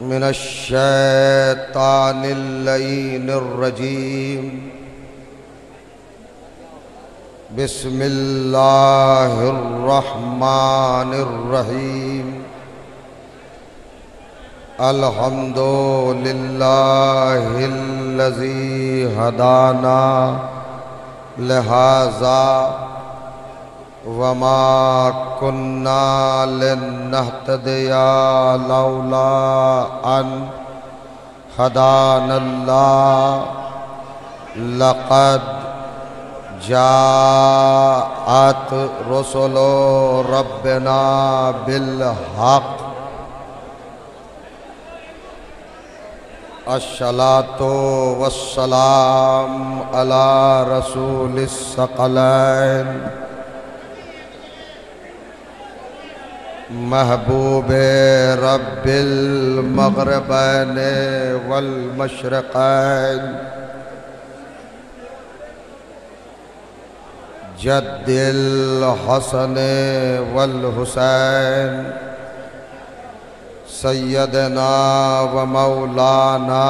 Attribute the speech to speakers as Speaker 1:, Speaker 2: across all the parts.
Speaker 1: من الشيطان اللين الرجيم بسم الله الرحمن الرحيم الحمد لله الذي هدانا لهذا وما كنا لنهتدي لولا أن هدانا الله لقد جاءت رسل ربنا بالحق الصلاة والسلام على رسول الثقلين محبوب رب المغربين والمشرقين جد الحسن والحسين سيدنا ومولانا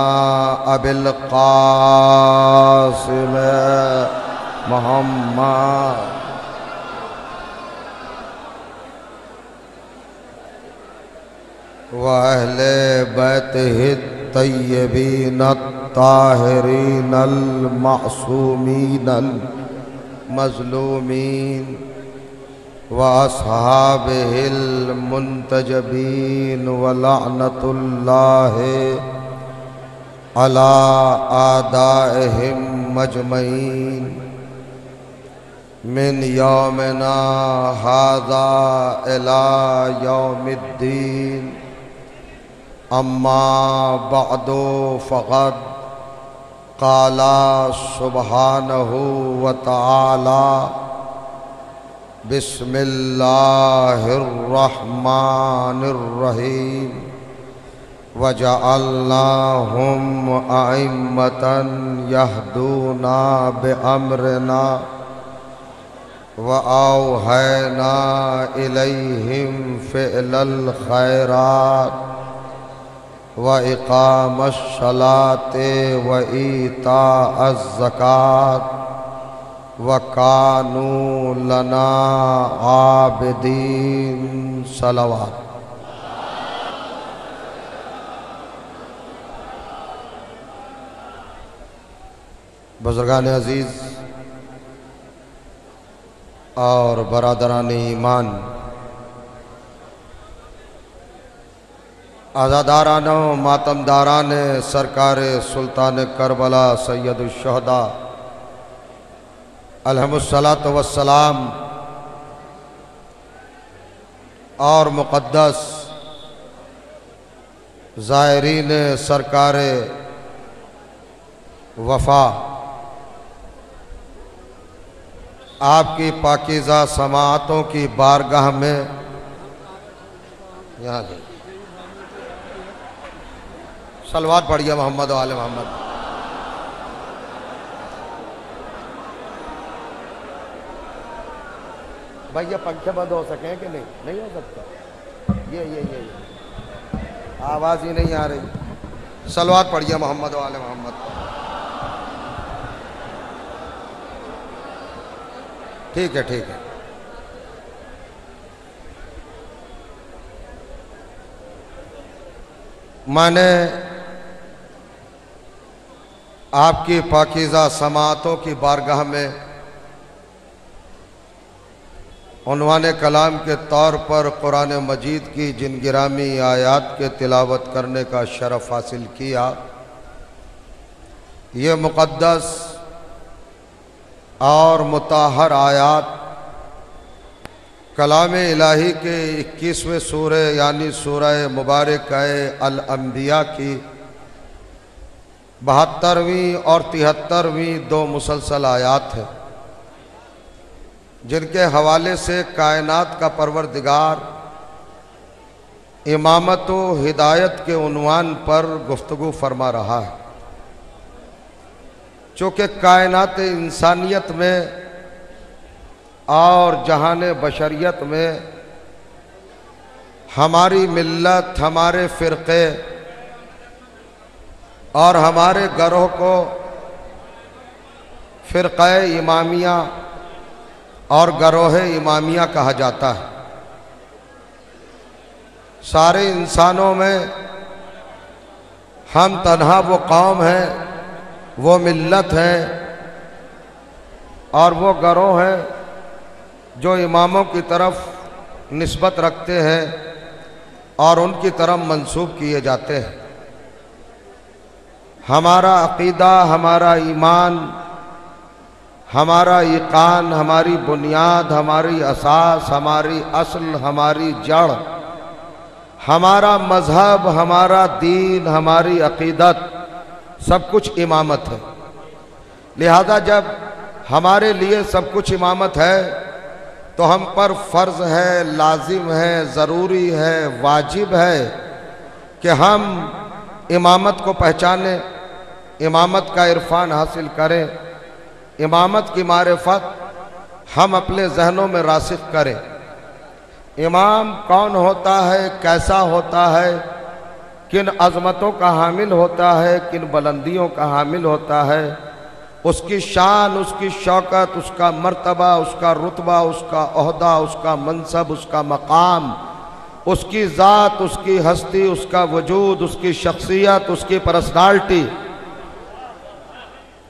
Speaker 1: أبي القاسم محمد. وأهل بيته الطيبين الطاهرين المعصومين المظلومين وأصحابه المنتجبين ولعنة الله على آدائهم مجمعين من يومنا هذا إلى يوم الدين أما بعد فقد قال سبحانه وتعالى بسم الله الرحمن الرحيم وجعلناهم أئمة يهدون بأمرنا وأوهينا إليهم فعل الخيرات و وإقام الصلاة وإيتاء الزكاة وكانوا لنا عابدين صلوات بزرگان عزیز اور برادران ایمان آزاداران و ماتمداران سرکار سلطان کربلا سید الشہداء۔ الحمد الصلاۃ والسلام۔ اور مقدس زائرین سرکار وفا۔ آپ کی پاکیزہ سماعتوں کی بارگاہ میں۔ یہاں جائیں سلوات پڑھیے محمد و آل محمد۔ بھائی، یہ پنکھے بند ہو سکیں کہ نہیں؟ نہیں ہو سکتا۔ یہ یہ یہ یہ۔ آواز ہی نہیں آ رہی۔ سلوات پڑھیے محمد و آل محمد۔ ٹھیک ہے ٹھیک ہے۔ میں نے آپ کی پاکیزہ سماعتوں کی بارگاہ میں عنوان کلام کے طور پر قرآن مجید کی جن گرامی آیات کے تلاوت کرنے کا شرف حاصل کیا، یہ مقدس اور متحر آیات کلام الہی کے اکیسویں سورہ یعنی سورہ مبارک الانبیاء کی بہترویں اور تہترویں دو مسلسل آیات ہیں۔ جن کے حوالے سے کائنات کا پروردگار امامت و ہدایت کے عنوان پر گفتگو فرما رہا ہے۔ چونکہ کائنات انسانیت میں اور جہان بشریت میں ہماری ملت، ہمارے فرقے اور ہمارے گروہ کو فرقہ امامیہ اور گروہ امامیہ کہا جاتا ہے۔ سارے انسانوں میں ہم تنہا وہ قوم ہیں، وہ ملت ہے اور وہ گروہ ہیں جو اماموں کی طرف نسبت رکھتے ہیں اور ان کی طرف منسوب کیے جاتے ہیں۔ ہمارا عقیدہ، ہمارا ایمان، ہمارا یقان ہماری بنیاد، ہماری اساس، ہماری اصل، ہماری جڑ، ہمارا مذہب، ہمارا دین، ہماری عقیدت، سب کچھ امامت ہے۔ لہذا جب ہمارے لیے سب کچھ امامت ہے، تو ہم پر فرض ہے، لازم ہے، ضروری ہے، واجب ہے کہ ہم امامت کو پہچانیں۔ امامت کا عرفان حاصل کریں امامت کی معرفت ہم اپنے ذہنوں میں راسخ کریں۔ امام کون ہوتا ہے، کیسا ہوتا ہے، کن عظمتوں کا حامل ہوتا ہے، کن بلندیوں کا حامل ہوتا ہے، اس کی شان، اس کی شوکت، اس کا مرتبہ، اس کا رتبہ، اس کا عہدہ، اس کا منصب، اس کا مقام، اس کی ذات، اس کی ہستی، اس کا وجود، اس کی شخصیت، اس کی پرسنالٹی۔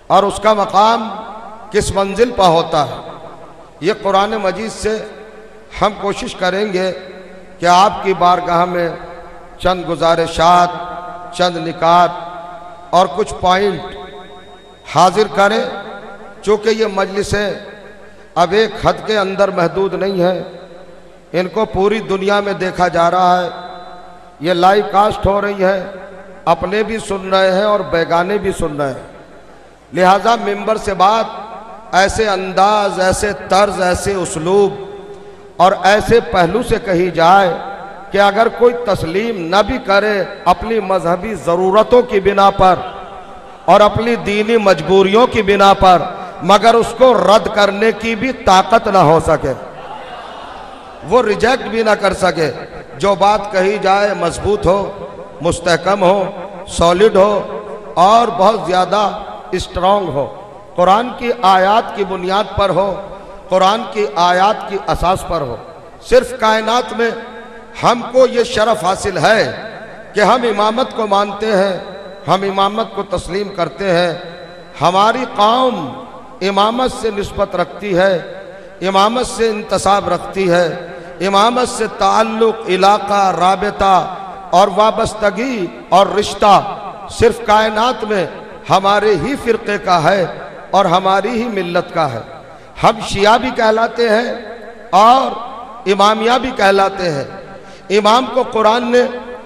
Speaker 1: اور اس کا مقام کس منزل پہ ہوتا ہے؟ یہ قرآن مجید سے ہم کوشش کریں گے کہ آپ کی بارگاہ میں چند گزارشات، چند نکات اور کچھ پوائنٹ حاضر کریں۔ چونکہ یہ مجلسیں اب ایک حد کے اندر محدود نہیں ہیں، ان کو پوری دنیا میں دیکھا جا رہا ہے۔ یہ لائیو کاسٹ ہو رہی ہے، اپنے بھی سن رہے ہیں اور بیگانے بھی سن رہے ہیں۔ لہٰذا ممبر سے بات ایسے انداز، ایسے طرز، ایسے اسلوب اور ایسے پہلو سے کہی جائے کہ اگر کوئی تسلیم نہ بھی کرے اپنی مذہبی ضرورتوں کی بنا پر اور اپنی دینی مجبوریوں کی بنا پر مگر اس کو رد کرنے کی بھی طاقت نہ ہو سکے، وہ ریجیکٹ بھی نہ کر سکے، جو بات کہی جائے مضبوط ہو، مستحکم ہو سالڈ ہو اور بہت زیادہ اسٹرانگ ہو۔ قرآن کی آیات کی بنیاد پر ہو، قرآن کی آیات کی اساس پر ہو۔ صرف کائنات میں ہم کو یہ شرف حاصل ہے کہ ہم امامت کو مانتے ہیں، ہم امامت کو تسلیم کرتے ہیں۔ ہماری قوم امامت سے نسبت رکھتی ہے، امامت سے انتصاب رکھتی ہے۔ امامت سے تعلق، علاقہ، رابطہ اور وابستگی اور رشتہ صرف کائنات میں ہمارے ہی فرقے کا ہے اور ہماری ہی ملت کا ہے۔ ہم شیعہ بھی کہلاتے ہیں اور امامیہ بھی کہلاتے ہیں۔ امام کو قرآن نے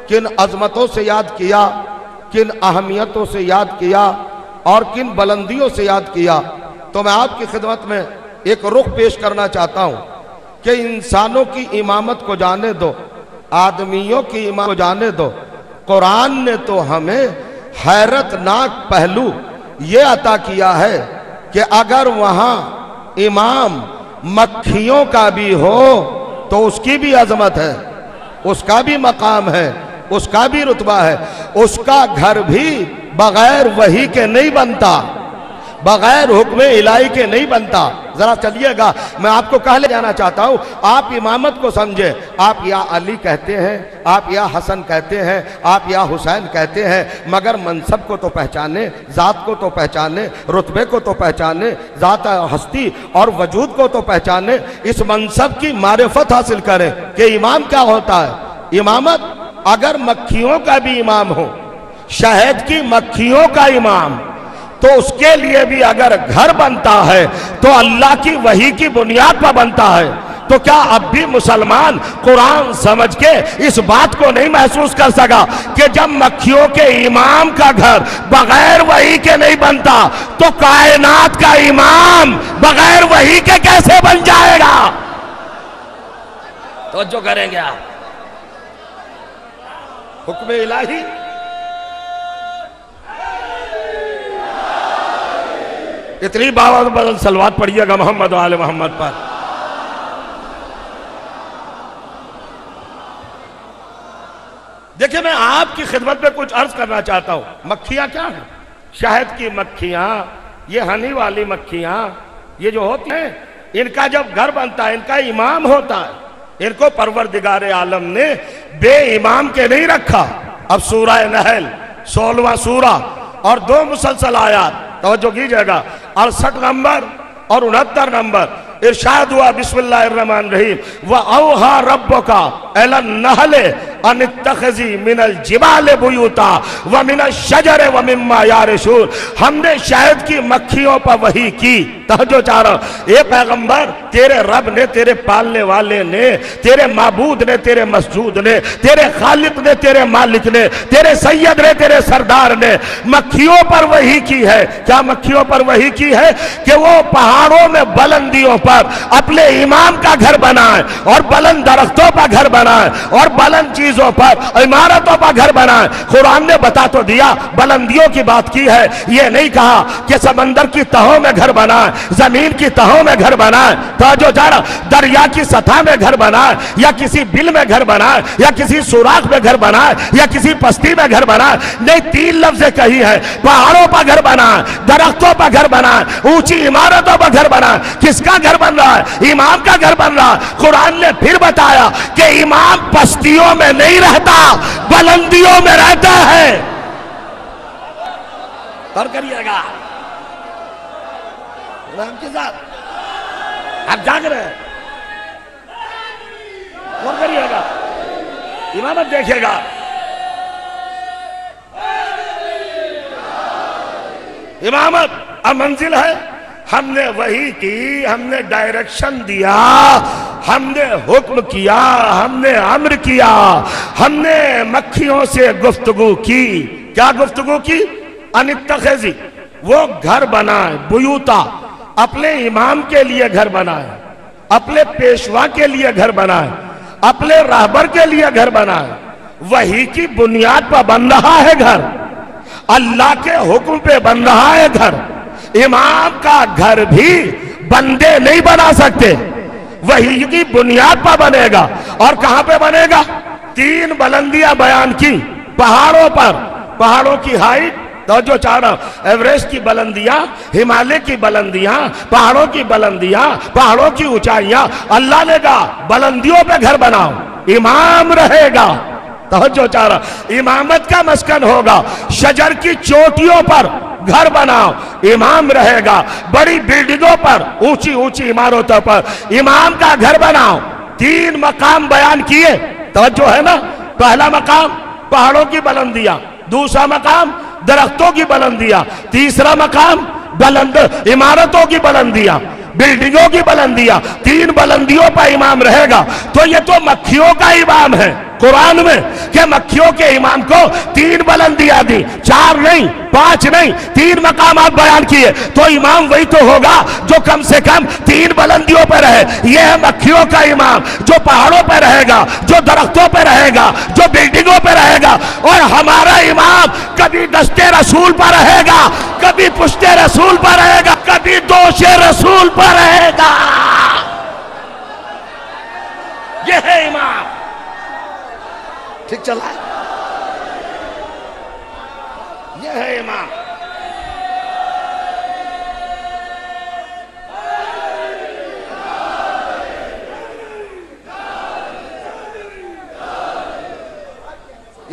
Speaker 1: کن عظمتوں سے یاد کیا، کن اہمیتوں سے یاد کیا اور کن بلندیوں سے یاد کیا۔ تو میں آپ کی خدمت میں ایک رخ پیش کرنا چاہتا ہوں کہ انسانوں کی امامت کو جانے دو، آدمیوں کی امامت کو جانے دو۔ قرآن نے تو ہمیں حیرت ناک پہلو یہ عطا کیا ہے کہ اگر وہاں امام مکھیوں کا بھی ہو تو اس کی بھی عظمت ہے، اس کا بھی مقام ہے، اس کا بھی رتبہ ہے۔ اس کا گھر بھی بغیر وہی کے نہیں بنتا، بغیر حکم الہی کے نہیں بنتا۔ ذرا چلیے گا۔ میں آپ کو کہہ لے جانا چاہتا ہوں، آپ امامت کو سمجھے۔ آپ یا علی کہتے ہیں، آپ یا حسن کہتے ہیں، آپ یا حسین کہتے ہیں، مگر منصب کو تو پہچانے، ذات کو تو پہچانے، رتبے کو تو پہچانے، ذات ہستی اور وجود کو تو پہچانے۔ اس منصب کی معرفت حاصل کریں کہ امام کیا ہوتا ہے۔ امامت، اگر مکھیوں کا بھی امام ہو، شہد کی مکھیوں کا امام تو اس کے لیے بھی اگر گھر بنتا ہے، تو اللہ کی وہی کی بنیاد پر بنتا ہے۔ تو کیا اب بھی مسلمان قرآن سمجھ کے اس بات کو نہیں محسوس کر سکا کہ جب مکھیوں کے امام کا گھر بغیر وہی کے نہیں بنتا، تو کائنات کا امام بغیر وہی کے کیسے بن جائے گا؟ توجہ کریں گے آپ۔ حکم الہی اتنی بابا بدل سلوات پڑھیے گا محمد و آل محمد پر۔
Speaker 2: دیکھیں میں آپ کی خدمت میں کچھ عرض کرنا چاہتا ہوں۔ مکھیاں کیا ہیں؟ شہد کی مکھیاں، یہ ہنی والی مکھیاں، یہ جو ہوتی ہیں، ان کا جب گھر بنتا ہے، ان کا امام ہوتا ہے، ان کو پروردگار عالم نے بے امام کے نہیں رکھا۔ اب سورہ نحل، سولہواں سورہ اور دو مسلسل آیات۔ توجہ کیجیے گا۔ اڑسٹھ نمبر اور انہتر نمبر۔ ارشاد ہوا، بسم اللہ الرحمن الرحیم وَأَوْحَا رَبَّكَ إِلَى النَّحْلِ ان اتخذی من الجبال بیوتا ومن الشجر ومما یارشون۔ ہم نے شاید کی مکھیوں پر وحی کی۔ تحجو چاہ رہا اے پیغمبر، تیرے رب نے، تیرے پالنے والے نے، تیرے معبود نے، تیرے مسجود نے، تیرے خالق نے، تیرے مالک نے، تیرے سید نے، تیرے سردار نے مکھیوں پر وحی کی ہے۔ کیا مکھیوں پر وحی کی ہے؟ کہ وہ پہاڑوں میں بلندیوں پر اپنے امام کا گھر بنائیں اور بلند درختوں پر گھر بنائیں اور بلند چیز چیزوں پر، عمارتوں پر گھر بنائیں۔ قرآن نے بتا تو دیا، بلندیوں کی بات کی ہے۔ یہ نہیں کہا کہ سمندر کی تہوں میں گھر بنائیں، زمین کی تہوں میں گھر بنائیں۔ توجہ جارا دریا کی سطح میں گھر بنائیں، یا کسی بل میں گھر بنائیں، یا کسی سوراخ میں گھر بنائیں، یا کسی پستی میں گھر بنائیں۔ نہیں، تین لفظیں کہی ہے پہاڑوں پر گھر بنائیں، درختوں پر گھر بنائیں، اونچی عمارتوں پر گھر بنائیں۔ کس کا گھر بن رہا ہے؟ امام کا گھر بن رہا ہے۔ قرآن نے پھر بتایا کہ امام پستیوں میں نہیں رہتا، بلندیوں میں رہتا ہے۔ اور کریے گا۔ امام کے ساتھ۔ آپ جاگ رہے ہیں۔ اور کریے گا۔ امامت دیکھے گا۔ امامت، اب منزل ہے۔ ہم نے وہی کی، ہم نے ڈائریکشن دیا، ہم نے حکم کیا، ہم نے امر کیا، ہم نے مکھیوں سے گفتگو کی۔ کیا گفتگو کی؟ انتخذی وہ گھر بنائے، بیوتا، اپنے امام کے لیے گھر بنائے، اپنے پیشوا کے لیے گھر بنائے، اپنے راہبر کے لیے گھر بنائے۔ وہی کی بنیاد پر بن رہا ہے گھر۔ اللہ کے حکم پہ بن رہا ہے گھر۔ امام کا گھر بھی بندے نہیں بنا سکتے۔ وہی کی بنیاد پر بنے گا۔ اور کہاں پہ بنے گا؟ تین بلندیاں بیان کی۔ پہاڑوں پر۔ پہاڑوں کی ہائٹ۔ تو جو چاہ رہا ایوریسٹ کی بلندیاں ہمالے کی بلندیاں، پہاڑوں کی بلندیاں، پہاڑوں کی اونچائیاں۔ اللہ نے کہا، بلندیوں پہ گھر بناؤ۔ امام رہے گا۔ توجہ چاہ رہا. امامت کا مسکن ہوگا. شجر کی چوٹیوں پر گھر بناؤ. امام رہے گا. بڑی بلڈنگوں پر اونچی اونچی عمارتوں پر امام کا گھر بناؤ. تین مقام بیان کیے. توجہ ہے نا؟ پہلا مقام پہاڑوں کی بلندیاں. دوسرا مقام درختوں کی بلندیاں. تیسرا مقام بلند عمارتوں کی بلندیاں. بلڈنگوں کی بلندیاں. تین بلندیوں پر امام رہے گا. تو یہ تو مکھیوں کا امام ہے. قرآن میں کہ مکھیوں کے امام کو تین بلندیاں دی چار نہیں، پانچ نہیں، تین مقامات بیان کیے۔ تو امام وہی تو ہوگا جو کم سے کم تین بلندیوں پہ رہے۔ یہ ہے مکھیوں کا امام جو پہاڑوں پہ رہے گا، جو درختوں پہ رہے گا، جو بلڈنگوں پہ رہے گا۔ اور ہمارا امام کبھی دستے رسول پر رہے گا، کبھی پشتے رسول پر رہے گا، کبھی دوش رسول پر رہے گا۔ یہ ہے امام۔ ٹھیک چلا ہے۔ یہ ہے امام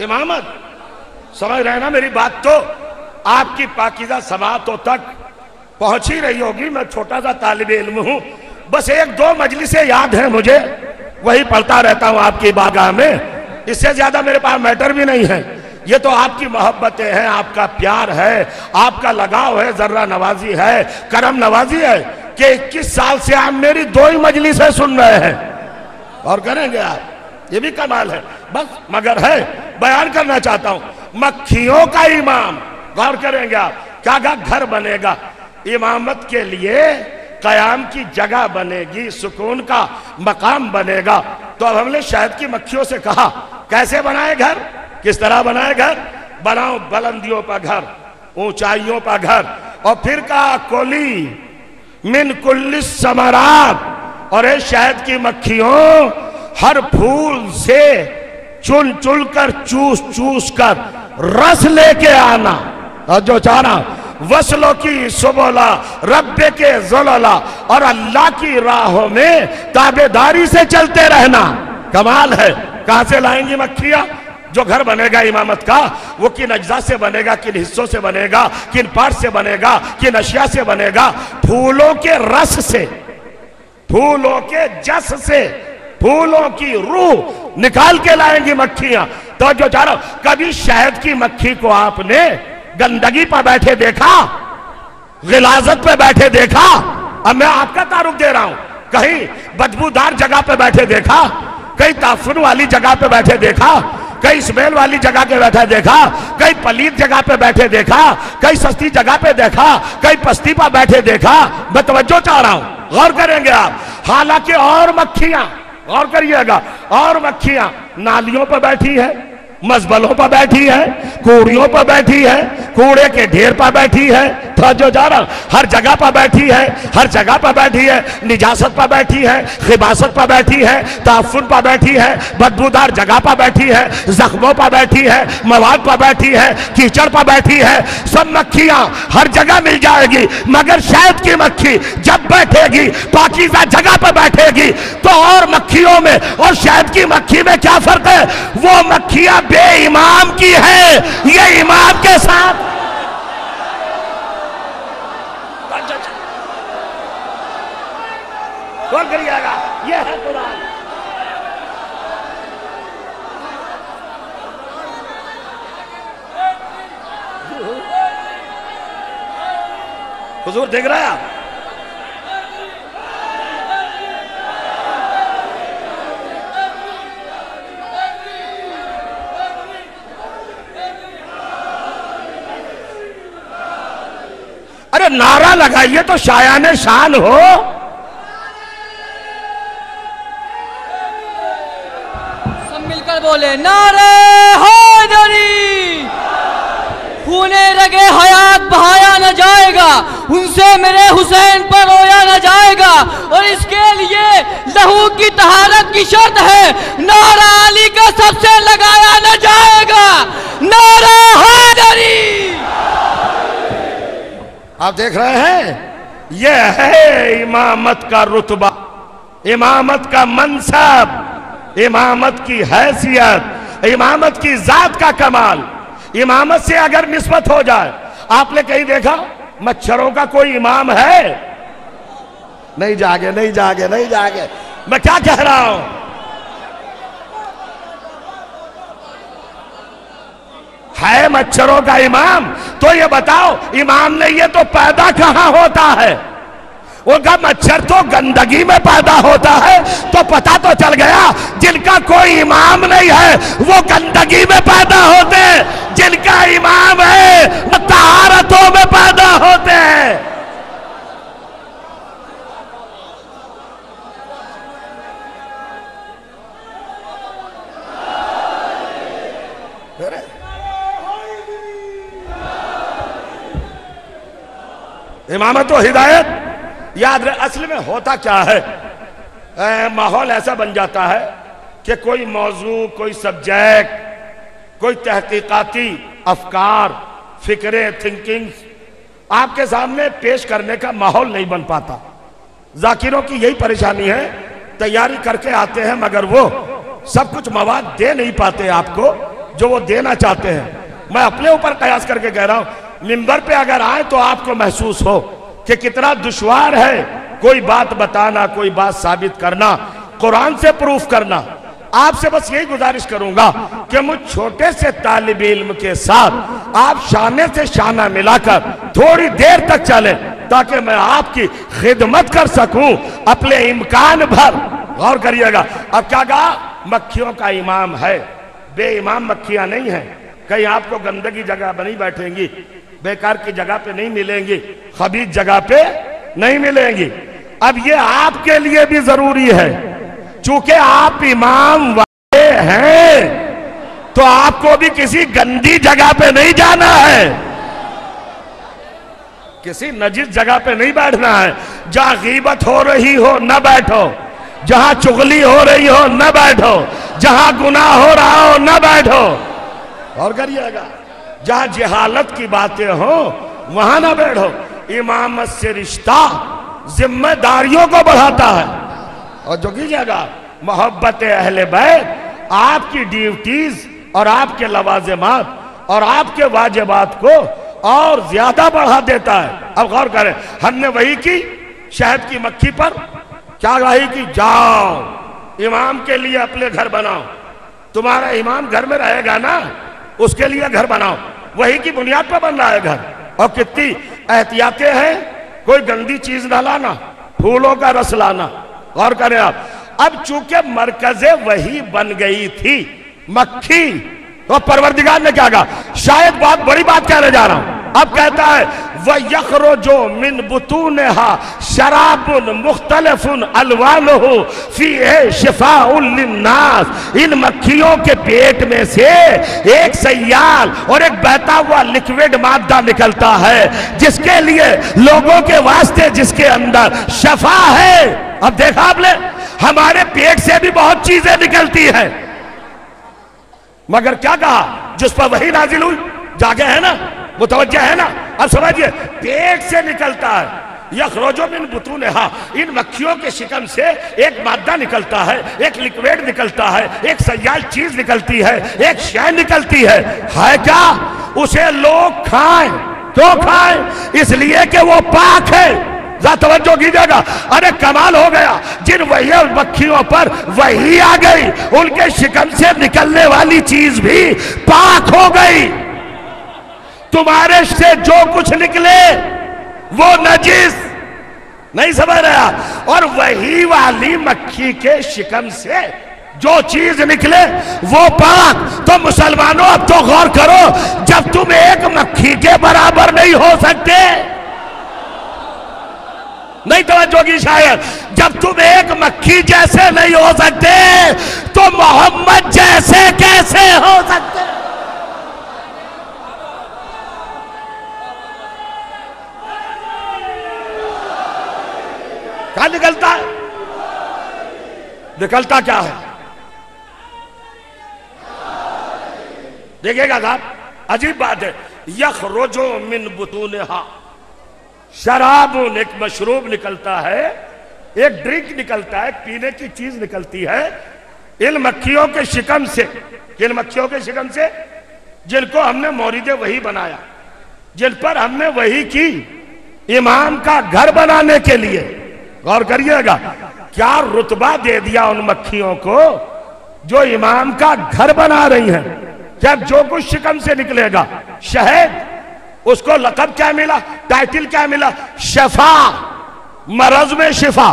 Speaker 2: امامت سمجھ رہے نا میری بات تو؟ آپ کی پاکیزہ سماعتوں تک پہنچی رہی ہوگی، میں چھوٹا سا طالب علم ہوں۔ بس ایک دو مجلسیں یاد ہیں مجھے، وہی پڑھتا رہتا ہوں آپ کی باغاہ میں۔ اس سے زیادہ میرے پاس میٹر بھی نہیں ہے۔ یہ تو آپ کی محبتیں ہیں، آپ کا پیار ہے، آپ کا لگاؤ ہے، ذرہ نوازی ہے، کرم نوازی ہے کہ اکیس سال سے آپ میری دو ہی مجلسیں سن رہے ہیں۔ اور کریں گے آپ؟ یہ بھی کمال ہے۔ بس مگر ہے، بیان کرنا چاہتا ہوں۔ مکھیوں کا امام۔ غور کریں گے آپ، کیا گھر بنے گا؟ امامت کے لیے قیام کی جگہ بنے گی، سکون کا مقام بنے گا۔ تو اب ہم نے شاید کی مکھیوں سے کہا، کیسے بنائے گھر؟ کس طرح بنائے گھر؟ بناؤ بلندیوں پر گھر، اونچائیوں پر گھر۔ اور پھر کہا، کولی من کل سمرات اور اے شہد کی مکھیوں، ہر پھول سے چن چن کر، چوس چوس کر، رس لے کے آنا۔ جو چاہنا وصلوں کی سبولا، رب کے زلولا اور اللہ کی راہوں میں تابداری سے چلتے رہنا۔ کمال ہے۔ کہاں سے لائیں گی مکھیاں؟ جو گھر بنے گا امامت کا، وہ کن اجزاء سے بنے گا، کن حصوں سے بنے گا، کن پار سے بنے گا، کن اشیاء سے بنے گا۔ پھولوں کے رس سے، پھولوں کے جس سے، پھولوں کی روح نکال کے لائیں گی مکھیاں۔ تو جو چاہ رہا کبھی شہد کی مکھی کو آپ نے گندگی پہ بیٹھے دیکھا، غلازت پہ بیٹھے دیکھا، اب میں آپ کا تعارف دے رہا ہوں۔ کہیں بدبودار جگہ پہ بیٹھے دیکھا، کہیں تعفن والی جگہ پہ بیٹھے دیکھا کئی سمیل والی جگہ پہ بیٹھے دیکھا کئی پلیت جگہ پہ بیٹھے دیکھا کئی سستی جگہ پہ دیکھا کئی پستی پہ بیٹھے دیکھا۔ میں توجہ چاہ رہا ہوں۔ غور کریں گے آپ۔ حالانکہ اور مکھیاں، غور کریے گا، اور مکھیاں نالیوں پہ بیٹھی ہے مزبلوں پر بیٹھی ہے کوڑیوں پر بیٹھی ہے کوڑے کے ڈھیر پر بیٹھی ہے تھا جو جا رہا، ہر جگہ پہ بیٹھی ہے، ہر جگہ پہ بیٹھی ہے، نجاست پہ بیٹھی ہے، خباست پہ بیٹھی ہے، تعفن پہ بیٹھی ہے، بدبودار جگہ پہ بیٹھی ہے، زخموں پہ بیٹھی ہے، مواد پہ بیٹھی ہے، کیچڑ پہ بیٹھی ہے، سب مکھیاں ہر جگہ مل جائے گی، مگر شاید کی مکھی جب بیٹھے گی، پاکیزہ جگہ پہ بیٹھے گی، تو اور مکھیوں میں اور شاید کی مکھی میں کیا فرق ہے؟ وہ مکھیاں بے امام کی ہیں، یہ امام کے ساتھ غور کریے گا
Speaker 3: یہ ہے قرآن حضور دیکھ رہا ہے آپ؟ ارے نعرہ لگائیے تو شایان شان ہو۔ کر بولے نعرے حیدری! خونے رگے حیات بہایا نہ جائے گا، ان سے میرے حسین پر رویا نہ جائے گا۔ اور
Speaker 2: اس کے لیے لہو کی تہارت کی شرط ہے، نعرہ علی کا سب سے لگایا نہ جائے گا۔ نعرہ حیدری! آپ دیکھ رہے ہیں؟ یہ ہے امامت کا رتبہ، امامت کا منصب۔ امامت کی حیثیت، امامت کی ذات کا کمال۔ امامت سے اگر نسبت ہو جائے، آپ نے کہیں دیکھا، مچھروں کا کوئی امام ہے؟ نہیں جاگے نہیں جاگے نہیں جاگے۔ میں کیا کہہ رہا ہوں؟ ہے مچھروں کا امام؟ تو یہ بتاؤ، امام نے یہ تو پیدا کہاں ہوتا ہے؟ وہ کا مچھر تو گندگی میں پیدا ہوتا ہے۔ تو پتا تو چل گیا، جن کا کوئی امام نہیں ہے، وہ گندگی میں پیدا ہوتے ہیں۔ جن کا امام ہے وہ تہارتوں میں پیدا ہوتے ہیں۔ امامت و ہدایت۔ یاد رہے اصل میں ہوتا کیا ہے؟ ماحول ایسا بن جاتا ہے کہ کوئی موضوع، کوئی سبجیکٹ، کوئی تحقیقاتی افکار، فکرے تھنکنگ آپ کے سامنے پیش کرنے کا ماحول نہیں بن پاتا۔ ذاکروں کی یہی پریشانی ہے، تیاری کر کے آتے ہیں مگر وہ سب کچھ مواد دے نہیں پاتے آپ کو جو وہ دینا چاہتے ہیں۔ میں اپنے اوپر قیاس کر کے کہہ رہا ہوں، ممبر پہ اگر آئے تو آپ کو محسوس ہو۔ کہ کتنا دشوار ہے کوئی بات بتانا، کوئی بات ثابت کرنا، قرآن سے پروف کرنا۔ آپ سے بس یہی گزارش کروں گا کہ مجھ چھوٹے سے طالب علم کے ساتھ آپ شانے سے شانہ ملا کر تھوڑی دیر تک چلیں تاکہ میں آپ کی خدمت کر سکوں اپنے امکان بھر۔ غور کریے گا۔ اب کیا کہا مکھیوں کا امام ہے۔ بے امام مکھیاں نہیں ہیں۔ کہیں آپ کو گندگی جگہ بنی بیٹھیں گی؟ بیکار کی جگہ پہ نہیں ملیں گی خبیج جگہ پہ نہیں ملیں گی۔ اب یہ آپ کے لیے بھی ضروری ہے۔ چونکہ آپ امام والے ہیں، تو آپ کو بھی کسی گندی جگہ پہ نہیں جانا ہے۔ کسی نجیس جگہ پہ نہیں بیٹھنا ہے۔ جہاں غیبت ہو رہی ہو، نہ بیٹھو۔ جہاں چغلی ہو رہی ہو، نہ بیٹھو۔ جہاں گناہ ہو رہا ہو، نہ بیٹھو۔ اور کریے گا۔ جہاں جہالت کی باتیں ہوں، وہاں نہ بیٹھو۔ امامت سے رشتہ ذمہ داریوں کو بڑھاتا ہے۔ اور جو کی جگہ محبت اہل بیت، آپ کی ڈیوٹیز اور آپ کے لوازمات اور آپ کے واجبات کو اور زیادہ بڑھا دیتا ہے۔ اب غور کریں، ہم نے وہی کی شہد کی مکھی پر؟ کیا رہی کی؟ جاؤ، امام کے لیے اپنے گھر بناؤ۔ تمہارا امام گھر میں رہے گا نا؟ اس کے لیے گھر بناؤ۔ وہی کی بنیاد پر بن رہا ہے گھر۔ اور کتنی احتیاطیں ہیں، کوئی گندی چیز نہ لانا، پھولوں کا رس لانا۔ غور کریں آپ، اب چونکہ مرکز وہی بن گئی تھی، مکھی، تو پروردگار نے کیا کہا؟ شاید بہت بڑی بات کہنے جا رہا ہوں۔ اب کہتا ہے، وَيَخْرُجُ مِن بُتُونِهَا شَرَابٌ مُخْتَلِفٌ أَلْوَانُهُ فِيهِ شِفَاءٌ لِلنَّاسِ. ان مکھیوں کے پیٹ میں سے ایک سیال اور ایک بہتا ہوا لکوڈ مادہ نکلتا ہے، جس کے لیے لوگوں کے واسطے جس کے اندر شفا ہے۔ اب دیکھا آپ نے، ہمارے پیٹ سے بھی بہت چیزیں نکلتی ہیں۔ مگر کیا کہا؟ جس پر وہی نازل ہوئی، جاگے ہیں نا؟ متوجہ ہے نا؟ اب سمجھئے، پیٹ سے نکلتا ہے۔ من ان مکھیوں کے شکم سے ایک مادہ نکلتا ہے، ایک لکویڈ نکلتا ہے، ایک سیال چیز نکلتی ہے، ایک شہ نکلتی ہے۔ ہے کیا؟ اسے لوگ کھائیں۔ تو کھائیں؟ اس لیے کہ وہ پاک ہے۔ ذرا توجہ جائے گا۔ ارے، کمال ہو گیا۔ جن وہی مکھیوں پر وہی آ گئی۔ ان کے شکم سے نکلنے والی چیز بھی پاک ہو گئی۔ تمہارے سے جو کچھ نکلے وہ نجیس، نہیں سمجھ رہا اور وہی والی مکھی کے شکم سے جو چیز نکلے وہ پاک۔ تو مسلمانوں، اب تو غور کرو، جب تم ایک مکھی کے برابر نہیں ہو سکتے، نہیں توجہ کی شاید، جب تم ایک مکھی جیسے نہیں ہو سکتے، تو محمد جیسے کیسے ہو سکتے؟ کہاں نکلتا ہے؟ نکلتا کیا ہے؟ دیکھے گا صاحب، عجیب بات ہے۔ یخ من بطونہا۔ شراب ایک مشروب نکلتا ہے، ایک ڈرنک نکلتا ہے، پینے کی چیز نکلتی ہے۔ ان مکھیوں کے شکم سے، ان مکھیوں کے شکم سے جن کو ہم نے مورد وہی بنایا، جن پر ہم نے وہی کی۔ امام کا گھر بنانے کے لیے۔ غور کریے گا، کیا رتبہ دے دیا ان مکھیوں کو جو امام کا گھر بنا رہی ہیں؟ جب جو کچھ شکم سے نکلے گا؟ شہد اس کو لقب کیا ملا؟ ٹائٹل کیا ملا؟ شفا، مرض میں شفا،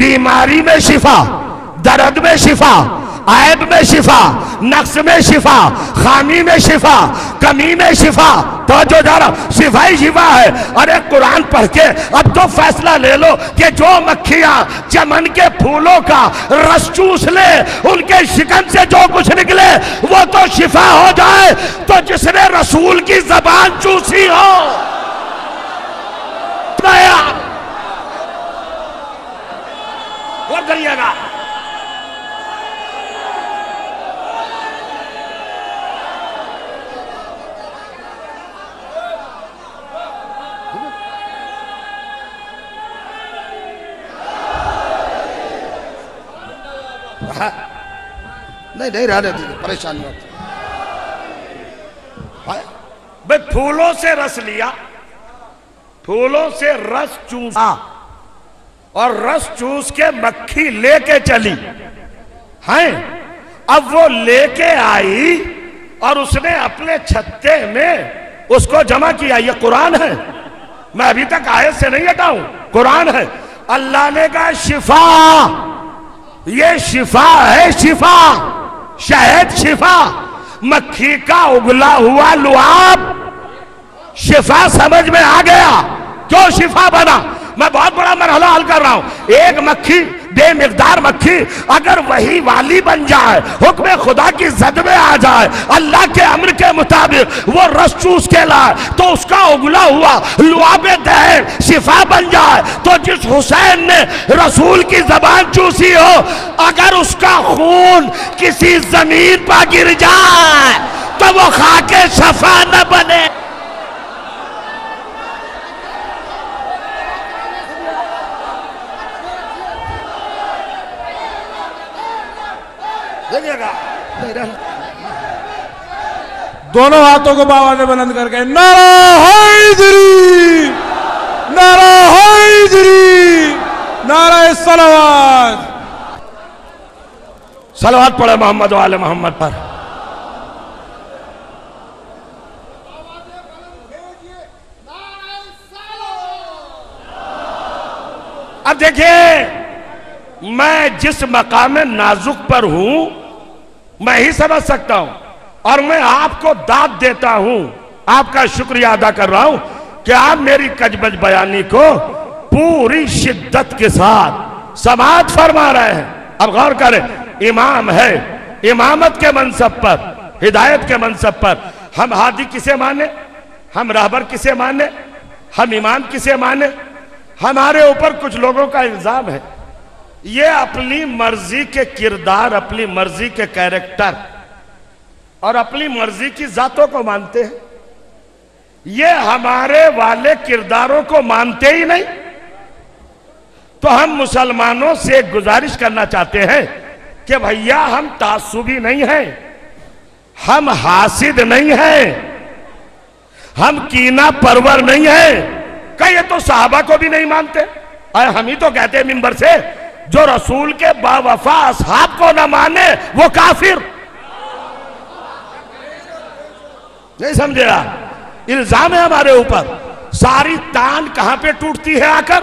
Speaker 2: بیماری میں شفا، درد میں شفا عیب میں شفا، نقص
Speaker 1: میں شفا، خامی میں شفا، کمی
Speaker 2: میں شفا۔ توجہ جا شفا ہی شفا ہے۔ ارے قرآن پڑھ کے اب تو فیصلہ لے لو کہ جو مکھیاں چمن کے پھولوں کا رس چوس لے، ان کے شکن سے جو کچھ نکلے، وہ تو شفا ہو جائے۔ تو جس نے رسول کی زبان چوسی ہو غور کریے گا۔ نہیں نہیں رہنے دیجیے پریشان نہیں ہوتا بھئی پھولوں سے رس لیا۔ پھولوں سے رس چوس۔ ہاں۔ اور رس چوس کے مکھی لے کے چلی۔ ہیں اب وہ لے کے آئی اور اس نے اپنے چھتے میں اس کو جمع کیا۔ یہ قرآن ہے۔ میں ابھی تک آیت سے نہیں ہٹا ہوں۔ قرآن ہے۔ اللہ نے کہا شفا۔ یہ شفا ہے شفا۔ شہد شفا، مکھی کا اگلا ہوا لعاب۔ شفا سمجھ میں آ گیا۔ کیوں شفا بنا؟ میں بہت بڑا مرحلہ حل کر رہا ہوں۔ ایک مکھی بے مقدار مکھی اگر وہی والی بن جائے، حکم خدا کی زد میں آ جائے، اللہ کے امر کے مطابق وہ رس چوس کے لائے، تو اس کا اگلا ہوا لعاب دہر شفا بن جائے۔ تو جس حسین نے رسول کی زبان چوسی ہو، اگر اس کا خون کسی زمین پر گر جائے، تو وہ خاک شفا نہ بنے۔
Speaker 4: دونوں ہاتھوں کو بابا نے بلند کر کے، نعرہ حیدری نعرہ حیدری، نعرہ صلوات۔
Speaker 2: سلوات پڑھے محمد والے محمد پر۔ اب دیکھیں میں جس مقام نازک پر ہوں میں ہی سمجھ سکتا ہوں اور میں آپ کو داد دیتا ہوں آپ کا شکریہ ادا کر رہا ہوں کہ آپ میری کجبج بیانی کو پوری شدت کے ساتھ سماعت فرما رہے ہیں۔ اب غور کریں، امام ہے، امامت کے منصب پر، ہدایت کے منصب پر۔ ہم ہادی کسے مانے ہم رہبر کسے مانے ہم امام کسے مانے ہمارے اوپر کچھ لوگوں کا الزام ہے۔ یہ اپنی مرضی کے کردار، اپنی مرضی کے کیریکٹر اور اپنی مرضی کی ذاتوں کو مانتے ہیں۔ یہ ہمارے والے کرداروں کو مانتے ہی نہیں۔ تو ہم مسلمانوں سے ایک گزارش کرنا چاہتے ہیں کہ بھیا، ہم تعصبی نہیں ہیں، ہم حاسد نہیں ہیں، ہم کینہ پرور نہیں ہیں۔ کہ یہ تو صحابہ کو بھی نہیں مانتے۔ اور ہم ہی تو کہتے ہیں ممبر سے۔ جو رسول کے باوفا اصحاب کو نہ مانے، وہ کافر۔ نہیں سمجھے آپ؟ الزام ہے ہمارے اوپر۔ ساری تان کہاں پہ ٹوٹتی ہے آ کر؟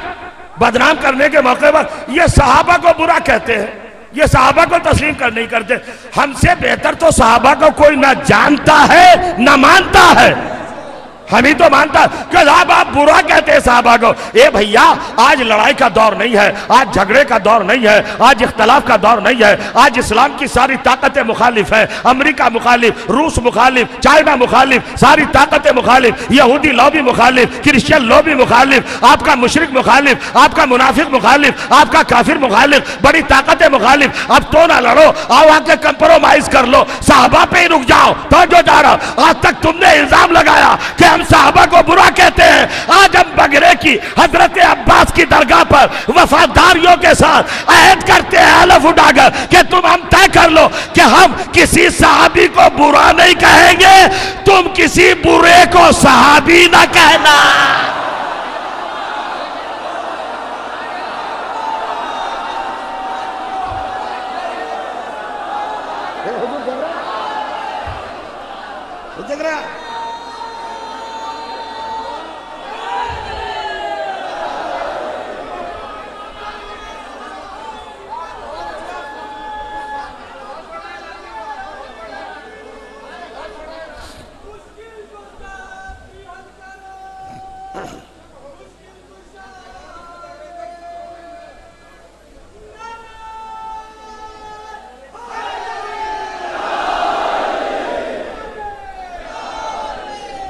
Speaker 2: بدنام کرنے کے موقع پر۔ یہ صحابہ کو برا کہتے ہیں۔ یہ صحابہ کو تسلیم کر نہیں کرتے۔ ہم سے بہتر تو صحابہ کو کوئی نہ جانتا ہے، نہ مانتا ہے۔ ہم ہی تو مانتا کہ صاحب آپ برا کہتے ہیں صحابہ کو۔ اے بھیا، آج لڑائی کا دور نہیں ہے۔ آج جھگڑے کا دور نہیں ہے۔ آج اختلاف کا دور نہیں ہے۔ آج اسلام کی ساری طاقتیں مخالف ہے امریکہ مخالف، روس مخالف، چائنا مخالف، ساری طاقتیں مخالف، یہودی لو بھی مخالف کرسچن لو بھی مخالف، آپ کا مشرق مخالف، آپ کا منافق مخالف، آپ کا کافر مخالف، بڑی طاقتیں مخالف۔ اب تو نہ لڑو، آؤ آ کے کمپرومائز کر لو۔ صحابہ پہ ہی رک جاؤ۔ تو جو جا رہا آج تک تم نے الزام لگایا کہ ہم صحابہ کو برا کہتے ہیں۔ آج ہم بگرے کی حضرت عباس کی درگاہ پر وفاداریوں کے ساتھ عہد کرتے ہیں علف اٹھا کر کہ تم ہم طے کر لو کہ ہم کسی صحابی کو برا نہیں کہیں گے۔ تم کسی برے کو صحابی نہ کہنا۔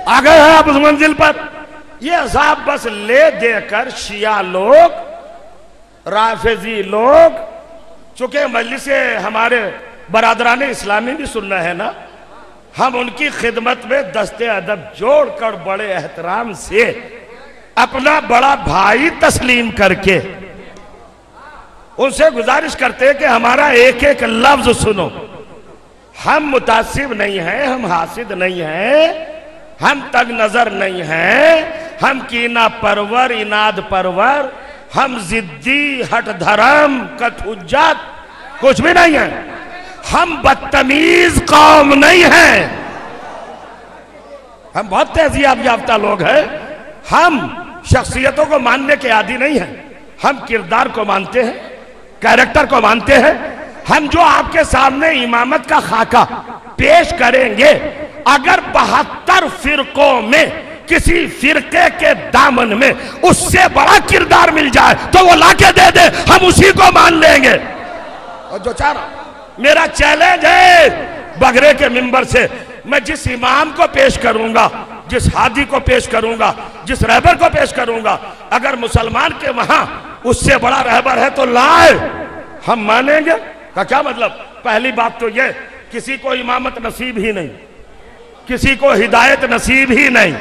Speaker 2: آ گئے ہیں آپ اس منزل پر۔ یہ عذاب بس لے دے کر شیعہ لوگ، رافضی لوگ، چونکہ مجلس ہمارے برادران اسلامی بھی سننا ہے نا، ہم ان کی خدمت میں دست ادب جوڑ کر بڑے احترام سے اپنا بڑا بھائی تسلیم کر کے ان سے گزارش کرتے کہ ہمارا ایک ایک لفظ سنو۔ ہم متاثب نہیں ہیں، ہم حاسد نہیں ہیں۔ ہم تگ نظر نہیں ہیں۔ ہم کینہ پرور، اناد پرور۔ ہم زدی، ہٹ دھرم کت کچھ بھی نہیں ہیں ہم بدتمیز قوم نہیں ہیں۔ ہم بہت تہذیب یافتہ لوگ ہیں۔ ہم شخصیتوں کو ماننے کے عادی نہیں ہیں۔ ہم کردار کو مانتے ہیں، کیریکٹر کو مانتے ہیں۔ ہم جو آپ کے سامنے امامت کا خاکہ پیش کریں گے، اگر بہتر فرقوں میں، کسی فرقے کے دامن میں اس سے بڑا کردار مل جائے تو وہ لا کے دے دے، ہم اسی کو مان لیں گے۔ اور جو چاہ رہا میرا چیلنج ہے بگرے کے ممبر سے، میں جس امام کو پیش کروں گا، جس ہادی کو پیش کروں گا، جس رہبر کو پیش کروں گا، اگر مسلمان کے وہاں اس سے بڑا رہبر ہے تو لائے، ہم مانیں گے۔ کا کیا مطلب؟ پہلی بات تو یہ، کسی کو امامت نصیب ہی نہیں، کسی کو ہدایت نصیب ہی نہیں،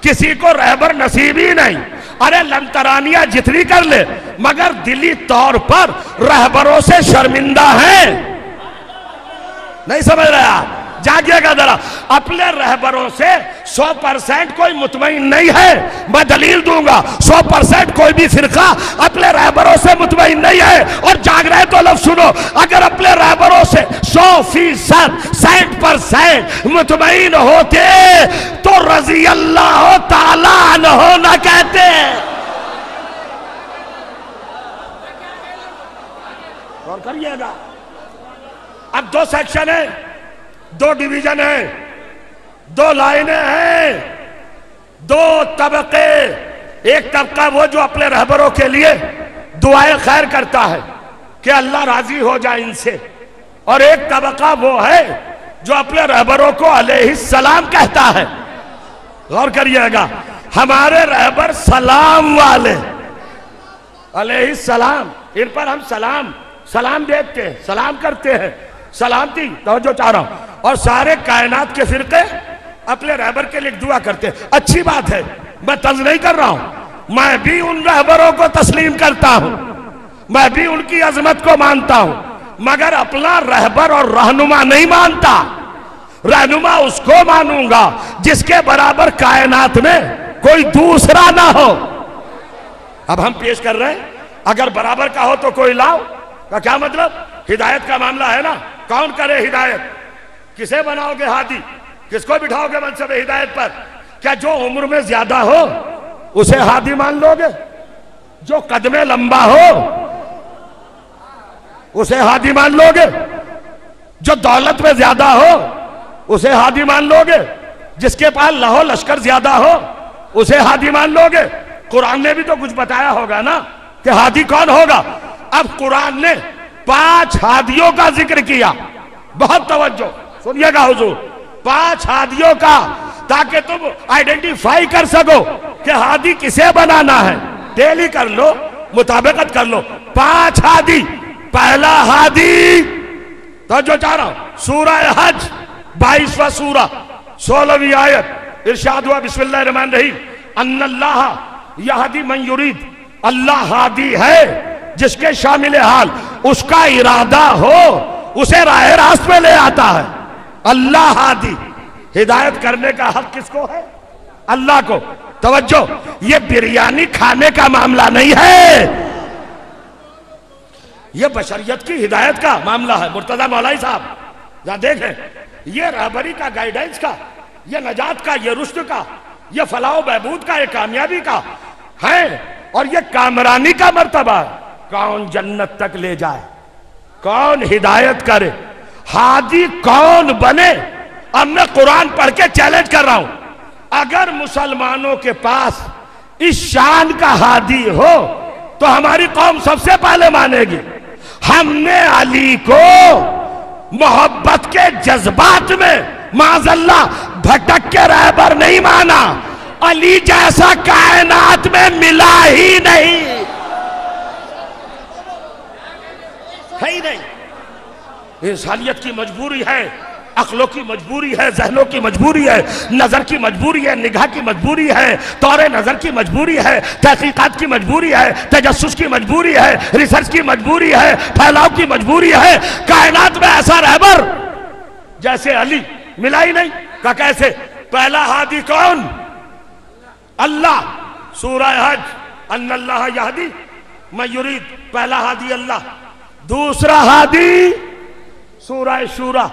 Speaker 2: کسی کو رہبر نصیب ہی نہیں۔ ارے لنترانیاں جتنی کر لے، مگر دلی طور پر رہبروں سے شرمندہ ہیں۔ نہیں سمجھ رہے آپ؟ جاگیے گا ذرا۔ اپنے رہبروں سے سو پرسینٹ کوئی مطمئن نہیں ہے۔ میں دلیل دوں گا، سو پرسینٹ کوئی بھی فرقہ اپنے رہبروں سے مطمئن نہیں ہے۔ اور جاگ رہے تو لفظ سنو۔ اگر اپنے رہبروں سے سو فیصد سینٹ پرسینٹ مطمئن ہوتے، تو رضی اللہ تعالیٰ عنہ نہ کہتے۔ اور کریے گا۔ اب دو سیکشن ہیں۔ دو ڈیویژن ہیں۔ دو لائنیں ہیں۔ دو طبقے۔ ایک طبقہ وہ جو اپنے رہبروں کے لیے دعائیں خیر کرتا ہے کہ اللہ راضی ہو جائے ان سے۔ اور ایک طبقہ وہ ہے جو اپنے رہبروں کو علیہ السلام کہتا ہے۔ غور کریے گا، ہمارے رہبر سلام والے۔ علیہ السلام، ان پر ہم سلام سلام دیتے ہیں، سلام کرتے ہیں۔ سلامتی، توجہ چاہ رہا ہوں۔ اور سارے کائنات کے فرقے اپنے رہبر کے لیے دعا کرتے ہیں۔ اچھی بات ہے، میں تز نہیں کر رہا ہوں۔ میں بھی ان رہبروں کو تسلیم کرتا ہوں۔ میں بھی ان کی عظمت کو مانتا ہوں۔ مگر اپنا رہبر اور رہنما نہیں مانتا۔ رہنما اس کو مانوں گا جس کے برابر کائنات میں کوئی دوسرا نہ ہو۔ اب ہم پیش کر رہے ہیں۔ اگر برابر کا ہو تو کوئی لاؤ۔ کا کیا مطلب؟ ہدایت کا معاملہ ہے نا۔ کون کرے ہدایت؟ کسے بناؤ گے ہادی؟ کس کو بٹھاؤ گے منصب ہدایت پر؟ کیا جو عمر میں زیادہ ہو، اسے ہادی مان لو گے؟ جو قدم لمبا ہو، اسے ہادی مان لو گے؟ جو دولت میں زیادہ ہو، اسے ہادی مان لو گے؟ جس کے پاس لہو لشکر زیادہ ہو، اسے ہادی مان لو گے؟ قرآن نے بھی تو کچھ بتایا ہوگا نا کہ ہادی کون ہوگا؟ اب قرآن نے پانچ ہادیوں کا ذکر کیا۔ بہت توجہ۔ سنیے گا حضور۔ پانچ ہادیوں کا، تاکہ تم آئیڈینٹیفائی کر سکو کہ ہادی کسے بنانا ہے۔ ڈیلی کر لو، مطابقت کر لو۔ پانچ ہادی۔ پہلا ہادی۔ تو جو چاہ رہا ہوں۔ سورہ حج، بائیسواں سورہ۔ سولہویں آیت۔ ارشاد ہوا، بسم اللہ الرحمن الرحیم۔ ان اللہ یہدی من یرید۔ اللہ ہادی ہے جس کے شامل حال۔ اس کا ارادہ ہو، اسے راہ راست میں لے آتا ہے۔ اللہ ہادی، ہدایت کرنے کا حق کس کو ہے؟ اللہ کو۔ توجہ، یہ بریانی کھانے کا معاملہ نہیں ہے۔ یہ بشریت کی ہدایت کا معاملہ ہے، مرتضی مولائی صاحب۔ دیکھیں، یہ رہبری کا گائیڈنس کا، یہ نجات کا، یہ رشد کا، یہ فلاح و بہبود کا، یہ کامیابی کا ہے۔ اور یہ کامرانی کا مرتبہ ہے۔ کون جنت تک لے جائے؟ کون ہدایت کرے؟ ہادی کون بنے؟ اب میں قرآن پڑھ کے چیلنج کر رہا ہوں۔ اگر مسلمانوں کے پاس اس شان کا ہادی ہو، تو ہماری قوم سب سے پہلے مانے گی۔ ہم نے علی کو محبت کے جذبات میں معذ اللہ بھٹک کے رہبر نہیں مانا۔ علی جیسا کائنات میں ملا ہی نہیں۔ ہے ہی نہیں انسانیت کی مجبوری ہے عقلوں کی مجبوری ہے ذہنوں کی مجبوری ہے نظر کی مجبوری ہے نگاہ کی مجبوری ہے طور نظر کی مجبوری ہے تحقیقات کی مجبوری ہے تجسس کی مجبوری ہے ریسرچ کی مجبوری ہے پھیلاؤ کی مجبوری ہے کائنات میں ایسا رہبر جیسے علی ملا ہی نہیں کہ کیسے پہلا ہادی کون اللہ سورہ حج ان اللہ یہدی میں یرید پہلا ہادی اللہ دوسرا ہادی سورہ شورہ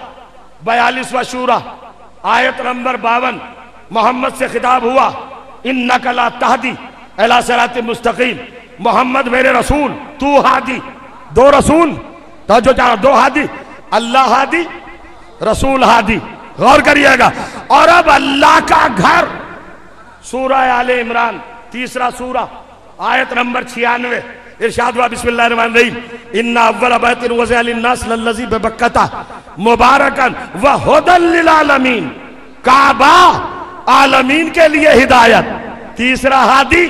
Speaker 2: بیالیسواں شورہ آیت نمبر باون، محمد سے خطاب ہوا، انکا لا تہدی الا صراط مستقیم، محمد میرے رسول، تو ہادی، دو رسول، تو جو دو ہادی، اللہ ہادی، رسول ہادی، غور کریے گا۔ اور اب اللہ کا گھر، سورہ آل عمران، تیسرا سورہ، آیت نمبر چھیانوے۔ ارشاد ہوا بسم اللہ الرحمن الرحیم. ان اول بیت وضع للناس للذی ببکتا مبارکن وہدن للعالمین کعبہ عالمین کے لیے ہدایت. تیسرا ہادی،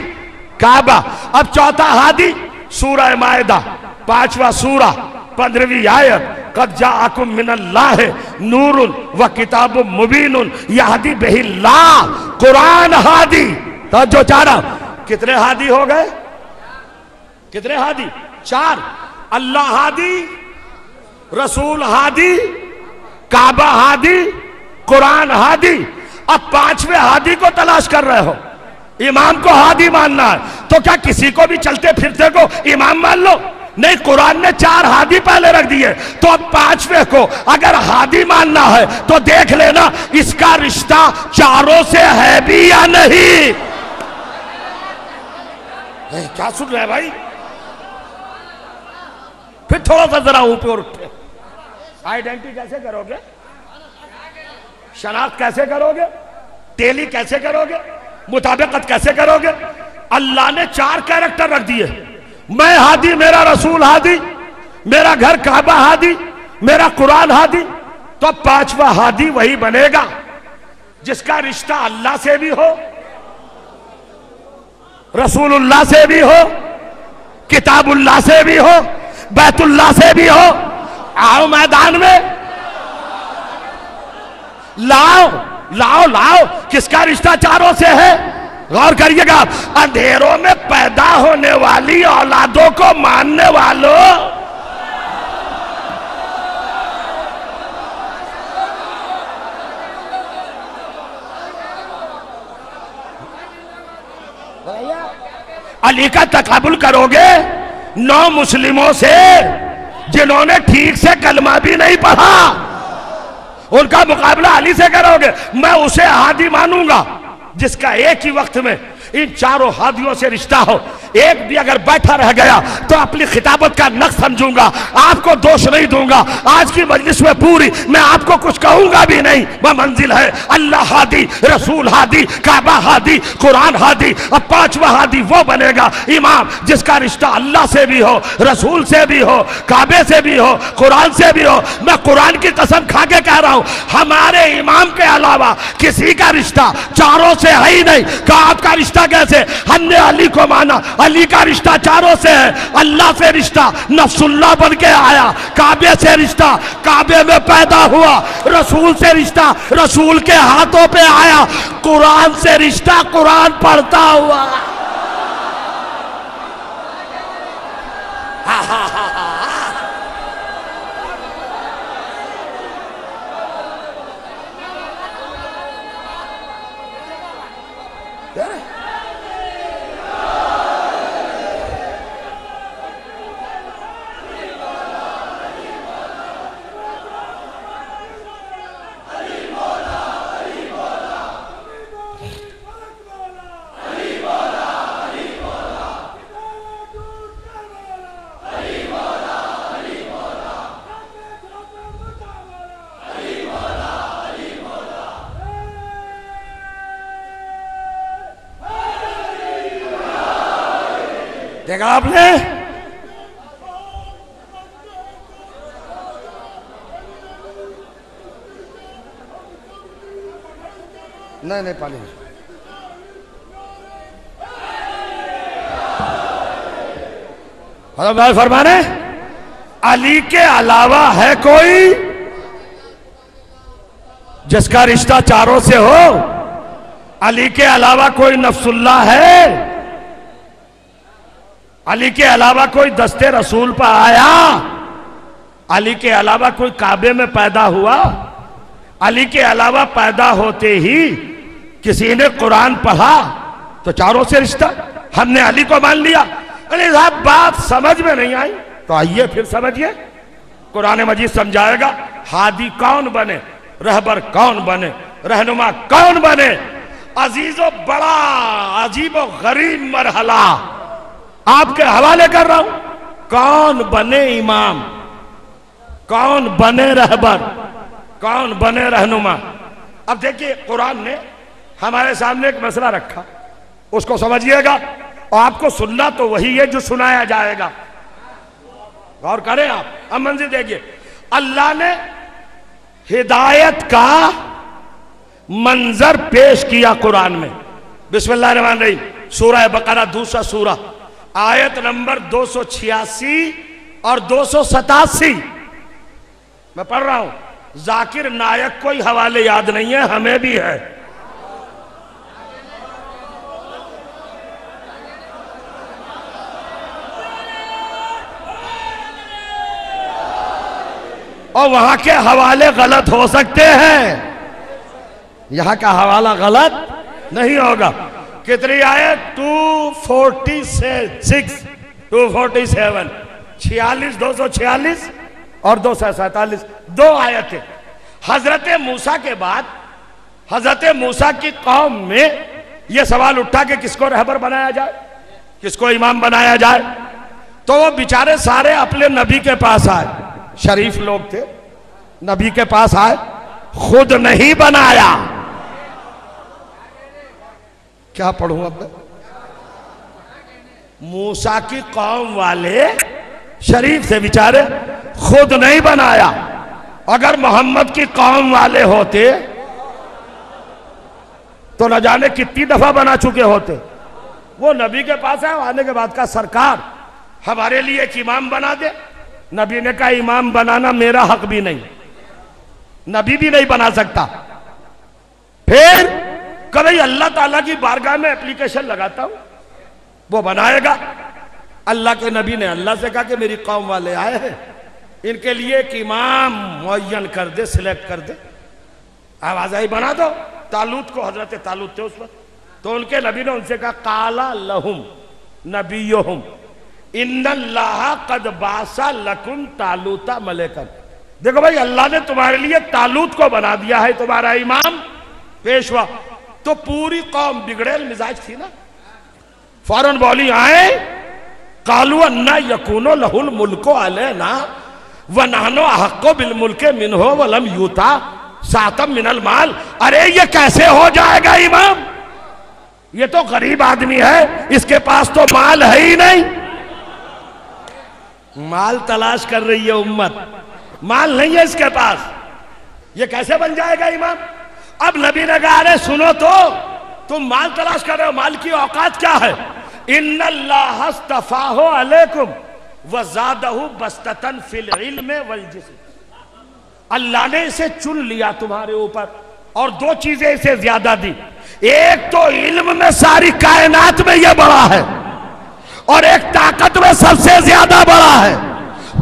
Speaker 2: کعبہ. اب چوتھا ہادی، سورہ مائدہ. پانچواں سورہ، پندرہویں آیت. قد جاءکم من اللہ نور و کتاب مبین یہدی بہ اللہ قرآن ہادی. تو جو چارہ کتنے ہادی ہو گئے؟ کتنے ہادی؟ چار۔ اللہ ہادی، رسول ہادی، کعبہ ہادی، قرآن ہادی۔ اب پانچویں ہادی کو تلاش کر رہے ہو۔ امام کو ہادی ماننا ہے۔ تو کیا کسی کو بھی چلتے پھرتے کو امام مان لو؟ نہیں، قرآن نے چار ہادی پہلے رکھ دیے۔ تو اب پانچویں کو اگر ہادی ماننا ہے تو دیکھ لینا اس کا رشتہ چاروں سے ہے بھی یا نہیں۔ کیا سن رہے بھائی؟ تھوڑا سا ذرا اوپر اٹھے۔ آئیڈینٹی کیسے کرو گے؟ شناخت کیسے کرو گے؟ ٹیلی کیسے کرو گے؟ مطابقت کیسے کرو گے؟ اللہ نے چار کیریکٹر رکھ دیے۔ میں ہادی، میرا رسول ہادی، میرا گھر کعبہ ہادی، میرا قرآن ہادی۔ تو پانچواں ہادی وہی بنے گا، جس کا رشتہ اللہ سے بھی ہو، رسول اللہ سے بھی ہو، کتاب اللہ سے بھی ہو بیت اللہ سے بھی ہو۔ آؤ میدان میں۔ لاؤ لاؤ لاؤ۔ کس کا رشتہ چاروں سے ہے؟ غور کریے گا۔ اندھیروں میں پیدا ہونے والی اولادوں کو ماننے والوں علی کا تقابل کرو گے؟ نو مسلموں سے جنہوں نے ٹھیک سے کلمہ بھی نہیں پڑھا، ان کا مقابلہ علی سے کرو گے، میں اسے ہادی مانوں گا، جس کا ایک ہی وقت میں ان چاروں ہادیوں سے رشتہ ہو۔ ایک بھی اگر بیٹھا رہ گیا تو اپنی خطابت کا نقص سمجھوں گا۔ آپ کو دوش نہیں دوں گا۔ آج کی مجلس میں پوری میں آپ کو کچھ کہوں گا بھی نہیں۔ وہ منزل ہے۔ اللہ ہادی، رسول ہادی، کعبہ ہادی، قرآن ہادی، اب پانچواں ہادی وہ بنے گا۔ امام جس کا رشتہ اللہ سے بھی ہو، رسول سے بھی ہو، کعبے سے بھی ہو، قرآن سے بھی ہو۔ میں قرآن کی قسم کھا کے کہہ رہا ہوں، ہمارے امام کے علاوہ کسی کا رشتہ چاروں سے ہے ہی نہیں۔ کہا آپ کا رشتہ کیسے ہم نے علی کو مانا۔ علی کا رشتہ چاروں سے ہے۔ اللہ سے رشتہ نفس اللہ بن کے آیا۔ کعبے سے رشتہ کعبے میں پیدا ہوا۔ رسول سے رشتہ رسول کے ہاتھوں پہ آیا۔ قرآن سے رشتہ قرآن پڑھتا ہوا۔ دیکھا آپ نے
Speaker 1: نہیں نہیں
Speaker 2: حضرت بھائی فرمانے علی کے علاوہ ہے کوئی جس کا رشتہ چاروں سے ہو علی کے علاوہ کوئی نفس اللہ ہے علی کے علاوہ کوئی دستے رسول پر آیا علی کے علاوہ کوئی کعبے میں پیدا ہوا علی کے علاوہ پیدا ہوتے ہی کسی نے قرآن پڑھا تو چاروں سے رشتہ، ہم نے علی کو مان لیا۔ صاحب بات سمجھ میں نہیں آئی۔ تو آئیے پھر سمجھیے۔ قرآن مجید سمجھائے گا، ہادی کون بنے؟ رہبر کون بنے؟ رہنما کون بنے؟ عزیز و بڑا، عجیب و غریب مرحلہ۔ آپ کے حوالے کر رہا ہوں۔ کون بنے امام؟ کون بنے رہبر؟ کون بنے رہنما؟ اب دیکھیے، قرآن نے ہمارے سامنے ایک مسئلہ رکھا۔ اس کو سمجھیے گا۔ اور آپ کو سننا تو وہی ہے جو سنایا جائے گا۔ غور کریں آپ اب منظر دیکھیے۔ اللہ نے ہدایت کا منظر پیش کیا قرآن میں۔ بسم اللہ الرحمن الرحیم۔ سورہ بقرہ، دوسرا سورہ۔ آیت نمبر دو سو چھیاسی اور دو سو ستاسی۔ میں پڑھ رہا ہوں۔ ذاکر نائک کوئی حوالے یاد نہیں ہے، ہمیں بھی ہے۔ اور وہاں کے حوالے غلط ہو سکتے ہیں۔ یہاں کا حوالہ غلط نہیں ہوگا۔ کتنی آئے two forty six. Two forty seven. چھیالیس، دو سو چھیالیس اور دو سو سینتالیس۔ دو آیتیں۔ حضرت موسیٰ کے بعد، حضرت موسیٰ کی قوم میں یہ سوال اٹھا کہ کس کو رہبر بنایا جائے؟ کس کو امام بنایا جائے؟ تو وہ بیچارے سارے اپنے نبی کے پاس آئے۔ شریف لوگ تھے، نبی کے پاس آئے، خود نہیں بنایا۔ کیا پڑھوں اب میں؟ موسیٰ کی قوم والے شریف سے بیچارے، خود نہیں بنایا۔ اگر محمد کی قوم والے ہوتے، تو نہ جانے کتنی دفعہ بنا چکے ہوتے۔ وہ نبی کے پاس ہے آنے کے بعد کا سرکار ہمارے لیے ایک امام بنا دے۔ نبی نے کہا، امام بنانا میرا حق بھی نہیں۔ نبی بھی نہیں بنا سکتا۔ پھر کبھی اللہ تعالیٰ کی بارگاہ میں اپلیکیشن لگاتا ہوں، وہ بنائے گا۔ اللہ کے نبی نے اللہ سے کہا کہ میری قوم والے آئے ہیں، ان کے لیے ایک امام معین کر دے سلیکٹ کر دے۔ آواز آئی، بنا دو۔ تالوت کو حضرت تالوت تھے اس وقت۔ تو ان کے نبی نے ان سے کہا کالا لہم نبیہم۔ ان اللہ قد باسا لکم تالوتا ملکن دیکھو بھائی، اللہ نے تمہارے لیے تالوت کو بنا دیا ہے، تمہارا امام پیشوا۔ تو پوری قوم بگڑیل مزاج تھی نا۔ فوراً بولی، آئے۔ کالو انا یقون لہ الملک علینا ونحنو احقو بالملک منہو ولم یوتا ساتم من المال۔ ارے، یہ کیسے ہو جائے گا امام یہ تو غریب آدمی ہے، اس کے پاس تو مال ہے ہی نہیں۔ مال تلاش کر رہی ہے امت۔ مال نہیں ہے اس کے پاس۔ یہ کیسے بن جائے گا امام؟ اب نبی نے کہا، ارے سنو تو۔ تم مال تلاش کر رہے ہو، مال کی اوقات کیا ہے؟ ان اللہ استفاہ علیکم وزادہ بستتن فی العلم والجسم۔ اللہ نے اسے چن لیا تمہارے اوپر اور دو چیزیں اسے زیادہ دی۔ ایک تو علم میں ساری کائنات میں یہ بڑا ہے۔ اور ایک طاقت میں سب سے زیادہ بڑا ہے۔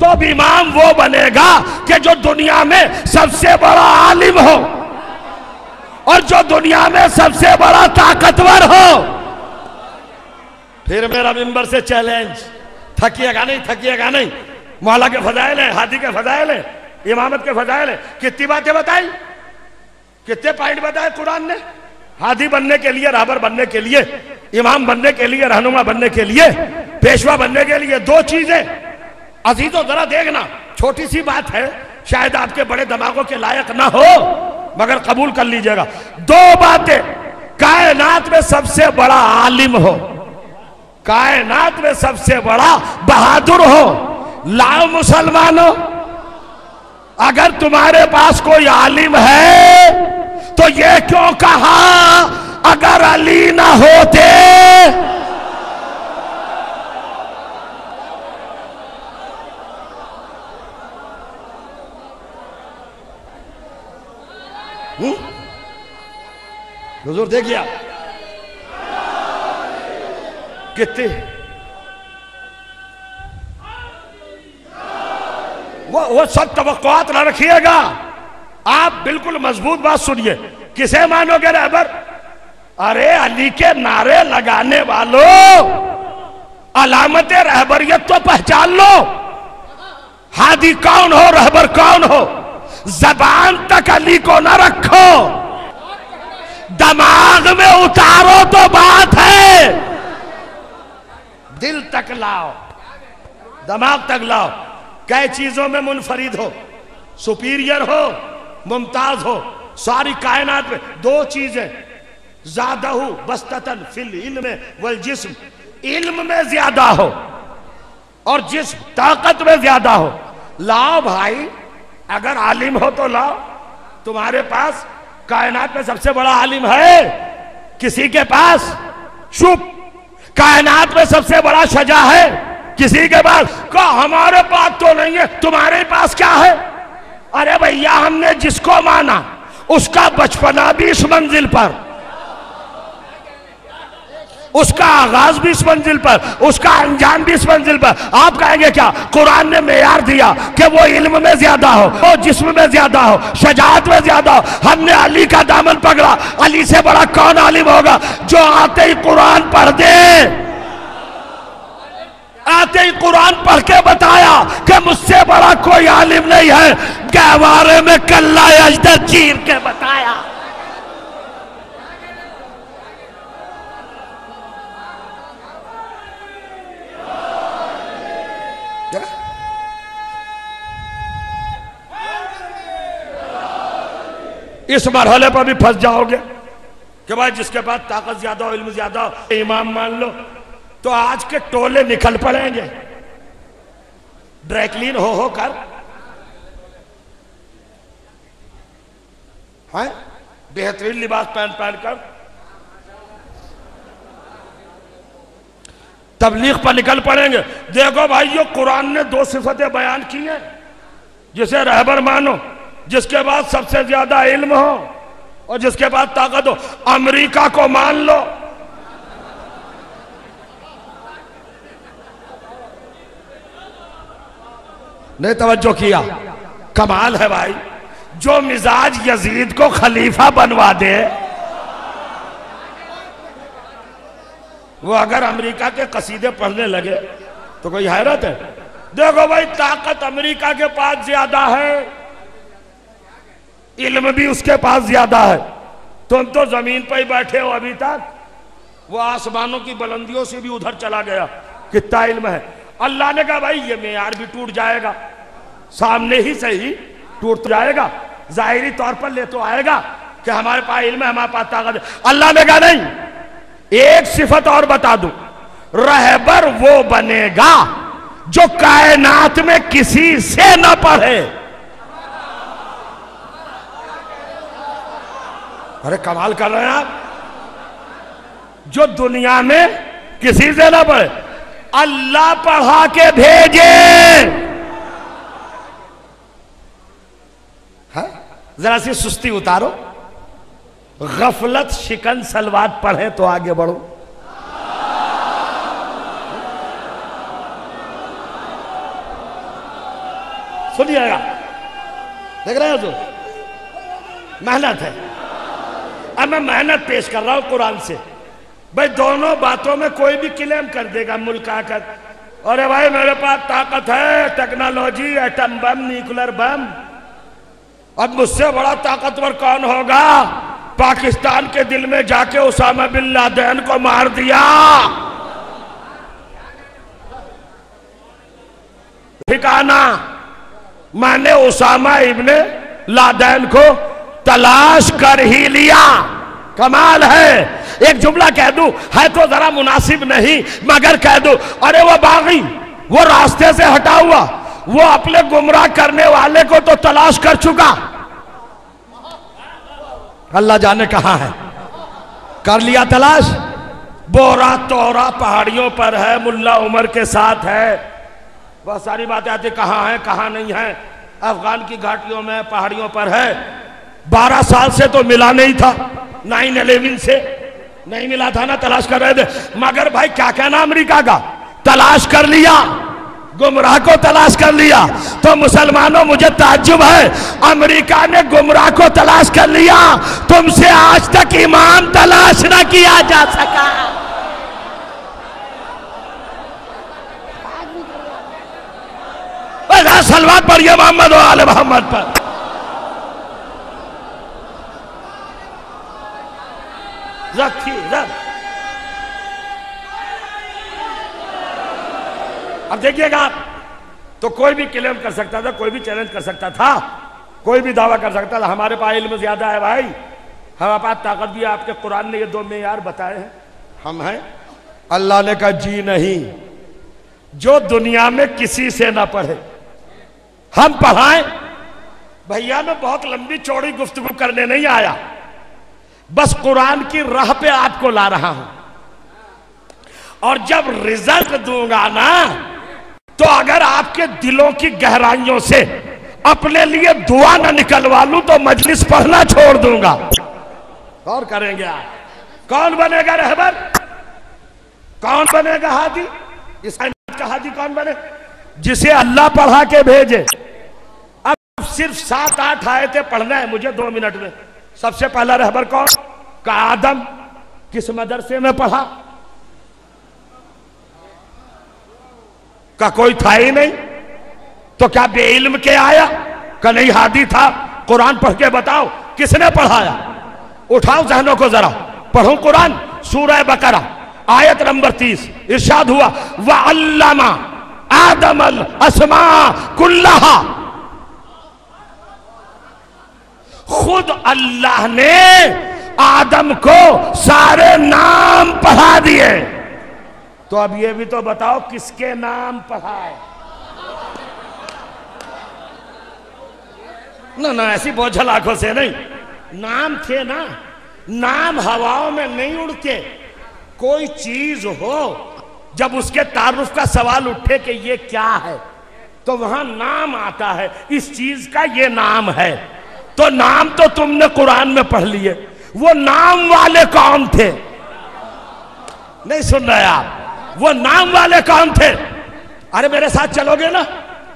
Speaker 2: تو اب امام وہ بنے گا کہ جو دنیا میں سب سے بڑا عالم ہو اور جو دنیا میں سب سے بڑا طاقتور ہو۔ پھر میرا ممبر سے چیلنج۔ تھکیے گا نہیں، تھکیے گا نہیں۔ مولا کے فضائل ہیں ہادی کے فضائل ہیں، امامت کے فضائل ہیں۔ کتنی باتیں بتائی؟ کتنے پوائنٹ بتائے قرآن نے؟ ہادی بننے کے لیے، رابر بننے کے لیے، امام بننے کے لیے، رہنما بننے کے لیے، پیشوا بننے کے لیے دو چیزیں۔ عزیز ذرا دیکھنا، چھوٹی سی بات ہے، شاید آپ کے بڑے دماغوں کے لائق نہ ہو، مگر قبول کر لیجیے گا۔ دو باتیں، کائنات میں سب سے بڑا عالم ہو۔ کائنات میں سب سے بڑا بہادر ہو۔ لاؤ مسلمانوں، اگر تمہارے پاس کوئی عالم ہے تو یہ کیوں کہا؟ اگر علی نہ ہوتے۔ حضور دیکھیا کتنے وہ وہ سب توقعات نہ رکھیے گا۔ آپ بالکل مضبوط بات سنیے۔ کسے مانو گے رہبر؟ ارے علی کے نعرے لگانے والوں علامت رہبریت تو پہچان لو۔ ہادی کون ہو، رہبر کون ہو؟ زبان تک علی کو نہ رکھو۔ دماغ میں اتارو تو بات ہے۔ دل تک لاؤ۔ دماغ تک لاؤ۔ کئی چیزوں میں منفرد ہو۔ سپیریئر ہو۔ ممتاز ہو۔ ساری کائنات میں دو چیزیں۔ زیادہ بستتن فی العلم والجسم۔ علم میں زیادہ ہو اور جسم طاقت میں زیادہ ہو۔ لاؤ بھائی، اگر عالم ہو تو لاؤ۔ تمہارے پاس کائنات میں سب سے بڑا عالم ہے۔ کسی کے پاس چپ۔ کائنات میں سب سے بڑا شجا ہے۔ کسی کے پاس کہا ہمارے پاس تو نہیں ہے۔ تمہارے پاس کیا ہے؟ ارے بھیا، ہم نے جس کو مانا، اس کا بچپنا بھی اس منزل پر۔ اس کا آغاز بھی اس منزل پر، اس کا انجام بھی اس منزل پر۔ آپ کہیں گے کیا؟ قرآن نے معیار دیا کہ وہ علم میں زیادہ ہو، وہ جسم میں زیادہ ہو، شجاعت میں زیادہ ہو۔ ہم نے علی کا دامن پکڑا، علی سے بڑا کون عالم ہوگا جو آتے ہی قرآن پڑھ دے آتے ہی قرآن پڑھ کے بتایا کہ مجھ سے بڑا کوئی عالم نہیں ہے۔ گہوارے میں کلّا اجدر چیر کے بتایا۔ اس مرحلے پر بھی پھنس جاؤ گے کہ بھائی جس کے پاس طاقت زیادہ ہو، علم زیادہ ہو امام مان لو۔ تو آج کے ٹولے نکل پڑیں گے۔ ڈریکلین ہو ہو کر۔ ہاں بہترین لباس پہن پہن کر۔ تبلیغ پر نکل پڑیں گے۔ دیکھو بھائی قرآن نے دو صفتیں بیان کی ہیں۔ جسے رہبر مانو، جس کے بعد سب سے زیادہ علم ہو اور جس کے بعد طاقت ہو۔ امریکہ کو مان لو۔ نہیں توجہ کیا۔ کمال ہے بھائی۔ جو مزاج یزید کو خلیفہ بنوا دے، وہ اگر امریکہ کے قصیدے پڑھنے لگے، تو کوئی حیرت ہے؟ دیکھو بھائی، طاقت امریکہ کے پاس زیادہ ہے، علم بھی اس کے پاس زیادہ ہے۔ تم تو زمین پہ ہی بیٹھے ہو ابھی تک۔ وہ آسمانوں کی بلندیوں سے بھی ادھر چلا گیا۔ کتنا علم ہے۔ اللہ نے کہا بھائی یہ معیار بھی ٹوٹ جائے گا۔ سامنے ہی سے ہی ٹوٹ جائے گا۔ ظاہری طور پر لے تو آئے گا کہ ہمارے پاس علم ہے، ہمارے پاس طاقت ہے۔ اللہ نے کہا نہیں، ایک صفت اور بتا دوں۔ رہبر وہ بنے گا جو کائنات میں کسی سے نہ پڑھے۔ ارے کمال کر رہے ہیں آپ۔ جو دنیا میں کسی سے نہ پڑھے۔ اللہ پڑھا کے بھیجے ہاں؟ ذرا سی سستی اتارو۔ غفلت، شکن، سلوات پڑھے تو آگے بڑھو۔ سنیے گا۔ دیکھ رہے ہیں جو محنت ہے۔ اب میں محنت پیش کر رہا ہوں قرآن سے۔ بھائی دونوں باتوں میں کوئی بھی کلیم کر دے گا ملک آ کر۔ ارے بھائی میرے پاس طاقت ہے، technology, atom bomb, nuclear bomb. اب مجھ سے بڑا طاقتور کون ہوگا؟ پاکستان کے دل میں جا کے اسامہ بن لادین کو مار دیا۔ ٹھکانا۔ میں نے اسامہ ابن لادین کو تلاش کر ہی لیا۔ کمال ہے۔ ایک جملہ کہہ دوں، ہے تو ذرا مناسب نہیں، مگر کہہ دوں، ارے وہ باغی، وہ راستے سے ہٹا ہوا، وہ اپنے گمراہ کرنے والے کو تو تلاش کر چکا۔ اللہ جانے کہاں ہے۔ کر لیا تلاش۔ بورا تورا پہاڑیوں پر ہے، ملا عمر کے ساتھ ہے۔ بہت ساری باتیں آتی، کہاں ہیں، کہاں نہیں ہیں۔ افغان کی گھاٹیوں میں پہاڑیوں پر ہے۔ بارہ سال سے تو ملا نہیں تھا۔ نائن الیون سے نہیں ملا تھا نا، تلاش کر رہے تھے۔ مگر بھائی، کیا کہنا امریکہ کا؟ تلاش کر لیا۔ گمراہ کو تلاش کر لیا۔ تو مسلمانوں، مجھے تعجب ہے۔ امریکہ نے گمراہ کو تلاش کر لیا۔ تم سے آج تک ایمان تلاش نہ کیا جا سکا۔ سلوات پر یہ محمد و آل محمد پر۔ رکھی اب دیکھیے گا تو کوئی بھی کلیم کر سکتا تھا، کوئی بھی چیلنج کر سکتا تھا، کوئی بھی دعویٰ کر سکتا تھا، ہمارے پاس علم زیادہ ہے بھائی۔ ہمارے پاس طاقت بھی ہے آپ کے قرآن نے یہ دو معیار بتائے ہیں۔ ہم ہیں
Speaker 1: اللہ نے کہا جی نہیں۔
Speaker 2: جو دنیا میں کسی سے نہ پڑھے۔ ہم پڑھائیں۔ بھیا، میں بہت لمبی چوڑی گفتگو کرنے نہیں آیا۔ بس قرآن کی راہ پہ آپ کو لا رہا ہوں۔ اور جب رزلٹ دوں گا نا، تو اگر آپ کے دلوں کی گہرائیوں سے اپنے لیے دعا نہ نکلوا لوں، تو مجلس پڑھنا چھوڑ دوں گا۔ اور کریں گے آپ۔ کون بنے گا رہبر؟ کون بنے گا ہادی؟ اس کا ہادی کون بنے؟ جسے اللہ پڑھا کے بھیجے۔ اب صرف سات آٹھ آیتیں پڑھنا ہے مجھے دو منٹ میں۔ سب سے پہلا رہبر کون؟ کا آدم، کس مدرسے میں پڑھا؟ کا کوئی تھا ہی نہیں؟ تو کیا بے علم کے آیا؟ کا نہیں ہادی تھا؟ قرآن پڑھ کے بتاؤ، کس نے پڑھایا؟ اٹھاؤ ذہنوں کو ذرا، پڑھو قرآن، سورہ بقرہ، آیت نمبر تیس، ارشاد ہوا، وَعَلَّمَ آدم الاسماء کلہا خود اللہ نے آدم کو سارے نام پڑھا دیے۔ تو اب یہ بھی تو بتاؤ کس کے نام پڑھائے؟ نہ نہ، ایسی بوجھل آنکھوں سے نہیں۔ نام تھے نا، نام ہواؤں میں نہیں اڑتے۔ کوئی چیز ہو، جب اس کے تعارف کا سوال اٹھے کہ یہ کیا ہے، تو وہاں نام آتا ہے۔ اس چیز کا یہ نام ہے۔ تو نام تو تم نے قرآن میں پڑھ لیے۔ وہ نام والے کون تھے؟ نہیں سن رہے آپ۔ وہ نام والے کون تھے؟ ارے میرے ساتھ چلو گے نا۔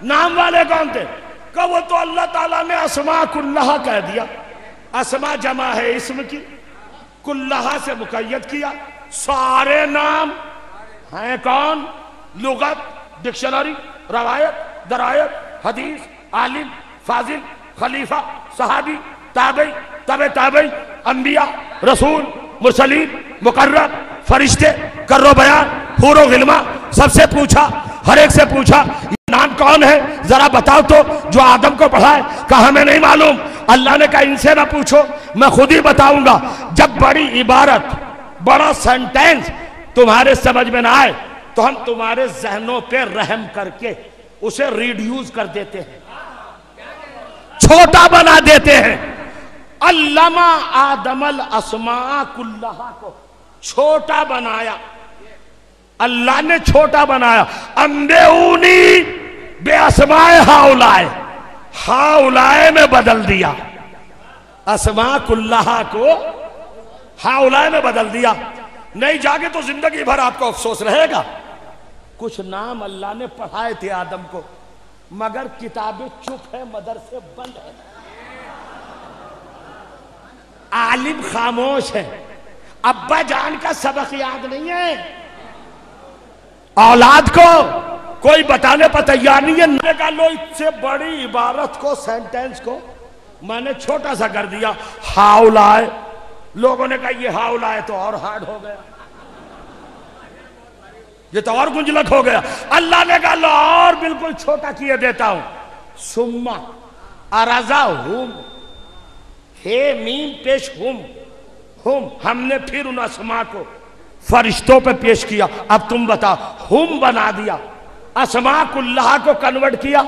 Speaker 2: نام والے کون تھے؟ کہ وہ تو اللہ تعالیٰ نے اسما کلہا کہہ دیا۔ اسما جمع ہے اسم کی۔ کلہا سے مقید کیا۔ سارے نام ہیں کون؟ لغت، ڈکشنری، روایت، درایت، حدیث، عالم، فاضل خلیفہ، صحابی، تابعی تب تابعی، انبیاء، رسول، مرسلین، مقرر، فرشتے کرو بیان، حور و غلمہ، سب سے پوچھا، ہر ایک سے پوچھا، یہ نام کون ہے؟ ذرا بتاؤ تو، جو آدم کو پڑھائے کہا ہمیں نہیں معلوم؟ اللہ نے کہا، ان سے نہ پوچھو، میں خود ہی بتاؤں گا۔ جب بڑی عبارت، بڑا سنٹینس تمہارے سمجھ میں نہ آئے، تو ہم تمہارے ذہنوں پہ رحم کر کے اسے ریڈیوز کر دیتے ہیں۔ چھوٹا بنا دیتے ہیں۔ علامہ آدم الاسماء کلہا کو چھوٹا بنایا۔ اللہ نے چھوٹا بنایا۔ انبیونی بے اسماء ہاؤلائے۔ ہاؤلائے میں بدل دیا۔ اسماء کلہا کو ہاؤلائے میں بدل دیا۔ نہیں جاگے تو زندگی بھر آپ کو افسوس رہے گا۔ کچھ نام اللہ نے پڑھائے تھے آدم کو۔ مگر کتابیں چپ ہے مدرسے بند ہے عالم خاموش ہے ابا جان کا سبق یاد نہیں ہے۔ اولاد کو کوئی بتانے پر تیار نہیں ہے۔ میں کہا لو اس سے بڑی عبارت کو، سینٹینس کو میں نے چھوٹا سا کر دیا۔ ہاؤلائے لوگوں نے کہا یہ ہاؤلائے تو اور ہارڈ ہو گیا۔ یہ تو اور گنجلک ہو گیا۔ اللہ نے کہا لو اور بالکل چھوٹا کیے دیتا ہوں۔ سما ارزا ہم، ہے میم پیش ہم ہم ہم نے پھر ان اسما کو فرشتوں پہ پیش کیا۔ اب تم بتا، ہم بنا دیا اسما کلہ کو کنورٹ کیا۔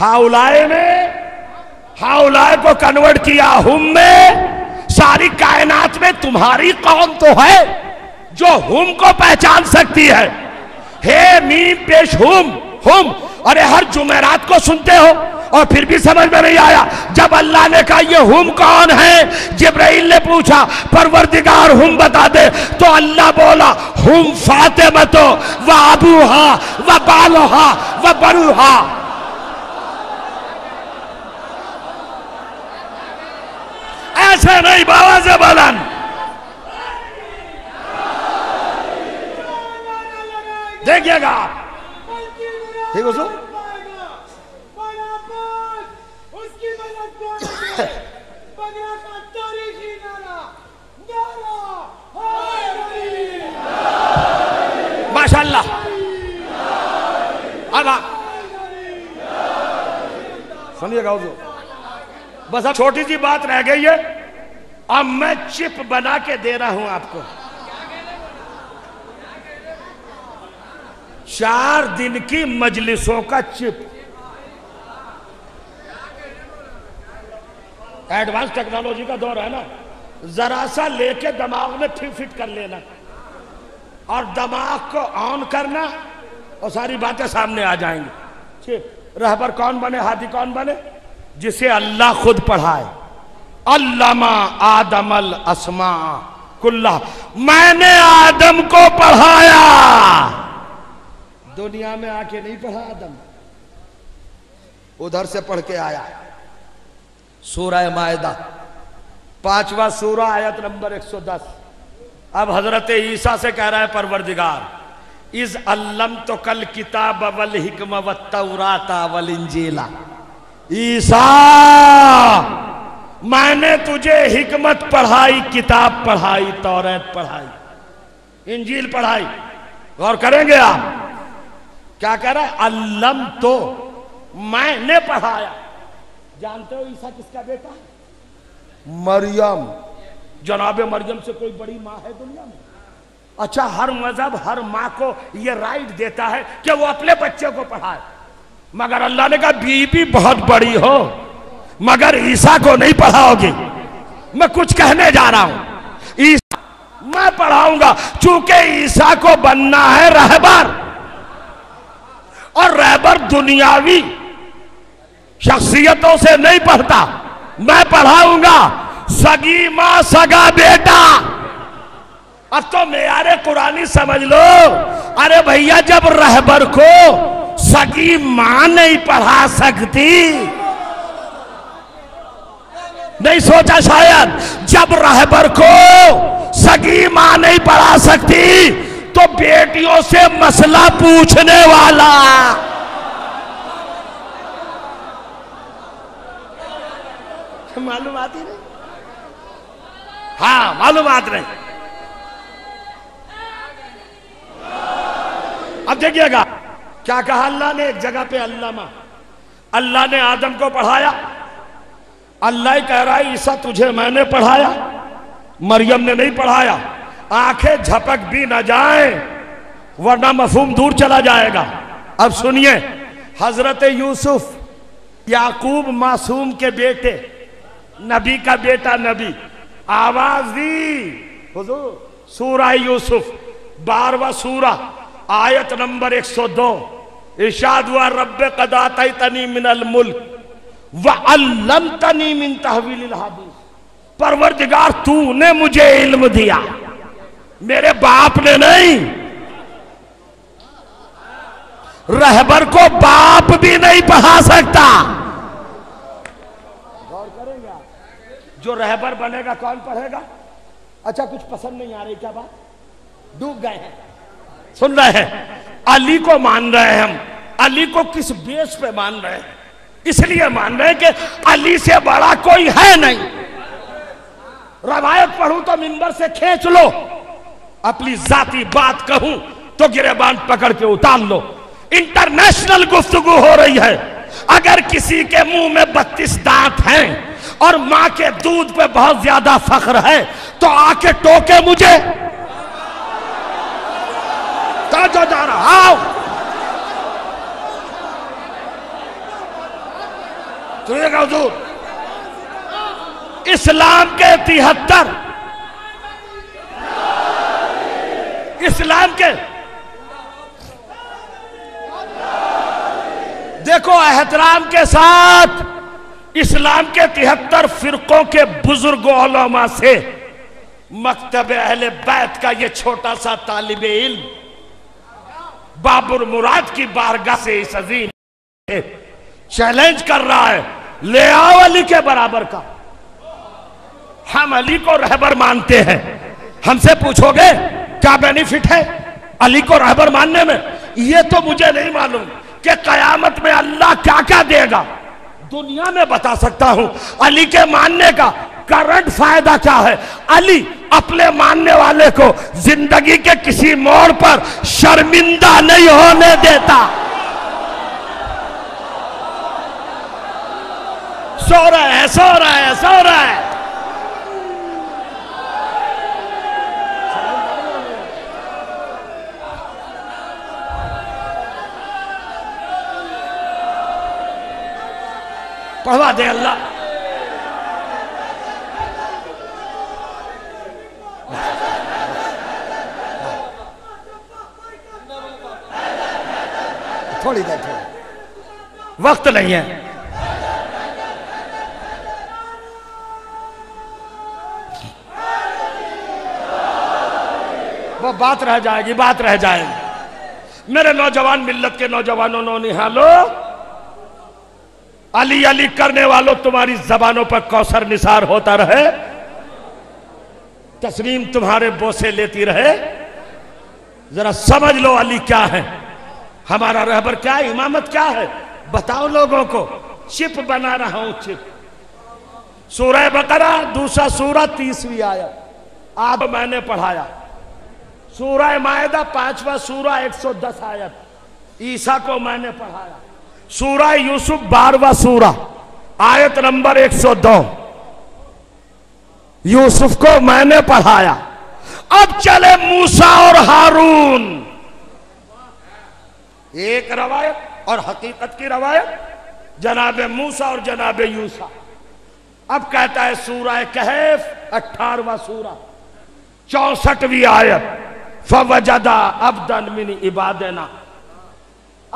Speaker 2: ہاؤلائے میں، ہاؤلائے کو کنورٹ کیا ہم میں۔ ساری کائنات میں تمہاری قوم تو ہے جو ہم کو پہچان سکتی ہے۔ ہے میم پیش ہم ہم ارے ہر جمعرات کو سنتے ہو۔ اور پھر بھی سمجھ میں نہیں آیا۔ جب اللہ نے کہا یہ ہم کون ہے؟ جبرائیل نے پوچھا، پروردگار ہم بتا دے۔ تو اللہ بولا ہم فاطمتو و ابوہا، و بالوہا، و بروہا۔ ایسے نہیں، بابا سے بلن دیکھئے گا۔ آپ ٹھیک ہو سو؟ ماشاءاللہ۔ اب آپ سنیے گا حضور۔ بس اب چھوٹی سی بات رہ گئی ہے۔ اور میں چپ بنا کے دے رہا ہوں آپ کو۔ چار دن کی مجلسوں کا چپ۔ ایڈوانس ٹیکنالوجی کا دور ہے نا۔ ذرا سا لے کے دماغ میں پھر فٹ کر لینا۔ اور دماغ کو آن کرنا اور ساری باتیں سامنے آ جائیں گی۔ ٹھیک رہبر کون بنے؟ ہاتھی کون بنے؟ جسے اللہ خود پڑھائے۔ علامہ آدم الاسماء کلہ۔ میں نے آدم کو پڑھایا۔ دنیا میں آ کے نہیں پڑھا آدم۔
Speaker 1: ادھر سے پڑھ کے آیا۔ سورہ معدہ
Speaker 2: پانچواں سورہ آیت نمبر ایک سو دس۔ اب حضرت عیسیٰ سے کہہ رہا ہے پروردگار از علم تو کل کتاب والحکم والتوراتا والانجیلہ عیسیٰ، میں نے تجھے حکمت پڑھائی، کتاب پڑھائی توریت پڑھائی، انجیل پڑھائی۔ غور کریں گے آپ۔ کیا کہہ رہا ہے؟ علم تو میں نے پڑھایا۔ جانتے ہو عیسیٰ کس کا بیٹا ہے؟
Speaker 1: مریم۔
Speaker 2: جناب مریم سے کوئی بڑی ماں ہے دنیا میں؟ اچھا ہر مذہب، ہر ماں کو یہ رائٹ دیتا ہے کہ وہ اپنے بچے کو پڑھائے۔ مگر اللہ نے کہا بی بی بہت بڑی ہو، مگر عیسیٰ کو نہیں پڑھاؤ گی میں کچھ کہنے جا رہا ہوں۔ عیسیٰ، میں پڑھاؤں گا۔ چونکہ عیسیٰ کو بننا ہے رہبر۔ اور رہبر دنیاوی شخصیتوں سے نہیں پڑھتا۔ میں پڑھاؤں گا۔ سگی ماں، سگا بیٹا۔ اب تو معیار قرآنی سمجھ لو۔ ارے بھیا، جب رہبر کو سگی ماں نہیں پڑھا سکتی، نہیں سوچا شاید، جب رہبر کو سگی ماں نہیں پڑھا سکتی تو بیٹیوں سے مسئلہ پوچھنے والا۔ معلومات ہی نہیں؟ ہاں معلومات نہیں۔ اب دیکھیے گا، کیا کہا اللہ نے؟ ایک جگہ پہ علامہ۔ اللہ نے آدم کو پڑھایا۔ اللہ ہی کہہ رہا ہے، عیسیٰ تجھے میں نے پڑھایا۔ مریم نے نہیں پڑھایا۔ آنکھیں جھپک بھی نہ جائیں، ورنہ مفہوم دور چلا جائے گا۔ اب سنیے، حضرت یوسف، یعقوب معصوم کے بیٹے، نبی کا بیٹا نبی، آواز دی۔ حضور، سورہ یوسف بارواں سورہ، آیت نمبر ایک سو دو۔ ارشاد ہوا، رب قد آتیتنی من الملک وعلمتنی من تحویل الحدیث۔ پروردگار، تو نے مجھے علم دیا۔ میرے باپ نے نہیں۔ رہبر کو باپ بھی نہیں پڑھا سکتا۔ جو رہبر بنے گا کون پڑھے گا؟ اچھا کچھ پسند نہیں آ رہی، کیا بات؟ ڈوب گئے ہیں۔ سن رہے ہیں، علی کو مان رہے ہیں ہم۔ علی کو کس بیس پہ مان رہے ہیں؟ اس لیے مان رہے ہیں کہ علی سے بڑا کوئی ہے نہیں۔ روایت پڑھوں تو منبر سے کھینچ لو۔ اپنی ذاتی بات کہوں تو گرے باندھ پکڑ کے اتار لو۔ انٹرنیشنل گفتگو ہو رہی ہے۔ اگر کسی کے منہ میں بتیس دانت ہیں اور ماں کے دودھ پہ بہت زیادہ فخر ہے تو آ کے ٹوکے مجھے۔ جو جا رہا آؤ سنیے گا حضور۔ اسلام کے تہتر اسلام کے دیکھو احترام کے ساتھ اسلام کے تہتر فرقوں کے بزرگ علماء سے مکتب اہل بیت کا یہ چھوٹا سا طالب علم بابر مراد کی بارگاہ سے اس عظیم چیلنج کر رہا ہے۔ لے آؤ علی کے برابر کا۔ ہم علی کو رہبر مانتے ہیں۔ ہم سے پوچھو گے کیا بینیفٹ ہے علی کو رہبر ماننے میں؟ یہ تو مجھے نہیں معلوم کہ قیامت میں اللہ کیا کیا دے گا۔ دنیا میں بتا سکتا ہوں علی کے ماننے کا کرنٹ فائدہ کیا ہے۔ علی اپنے ماننے والے کو زندگی کے کسی موڑ پر شرمندہ نہیں ہونے دیتا۔ سو رہا ہے، سو رہا ہے، سو رہا ہے۔ پڑھوا دے اللہ۔
Speaker 1: تھوڑی دیر تھوڑی۔
Speaker 2: وقت نہیں ہے۔ وہ بات رہ جائے گی، بات رہ جائے گی۔ میرے نوجوان ملت کے نوجوانوں نو نہالو علی علی کرنے والوں تمہاری زبانوں پر کوثر نثار ہوتا رہے تسلیم تمہارے بوسے لیتی رہے ذرا سمجھ لو علی کیا ہے ہمارا رہبر کیا ہے امامت کیا ہے بتاؤ لوگوں کو چپ بنا رہا ہوں چپ سورہ بقرہ دوسرا سورہ تیسویں آیا آب میں نے پڑھایا سورہ معاہدہ پانچواں سورہ ایک سو دس آیت عیسیٰ کو میں نے پڑھایا سورہ یوسف بارہواں سورہ، آیت نمبر ایک سو دو۔ یوسف کو میں نے پڑھایا۔ اب چلے موسیٰ اور ہارون۔ ایک روایت اور حقیقت کی روایت، جناب موسیٰ اور جناب یوسا اب کہتا ہے سورہ کہف اٹھارواں سورہ۔ چونسٹھویں آیت، فوجدہ عبدن من عبادنا۔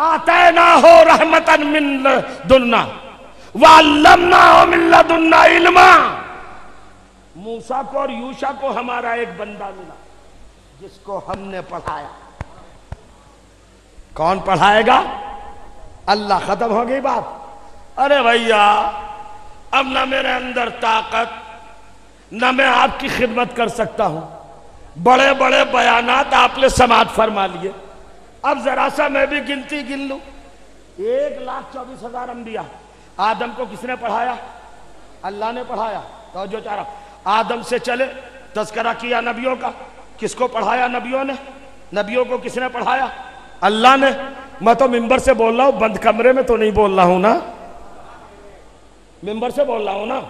Speaker 2: آتینا ہو رحمتن من دننا وعلمنا ہو من لدننا علما۔ موسیٰ کو اور یوشا کو ہمارا ایک بندہ ملا، جس کو ہم نے پڑھایا۔ کون پڑھائے گا؟ اللہ ختم ہو گئی بات۔ ارے بھیا، اب نہ میرے اندر طاقت، نہ میں آپ کی خدمت کر سکتا ہوں۔ بڑے بڑے بیانات آپ نے سماعت فرما لیے۔ اب ذرا سا میں بھی گنتی گن لوں۔ ایک لاکھ چوبیس ہزار انبیاء۔ آدم کو کس نے پڑھایا؟ اللہ نے پڑھایا۔ توجہ چارہ۔ آدم سے چلے، تذکرہ کیا نبیوں کا۔ کس کو پڑھایا نبیوں نے؟ نبیوں کو کس نے پڑھایا؟ اللہ نے۔ میں تو ممبر سے بول رہا ہوں، بند کمرے میں تو نہیں بول رہا ہوں نا۔ ممبر سے بول رہا ہوں نا۔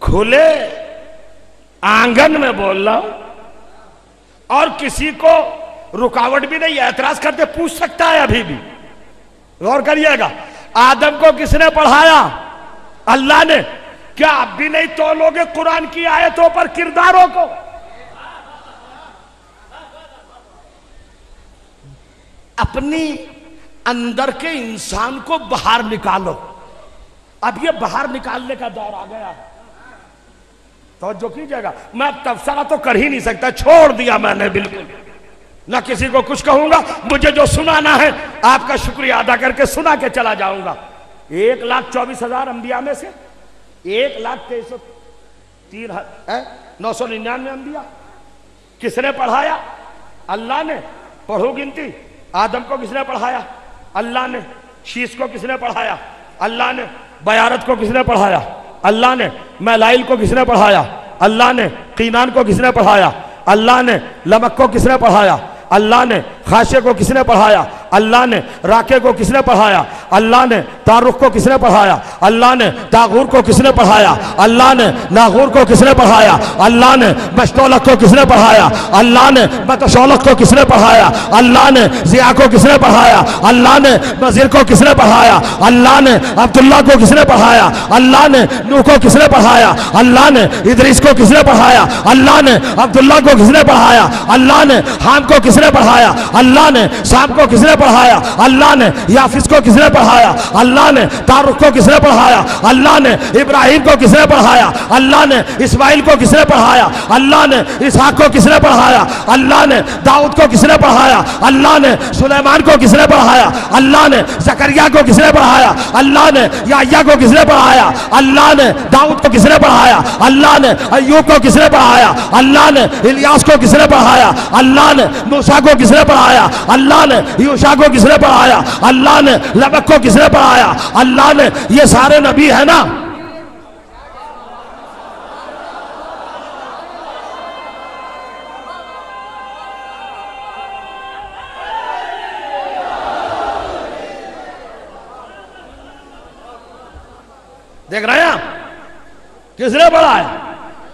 Speaker 2: کھلے۔ آنگن میں بول رہا ہوں۔ اور کسی کو رکاوٹ بھی نہیں ہے اعتراض کرتے، پوچھ سکتا ہے ابھی بھی۔ غور کریے گا، آدم کو کس نے پڑھایا؟ اللہ نے۔ کیا اب بھی نہیں تو لوگ قرآن کی آیتوں پر کرداروں کو؟ اپنی اندر کے انسان کو باہر نکالو۔ اب یہ باہر نکالنے کا دور آ گیا۔ ہے توجہ کیجیے گا۔ میں تفسرہ تو کر ہی نہیں سکتا، چھوڑ دیا میں نے بالکل۔ نہ کسی کو کچھ کہوں گا، مجھے جو سنانا ہے، آپ کا شکریہ ادا کر کے سنا کے چلا جاؤں گا۔ ایک لاکھ چوبیس ہزار انبیاء میں سے ایک لاکھ تیس سو تین نو سو ننانوے انبیاء۔ کس نے پڑھایا؟ اللہ نے۔ پڑھو گنتی۔ آدم کو کس نے پڑھایا؟ اللہ نے۔ شیش کو کس نے پڑھایا؟ اللہ نے۔ بیارت کو کس نے پڑھایا؟ اللہ نے۔ میلائل کو کس نے پڑھایا؟ اللہ نے۔ قینان کو کس نے پڑھایا؟ اللہ نے۔ لمک کو کس نے پڑھایا؟ اللہ نے خاشے کو کس نے پڑھایا؟ اللہ نے راکے کو کس نے پڑھایا اللہ نے تارخ کو کس نے پڑھایا اللہ نے تاغور کو کس نے پڑھایا اللہ نے ناغور کو کس نے پڑھایا اللہ نے مشتولک کو کس نے پڑھایا اللہ نے متشولک کو کس نے پڑھایا اللہ نے ضیاء کو کس نے پڑھایا اللہ نے وزیر کو کس نے پڑھایا اللہ نے عبداللہ کو کس نے پڑھایا اللہ نے نو کو کس نے پڑھایا اللہ نے ادریس کو کس نے پڑھایا اللہ نے عبداللہ کو کس نے پڑھایا اللہ نے حام کو کس نے پڑھایا اللہ نے شام کو کس نے پڑھایا اللہ نے یافس کو کس نے پڑھایا اللہ نے تارخ کو کس نے پڑھایا اللہ نے ابراہیم کو کس نے پڑھایا اللہ نے اسماعیل کو کس نے پڑھایا اللہ نے اسحاق کو کس نے پڑھایا اللہ نے داؤد کو کس نے پڑھایا اللہ نے سلیمان کو کس نے پڑھایا اللہ نے زکریا کو کس نے پڑھایا اللہ نے یحییٰ کو کس نے پڑھایا اللہ نے داؤد کو کس نے پڑھایا اللہ نے ایوب کو کس نے پڑھایا اللہ نے الیاس کو کس نے پڑھایا اللہ نے موسیٰ کو کس نے پڑھایا اللہ نے یوشا کو کس نے پڑھایا؟ اللہ نے لبک کو کس نے پڑھایا؟ اللہ نے، یہ سارے نبی ہیں نا؟ دیکھ رہے ہیں؟ آپ کس نے پڑھایا؟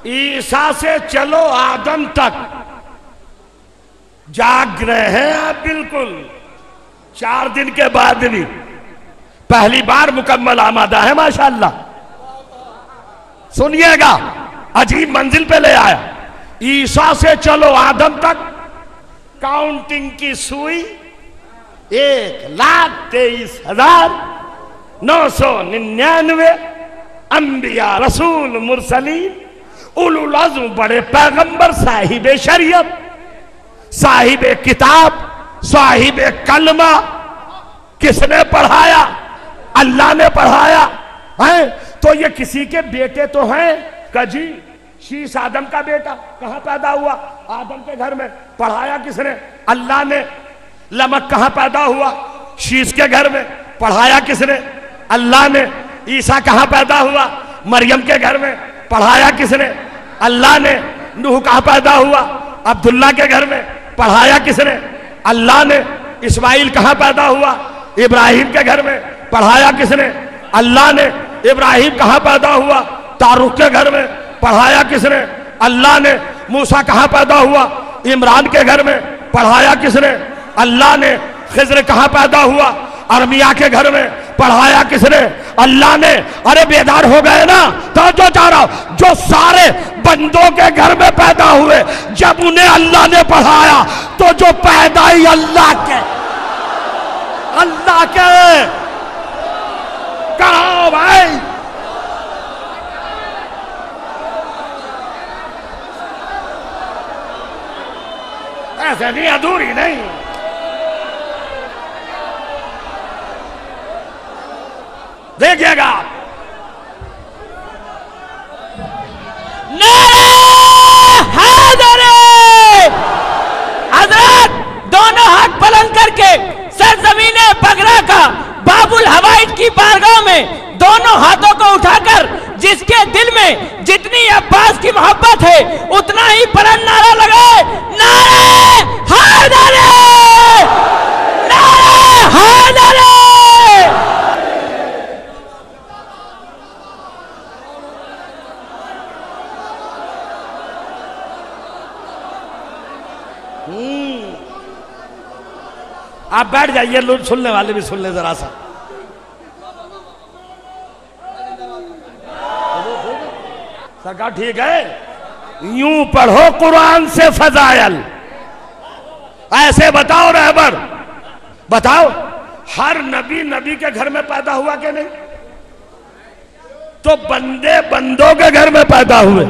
Speaker 2: عیسیٰ سے چلو آدم تک۔ جاگ رہے ہیں آپ بالکل۔ چار دن کے بعد بھی پہلی بار مکمل آمادہ ہے، ماشاءاللہ. سنیے گا، عجیب منزل پہ لے آیا. عیسیٰ سے چلو آدم تک کاؤنٹنگ کی سوئی، ایک لاکھ تیئیس ہزار نو سو ننانوے انبیاء رسول مرسلین، اولو العزم بڑے پیغمبر، صاحب شریعت، صاحب کتاب صاحب کلمہ کس نے پڑھایا؟ اللہ نے پڑھایا۔ ہیں؟ تو یہ کسی کے بیٹے تو ہیں؟ کہ جی شیش آدم کا بیٹا کہاں پیدا ہوا؟ آدم کے گھر میں پڑھایا کس نے؟ اللہ نے۔ لمک کہاں پیدا ہوا؟ شیش کے گھر میں پڑھایا کس نے؟ اللہ نے۔ عیسیٰ کہاں پیدا ہوا؟ مریم کے گھر میں پڑھایا کس نے؟ اللہ نے۔ نوح کہاں پیدا ہوا؟ عبداللہ کے گھر میں پڑھایا کس نے؟ اللہ نے اسماعیل کہاں پیدا ہوا؟ ابراہیم کے گھر میں۔ پڑھایا کس نے؟ اللہ نے۔ ابراہیم کہاں پیدا ہوا؟ تاروخ کے گھر میں۔ پڑھایا کس نے؟ اللہ نے۔ موسیٰ کہاں پیدا ہوا؟ عمران کے گھر میں۔ پڑھایا کس نے؟ اللہ نے۔ خضر کہاں پیدا ہوا؟ ارمیا کے گھر میں پڑھایا کس نے؟ اللہ نے۔ ارے بیدار ہو گئے نا؟ تو جو چاہ رہا ہوں، جو سارے بندوں کے گھر میں پیدا ہوئے، جب انہیں اللہ نے پڑھایا، تو جو پیدا ہی اللہ کے۔ اللہ کے۔ کہاں بھائی؟ ایسے نہیں، ادھوری نہیں۔ دیکھیے گا۔
Speaker 3: حضرت دونوں ہاتھ بلند کر کے سرزمین پگرا کا باب الحوائد کی بارگاہ میں دونوں ہاتھوں کو اٹھا کر جس کے دل میں جتنی عباس کی محبت ہے، اتنا ہی بلند نعرہ لگائے۔ نعرہ حیدر نعرہ حیدر
Speaker 2: آپ بیٹھ جائیے، لوگ سننے والے بھی سن لیں ذرا سا۔ سرکار ٹھیک ہے؟ یوں پڑھو قرآن سے فضائل۔ ایسے بتاؤ رہبر۔ بتاؤ، ہر نبی نبی کے گھر میں پیدا ہوا کہ نہیں؟ تو بندے بندوں کے گھر میں پیدا ہوئے۔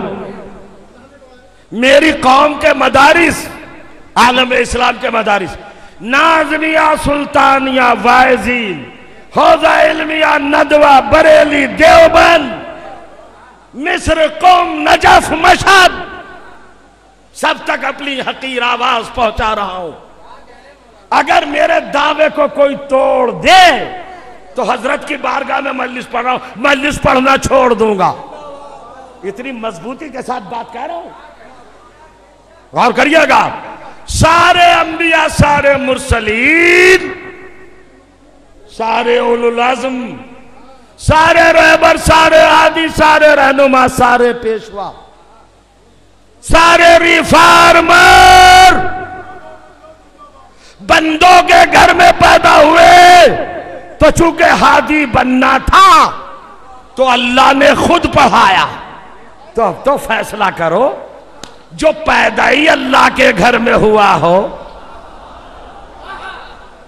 Speaker 2: میری قوم کے مدارس، عالم اسلام کے مدارس۔ نازمیہ سلطانیہ وائزین حوضہ علمیہ ندوہ بریلی دیوبند، مصر قوم نجف مشہد، سب تک اپنی حقیر آواز پہنچا رہا ہوں۔ اگر میرے دعوے کو کوئی توڑ دے، تو حضرت کی بارگاہ میں مجلس پڑھ رہا ہوں مجلس پڑھنا چھوڑ دوں گا۔ اتنی مضبوطی کے ساتھ بات کہہ رہا ہوں۔ غور کریے گا۔ سارے انبیاء، سارے مرسلین، سارے اولو العظم سارے رہبر، سارے عادی، سارے رہنما، سارے پیشوا، سارے ریفارمر۔ بندوں کے گھر میں پیدا ہوئے تو چونکہ ہادی بننا تھا تو اللہ نے خود پڑھایا۔ تو اب تو فیصلہ کرو۔ جو پیدا ہی اللہ کے گھر میں ہوا ہو،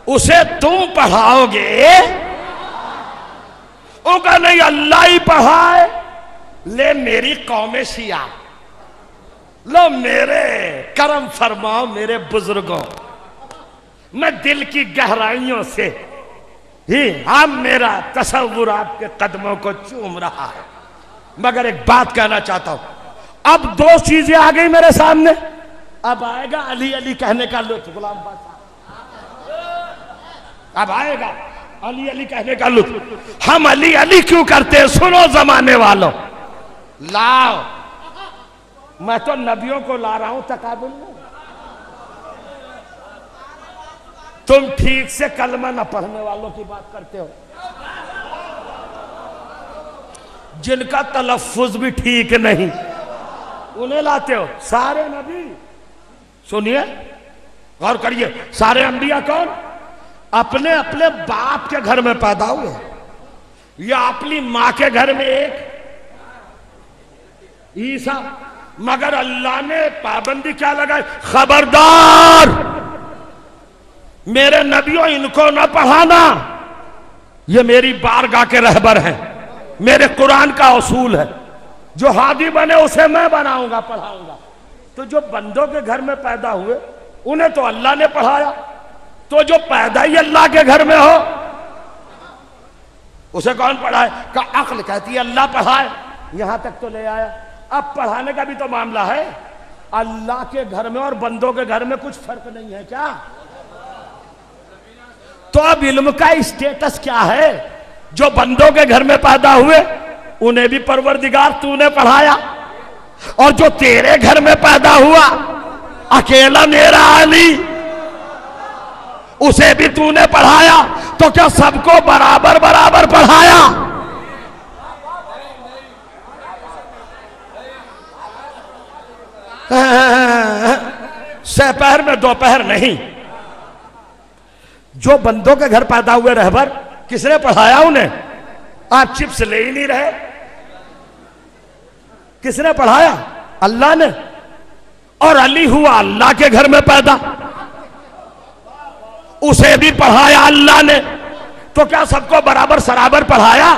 Speaker 2: اسے تم پڑھاؤ گے۔ ان کا نہیں، اللہ ہی پڑھائے۔ لے، میری قوم شیعہ۔ لو، میرے کرم فرماؤ، میرے بزرگوں۔ میں دل کی گہرائیوں سے ہی ہم میرا تصور آپ کے قدموں کو چوم رہا ہے۔ مگر ایک بات کہنا چاہتا ہوں۔ اب دو چیزیں آ گئی میرے سامنے۔ اب آئے گا علی علی کہنے کا لطف، غلام بادشاہ۔ اب آئے گا علی علی کہنے کا لطف۔ ہم علی علی کیوں کرتے ہیں؟ سنو زمانے والوں۔ لاؤ۔ میں تو نبیوں کو لا رہا ہوں تقابل میں۔ تم ٹھیک سے کلمہ نہ پڑھنے والوں کی بات کرتے ہو۔ جن کا تلفظ بھی ٹھیک نہیں۔ انہیں لاتے ہو؟ سارے نبی۔ سنیے، غور کریے، سارے انبیاء کون؟ اپنے اپنے باپ کے گھر میں پیدا ہوئے۔ یا اپنی ماں کے گھر میں ایک۔ عیسیٰ، مگر اللہ نے پابندی کیا لگائی۔ خبردار! میرے نبیوں، ان کو نہ پڑھانا۔ یہ میری بارگاہ کے رہبر ہیں۔ میرے قرآن کا اصول ہے۔ جو ہادی بنے اسے میں بناؤں گا، پڑھاؤں گا۔ تو جو بندوں کے گھر میں پیدا ہوئے، انہیں تو اللہ نے پڑھایا۔ تو جو پیدا ہی اللہ کے گھر میں ہو، اسے کون پڑھائے؟ کہ عقل کہتی ہے، اللہ پڑھائے۔ یہاں تک تو لے آیا۔ اب پڑھانے کا بھی تو معاملہ ہے۔ اللہ کے گھر میں اور بندوں کے گھر میں کچھ فرق نہیں ہے کیا؟ تو اب علم کا اسٹیٹس کیا ہے؟ جو بندوں کے گھر میں پیدا ہوئے انہیں بھی پروردگار تو نے پڑھایا۔ اور جو تیرے گھر میں پیدا ہوا، اکیلا میرا علی، اسے بھی تو نے پڑھایا۔ تو کیا سب کو برابر برابر پڑھایا؟ سپہر میں دوپہر نہیں۔ جو بندوں کے گھر پیدا ہوئے رہبر، کس نے پڑھایا انہیں؟ آپ چپس لے ہی نہیں رہے۔ کس نے پڑھایا؟ اللہ نے۔ اور علی ہوا اللہ کے گھر میں پیدا۔ اسے بھی پڑھایا اللہ نے۔ تو کیا سب کو برابر سرابر پڑھایا؟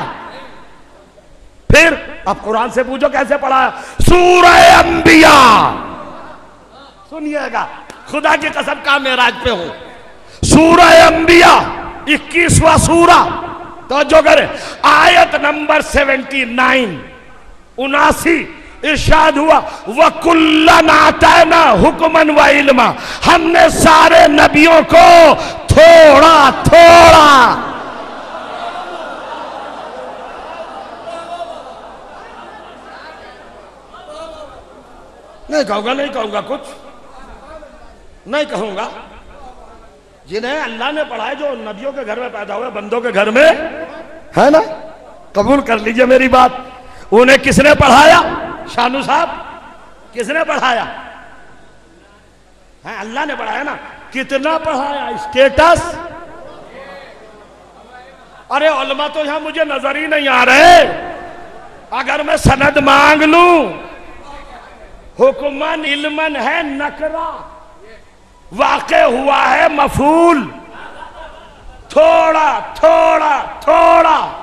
Speaker 2: پھر اب قرآن سے پوچھو کیسے پڑھایا؟ سورہ انبیاء۔ سنیے گا، خدا کی قسم کا میراج پہ ہوں سورہ انبیاء، اکیسواں سورہ۔ توجہ کرے آیت نمبر سیونٹی نائن۔ اناسی، ارشاد ہوا وَكُلَّنْ آتَيْنَا حُكْمًا وَعِلْمًا۔ ہم نے سارے نبیوں کو تھوڑا تھوڑا۔ نہیں کہوں گا، نہیں کہوں گا، کچھ۔ نہیں کہوں گا۔ جنہیں اللہ نے پڑھائے جو نبیوں کے گھر میں پیدا ہوئے بندوں کے گھر میں۔ ہے نا؟ قبول کر لیجیے میری بات۔ انہیں کس نے پڑھایا؟ شانو صاحب کس نے پڑھایا؟ اللہ نے پڑھایا نا۔ کتنا پڑھایا؟ اسٹیٹس ارے علماء تو یہاں مجھے نظر ہی نہیں آ رہے۔ اگر میں سند مانگ لوں حکمن علمن ہے نکرا واقع ہوا ہے مفول تھوڑا تھوڑا تھوڑا۔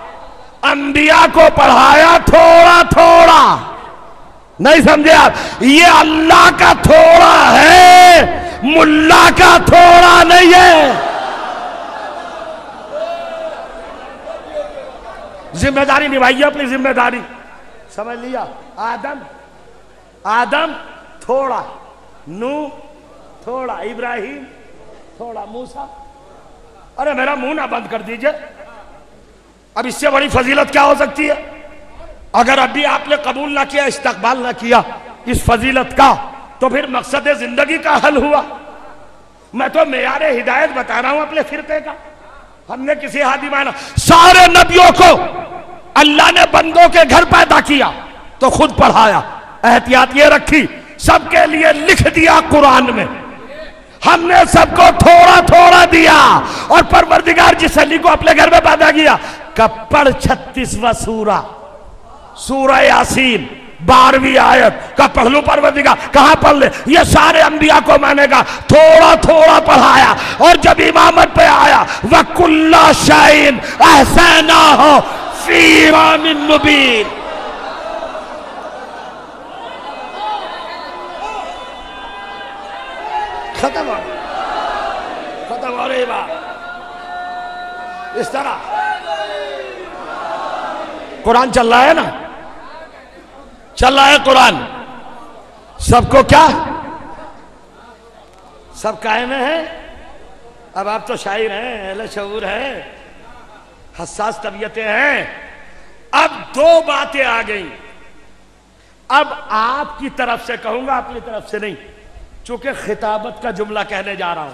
Speaker 2: انبیاء کو پڑھایا، تھوڑا تھوڑا۔ نہیں سمجھے آپ؟ یہ اللہ کا تھوڑا ہے، ملا کا تھوڑا نہیں ہے۔ ذمہ داری نبھائیے اپنی ذمہ داری۔ سمجھ لیا؟ آدم آدم تھوڑا نو تھوڑا ابراہیم، تھوڑا موسا ارے میرا منہ نہ بند کر دیجیے۔ اب اس سے بڑی فضیلت کیا ہو سکتی ہے؟ اگر ابھی آپ نے قبول نہ کیا، استقبال نہ کیا اس فضیلت کا، تو پھر مقصد زندگی کا حل ہوا۔ میں تو معیار ہدایت بتا رہا ہوں اپنے فرقے کا۔ ہم نے کسی ہادی مانا۔ سارے نبیوں کو اللہ نے بندوں کے گھر پیدا کیا، تو خود پڑھایا، احتیاط یہ رکھی، سب کے لیے لکھ دیا قرآن میں۔ ہم نے سب کو تھوڑا تھوڑا دیا اور پروردگار جس علی کو اپنے گھر میں پیدا کیا، کپڑ چھتیسواں سورہ سورہ یاسین، بارہویں آیت کا پڑھ لوں پروردگار، کہاں پڑھ لے؟ یہ سارے انبیاء کو میں نے کہا، تھوڑا تھوڑا پڑھایا اور جب امامت پہ آیا وَكُلَّ شَائِن اَحْسَنَاهُ فِي امام مبین ختم ہو ختم ہو رہی بات۔ اس طرح۔ قرآن چل رہا ہے نا؟ چل رہا ہے قرآن۔ سب کو کیا؟ سب قائم ہیں؟ اب آپ تو شاعر ہیں، اہل شعور ہیں۔ حساس طبیعتیں ہیں۔ اب دو باتیں آ گئیں۔ اب آپ کی طرف سے کہوں گا، اپنی طرف سے نہیں۔ چونکہ خطابت کا جملہ کہنے جا رہا ہوں۔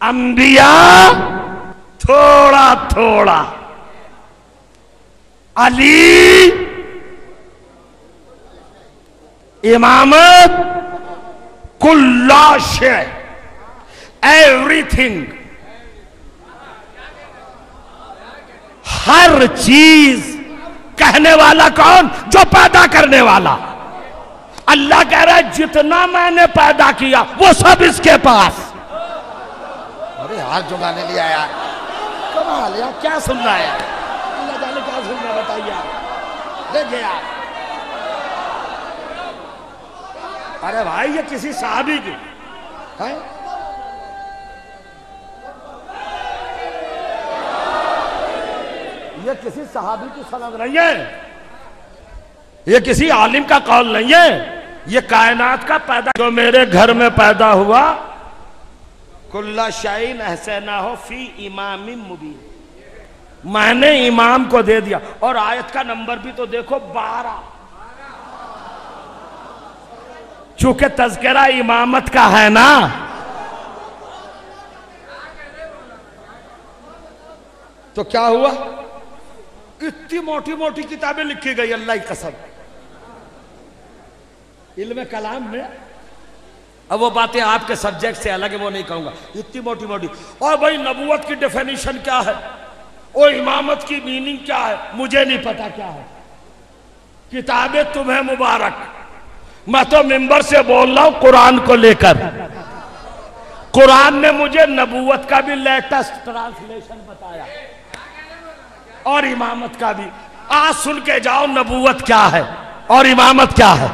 Speaker 2: انبیاء تھوڑا تھوڑا، علی، امامت، کل شے ایوری تھنگ ہر چیز کہنے والا کون؟ جو پیدا کرنے والا۔ اللہ کہہ رہا ہے، جتنا میں نے پیدا کیا، وہ سب اس کے پاس۔
Speaker 1: ارے، ہاتھ جگانے لیا یار
Speaker 2: کمال یار، کیا سننا ہے؟ اللہ جانے کیا سننا بتائیے آپ۔ دیکھیں آپ ارے بھائی، یہ کسی صحابی کی۔ ہیں؟ یہ کسی صحابی کی سند نہیں ہے۔ یہ کسی عالم کا قول نہیں ہے۔ یہ کائنات کا پیدا جو میرے گھر میں پیدا ہوا کلّا شائن احسینہ ہو فی امام مبین۔ میں نے امام کو دے دیا۔ اور آیت کا نمبر بھی تو دیکھو، بارہ۔ چونکہ تذکرہ امامت کا ہے نا۔ تو کیا ہوا؟ اتنی موٹی موٹی کتابیں لکھی گئی، اللہ کی قسم۔ علم کلام میں۔ اب وہ باتیں آپ کے سبجیکٹ سے الگ ہے وہ نہیں کہوں گا۔ اتنی موٹی موٹی۔ اور بھائی، نبوت کی ڈیفینیشن کیا ہے؟ وہ امامت کی میننگ کیا ہے؟ مجھے نہیں پتا کیا ہے۔ کتابیں تمہیں مبارک۔ میں تو ممبر سے بول رہا ہوں، قرآن کو لے کر۔ قرآن نے مجھے نبوت کا بھی لیٹسٹ ٹرانسلیشن بتایا۔ اور امامت کا بھی۔ آج سن کے جاؤ، نبوت کیا ہے؟ اور امامت کیا ہے؟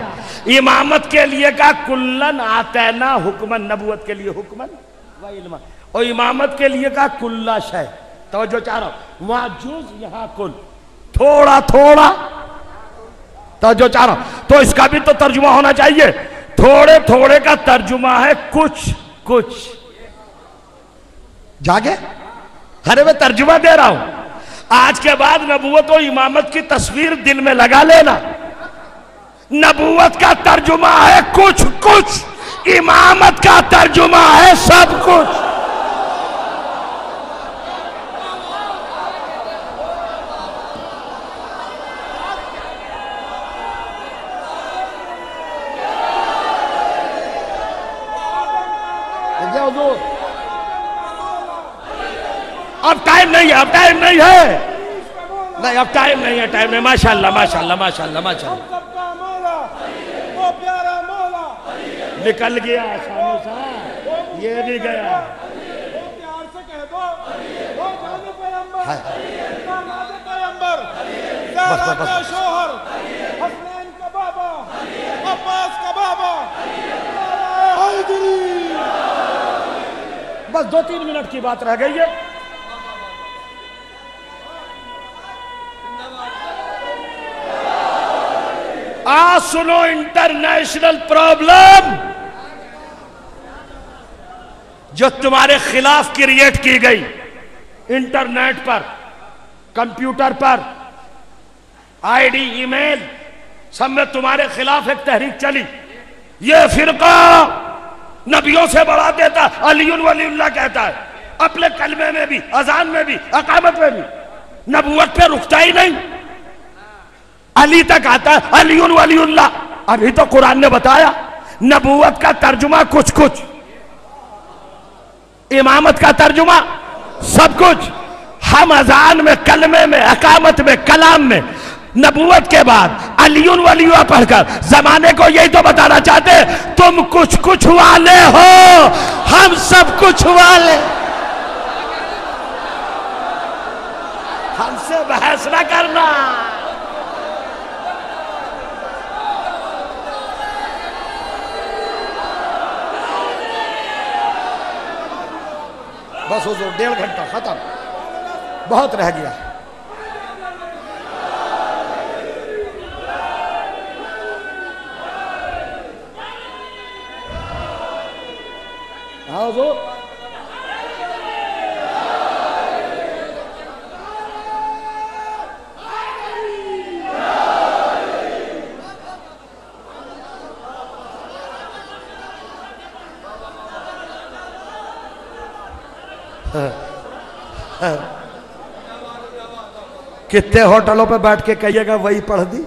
Speaker 2: امامت کے لیے کا کلن آتینا حکمن، نبوت کے لیے حکمن و اور امامت کے لیے کا کلہ شہ توجہ چاہ رہا ہوں۔ وہاں جز یہاں کل۔ تھوڑا تھوڑا۔ توجہ چاہ رہا ہوں۔ تو اس کا بھی تو ترجمہ ہونا چاہیے۔ تھوڑے تھوڑے کا ترجمہ ہے، کچھ کچھ۔ جاگے۔ ارے، میں ترجمہ دے رہا ہوں۔ آج کے بعد نبوت و امامت کی تصویر دل میں لگا لینا۔ نبوت کا ترجمہ ہے کچھ کچھ۔ امامت کا ترجمہ ہے سب کچھ۔ اب ٹائم نہیں ہے اب ٹائم نہیں ہے۔ نہیں اب ٹائم نہیں ہے ٹائم نہیں ماشاء اللہ ماشاء اللہ ماشاء اللہ ماشاء اللہ
Speaker 4: سب کا مولا وہ پیارا مولا
Speaker 2: نکل گیا شامو صاحب یہ بھی گیا۔
Speaker 4: شوہر حسنین کا بابا عباس کا بابا
Speaker 2: بس دو تین منٹ کی بات رہ گئی ہے۔ آ سنو انٹرنیشنل پرابلم جو تمہارے خلاف کریٹ کی گئی انٹرنیٹ پر، کمپیوٹر پر، آئی ڈی، ای میل، سب میں تمہارے خلاف ایک تحریک چلی۔ یہ فرقہ نبیوں سے بڑھا دیتا علی ولی اللہ کہتا ہے۔ اپنے کلمے میں بھی، اذان میں بھی، اقامت میں بھی۔ نبوت پہ رکتا ہی نہیں۔ علی تک آتا ہے علی ولی اللہ ابھی تو قرآن نے بتایا، نبوت کا ترجمہ کچھ کچھ۔ امامت کا ترجمہ سب کچھ۔ ہم اذان میں، کلمے میں، اقامت میں، کلام میں۔ نبوت کے بعد علی ولیہ پڑھ کر، زمانے کو یہی تو بتانا چاہتے تم کچھ کچھ والے ہو۔ ہم سب کچھ والے۔ ہم سے بحث نہ کرنا۔ بس حضور ڈیڑھ گھنٹہ ختم۔ بہت رہ گیا۔ ہاں حضور۔ کتنے ہوٹلوں پہ بیٹھ کے کہیے گا وہی پڑھ دی؟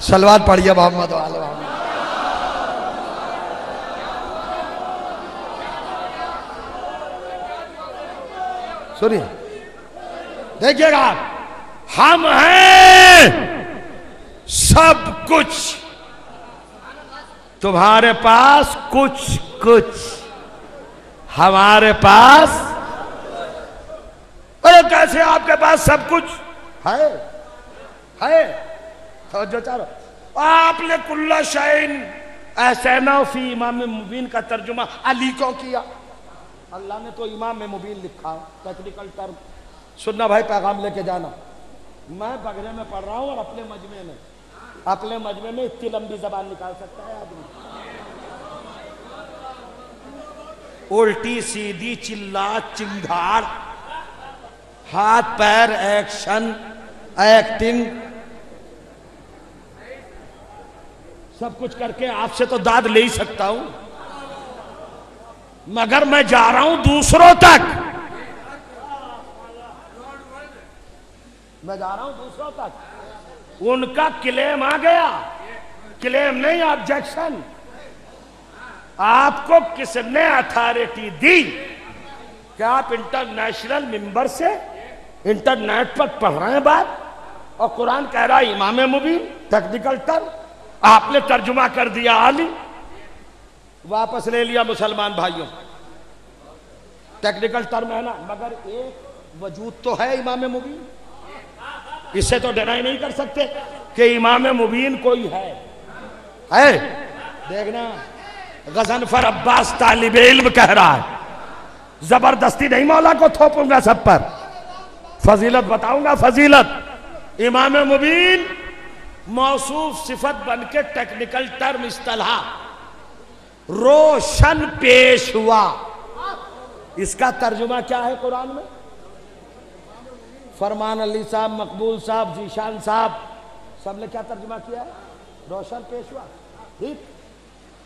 Speaker 2: سلوات پڑھیے محمد والے محمد سنیے۔ دیکھیے گا آپ ہم ہیں سب کچھ۔ تمہارے پاس کچھ کچھ۔ ہمارے پاس ارے کیسے آپ کے پاس سب کچھ؟ ہے ہے۔ جو چارو۔ آپ نے کلّا شائن احسینہ فی امام مبین کا ترجمہ علی کو کیا؟ اللہ نے تو امام مبین لکھا ٹیکنیکل ٹرم سننا بھائی پیغام لے کے جانا۔ میں بگرے میں پڑھ رہا ہوں اور اپنے مجمع میں۔ اپنے مجمع میں اتنی لمبی زبان نکال سکتا ہے آدمی۔ الٹی سیدھی چلا چنگھاڑ۔ ہاتھ، پیر، ایکشن، ایکٹنگ، سب کچھ کر کے آپ سے تو داد لے ہی سکتا ہوں۔ مگر میں جا رہا ہوں دوسروں تک۔ میں جا رہا ہوں دوسروں تک۔ ان کا کلیم آ گیا۔ کلیم نہیں، آبجیکشن۔ آپ کو کس نے اتھارٹی دی؟ کہ آپ انٹرنیشنل ممبر سے؟ انٹرنیٹ پر پڑھ رہے ہیں بات اور قرآن کہہ رہا ہے امام مبین ٹیکنیکل ٹرم آپ نے ترجمہ کر دیا علی واپس لے لیا مسلمان بھائیوں۔ ٹیکنیکل ٹرم ہے نا، مگر ایک وجود تو ہے امام مبین۔ اسے تو ڈینائی نہیں کر سکتے کہ امام مبین کوئی ہے۔ ہے؟ دیکھنا غزنفر عباس طالب علم کہہ رہا ہے۔ زبردستی نہیں مولا کو تھوپوں گا سب پر۔ فضیلت بتاؤں گا، فضیلت۔ امام مبین موصوف صفت بن کے ٹیکنیکل ٹرم اصطلاح۔ روشن پیش ہوا۔ اس کا ترجمہ کیا ہے قرآن میں؟ فرمان علی صاحب، مقبول صاحب ذیشان صاحب، سب نے کیا ترجمہ کیا ہے؟ روشن پیش ہوا۔ ٹھیک۔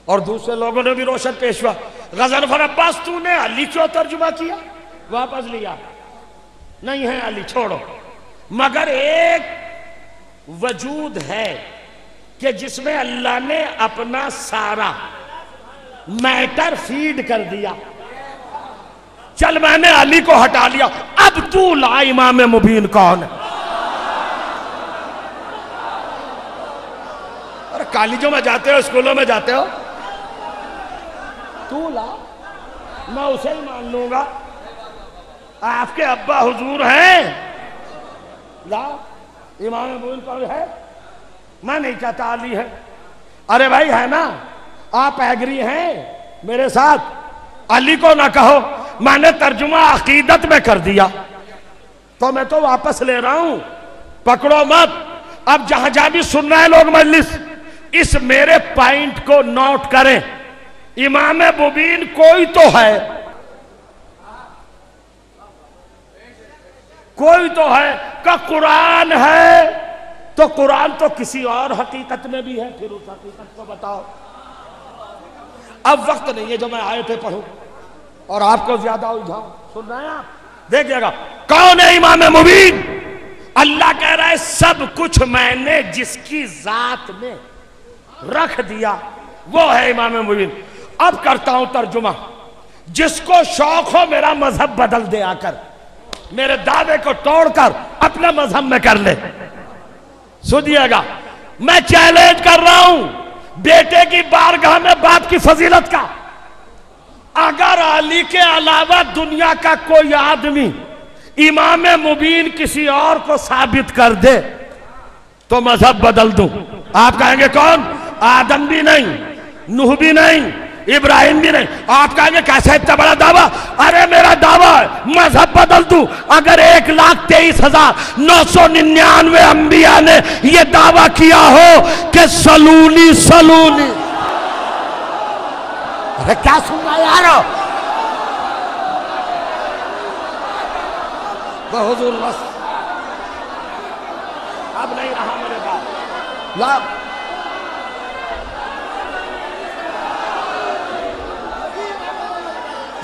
Speaker 2: اور دوسرے لوگوں نے بھی روشن پیش ہوا۔ غزنفر عباس، تو نے علی کیوں ترجمہ کیا؟ واپس لیا۔ نہیں ہے علی، چھوڑو۔ مگر ایک وجود ہے کہ جس میں اللہ نے اپنا سارا میٹر فیڈ کر دیا۔ چل میں نے علی کو ہٹا لیا۔ اب تو لا امام مبین کون ہے؟ ارے، کالجوں میں جاتے ہو، اسکولوں میں جاتے ہو؟ تو لا، میں اسے ہی مان لوں گا۔ آپ کے ابا حضور ہیں؟ لا، امام مبین کون ہے۔ میں نہیں کہتا علی ہے۔ ارے بھائی، ہے نا؟ آپ ایگری ہیں؟ میرے ساتھ، علی کو نہ کہو۔ میں نے ترجمہ عقیدت میں کر دیا۔ تو میں تو واپس لے رہا ہوں۔ پکڑو مت۔ اب جہاں جہاں بھی سن رہے ہیں لوگ مجلس، اس میرے پوائنٹ کو نوٹ کریں۔ امام مبین کوئی تو ہے۔ کوئی تو ہے کہ قرآن ہے؟ تو قرآن تو کسی اور حقیقت میں بھی ہے، پھر اس حقیقت کو بتاؤ۔ اب وقت نہیں ہے جو میں آئے تھے پڑھوں۔ اور آپ کو زیادہ الجھاؤں سن رہے ہیں آپ؟ دیکھئے گا، کون ہے امام مبین؟ اللہ کہہ رہا ہے، سب کچھ میں نے جس کی ذات میں رکھ دیا، وہ ہے امام مبین۔ اب کرتا ہوں ترجمہ۔ جس کو شوق ہو، میرا مذہب بدل دے آ کر۔ میرے دعوے کو توڑ کر اپنا مذہب میں کر لے۔ سنیے گا، میں چیلنج کر رہا ہوں بیٹے کی بارگاہ میں باپ کی فضیلت کا۔ اگر علی کے علاوہ دنیا کا کوئی آدمی امام مبین کسی اور کو ثابت کر دے تو مذہب بدل دوں۔ آپ کہیں گے کون؟ آدم بھی نہیں، نوح بھی نہیں ابراہیم بھی نہیں۔ آپ کہیں گے کیسے اتنا بڑا دعویٰ؟ ارے میرا دعویٰ مذہب بدل دوں۔ اگر ایک لاکھ تیئیس ہزار نو سو ننانوے انبیاء نے یہ دعویٰ کیا ہو کہ سلونی سلونی۔ ارے کیا سن رہا یار؟ حضور بس۔ اب نہیں رہا میرے پاس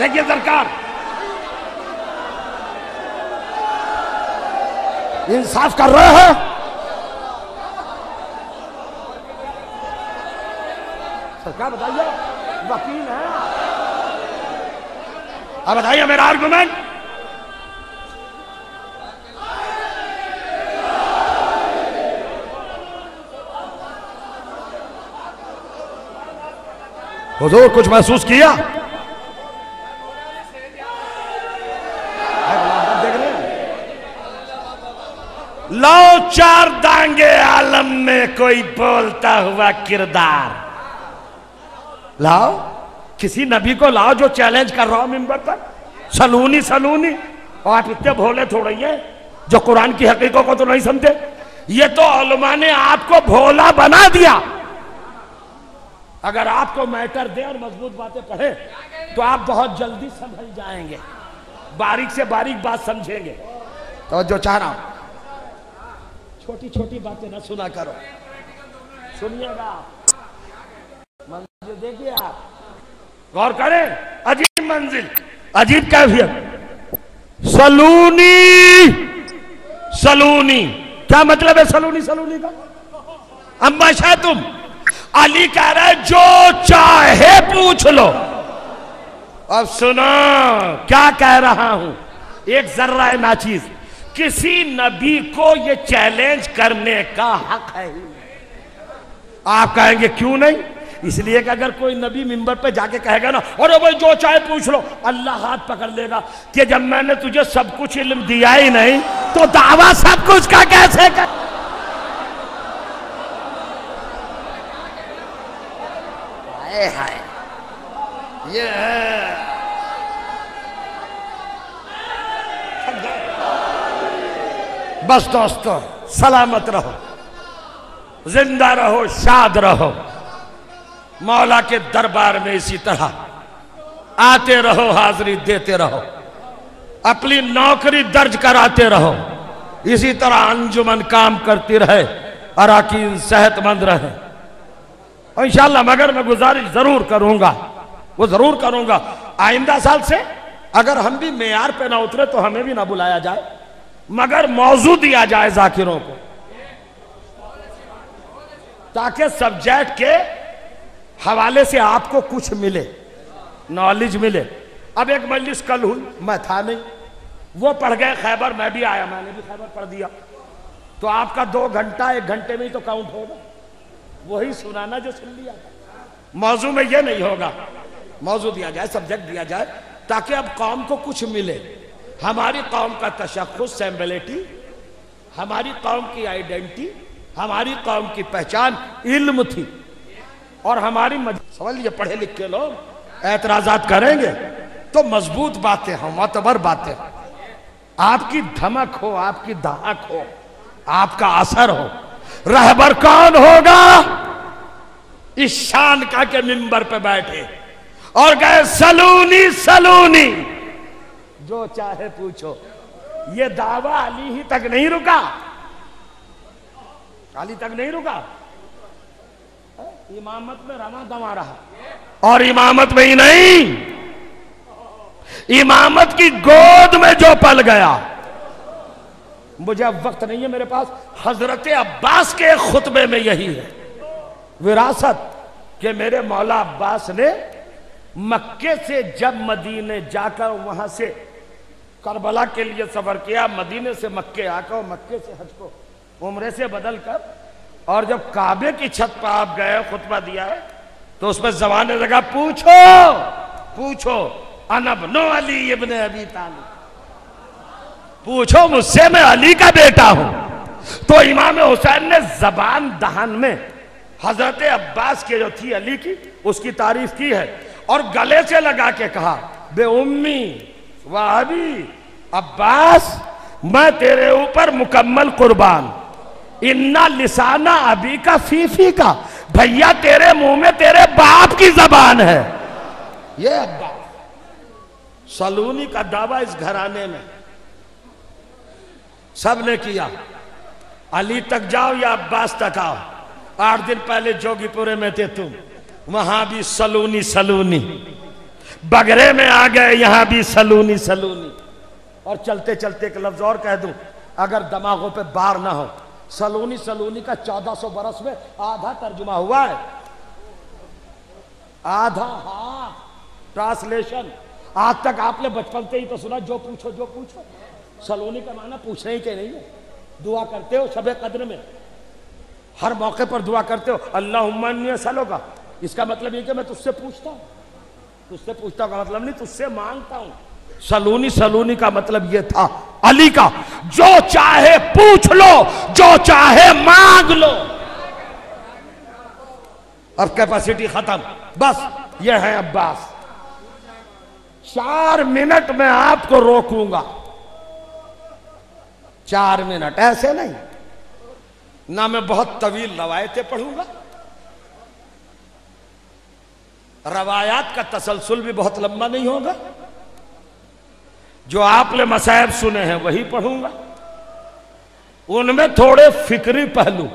Speaker 2: دیکھیے سرکار۔ انصاف کر رہے ہیں۔ سرکار بتائیے، وکیل ہے اب بتائیے میرا آرگومنٹ حضور کچھ محسوس کیا؟ لو چار دانگے عالم میں کوئی بولتا ہوا کردار۔ لاؤ، کسی نبی کو لاؤ جو چیلنج کر رہا ہو ممبر پر۔ سلونی سلونی۔ اور آپ اتنے بھولے تھوڑے ہیں جو قرآن کی حقیقت کو تو نہیں سمجھے۔ یہ تو علماء نے آپ کو بھولا بنا دیا۔ اگر آپ کو میٹر دے اور مضبوط باتیں پڑھے، تو آپ بہت جلدی سمجھ جائیں گے۔ باریک سے باریک بات سمجھیں گے۔ تو جو چاہ رہا ہوں۔ چھوٹی چھوٹی باتیں نہ سنا کرو۔ سنیے گا۔ منزل دیکھیے آپ۔ غور کریں عجیب منزل عجیب کیفیت۔ سلونی۔ سلونی۔ کیا مطلب ہے سلونی سلونی کا؟ اما شاہ تم علی کہہ رہا ہے جو چاہے پوچھ لو۔ اب سنو کیا کہہ رہا ہوں؟ ایک ذرہ ناچیز۔ کسی نبی کو یہ چیلنج کرنے کا حق ہے آپ کہیں گے کیوں نہیں؟ اس لیے کہ اگر کوئی نبی ممبر پہ جا کے کہے گا نا اور بھائی جو چاہے پوچھ لو، اللہ ہاتھ پکڑ لے گا کہ جب میں نے تجھے سب کچھ علم دیا ہی نہیں، تو دعویٰ سب کچھ کا کیسے کر؟ یہ ہے۔ بس دوستو، سلامت رہو، زندہ رہو، شاد رہو۔ مولا کے دربار میں اسی طرح آتے رہو، حاضری دیتے رہو۔ اپنی نوکری درج کراتے رہو۔ اسی طرح انجمن کام کرتی رہے، اراکین صحت مند رہے۔ اور انشاءاللہ مگر میں گزارش ضرور کروں گا، وہ ضرور کروں گا۔ آئندہ سال سے اگر ہم بھی معیار پہ نہ اترے تو ہمیں بھی نہ بلایا جائے۔ مگر موضوع دیا جائے ذاکروں کو۔ تاکہ سبجیکٹ کے حوالے سے آپ کو کچھ ملے نالج ملے۔ اب ایک مجلس کل ہوئی، میں تھا نہیں۔ وہ پڑھ گئے، خیبر میں بھی آیا، میں نے بھی خیبر پڑھ دیا۔ تو آپ کا دو گھنٹہ، ایک گھنٹے میں ہی تو کاؤنٹ ہوگا۔ وہی سنانا جو سن لیا۔ موضوع میں یہ نہیں ہوگا۔ موضوع دیا جائے، سبجیکٹ دیا جائے، تاکہ اب قوم کو کچھ ملے۔ ہماری قوم کا تشخص سیمبلیٹی ہماری قوم کی آئیڈینٹی، ہماری قوم کی پہچان علم تھی۔ اور ہماری سمجھ لیجیے پڑھے لکھے لوگ اعتراضات کریں گے۔ تو مضبوط باتیں ہوں، معتبر باتیں۔ آپ کی دھمک ہو، آپ کی دھاک ہو، آپ کا اثر ہو۔ رہبر کون ہوگا؟ اس شان کا کے ممبر پہ بیٹھے۔ اور گئے، سلونی سلونی۔ جو چاہے پوچھو۔ یہ دعویٰ علی ہی تک نہیں رکا۔ علی تک نہیں رکا۔ امامت میں رما دما رہا۔ اور امامت میں ہی نہیں۔ امامت کی گود میں جو پل گیا۔ مجھے اب وقت نہیں ہے میرے پاس۔ حضرت عباس کے خطبے میں یہی ہے۔ وراثت کہ میرے مولا عباس نے مکے سے جب مدینے جا کر وہاں سے کربلا کے لیے سفر کیا، مدینے سے مکے آ کر، مکے سے حج کو عمرے سے بدل کر، اور جب کعبے کی چھت پہ آپ گئے، خطبہ دیا ہے، تو اس میں زبان لگا، پوچھو پوچھو انبنو علی ابن ابی طالب۔ پوچھو مجھ سے، میں علی کا بیٹا ہوں۔ تو امام حسین نے زبان دہن میں حضرت عباس کے جو تھی علی کی، اس کی تعریف کی ہے اور گلے سے لگا کے کہا، بے امی و ابی عباس، میں تیرے اوپر مکمل قربان۔ انا لسانہ ابی کا فی فی کا بھیا، تیرے منہ میں تیرے باپ کی زبان ہے۔ یہ عباس سلونی کا دعویٰ اس گھرانے میں۔ سب نے کیا۔ علی تک جاؤ یا عباس تک آؤ۔ آٹھ دن پہلے جوگی پورے میں تھے تم۔ وہاں بھی سلونی سلونی بگرے میں آ گئے، یہاں بھی سلونی سلونی۔ اور چلتے چلتے ایک لفظ اور کہہ دوں، اگر دماغوں پہ بار نہ ہو، سلونی سلونی کا چودہ سو برس میں آدھا ترجمہ ہوا ہے۔ آدھا ہاں ٹرانسلیشن۔ آج تک آپ نے بچپن سے ہی تو سنا، جو پوچھو جو پوچھو۔ سلونی کا معنی پوچھنے ہی کے نہیں ہے۔ دعا کرتے ہو شب قدر میں۔ ہر موقع پر دعا کرتے ہو اللہ سلو کا اس کا مطلب یہ کہ میں تجھ سے پوچھتا ہوں۔ تجھ سے پوچھتا کا مطلب نہیں تجھ سے مانگتا ہوں۔ سلونی سلونی کا مطلب یہ تھا، علی کا، جو چاہے پوچھ لو، جو چاہے مانگ لو۔ اب کیپیسٹی ختم۔ بس، یہ ہے عباس۔ چار منٹ میں آپ کو روکوں گا۔ چار منٹ، ایسے نہیں۔ نہ میں بہت طویل روایتیں پڑھوں گا۔ روایات کا تسلسل بھی بہت لمبا نہیں ہوگا۔ جو آپ نے مسائب سنے ہیں وہی پڑھوں گا۔ ان میں تھوڑے فکری پہلو۔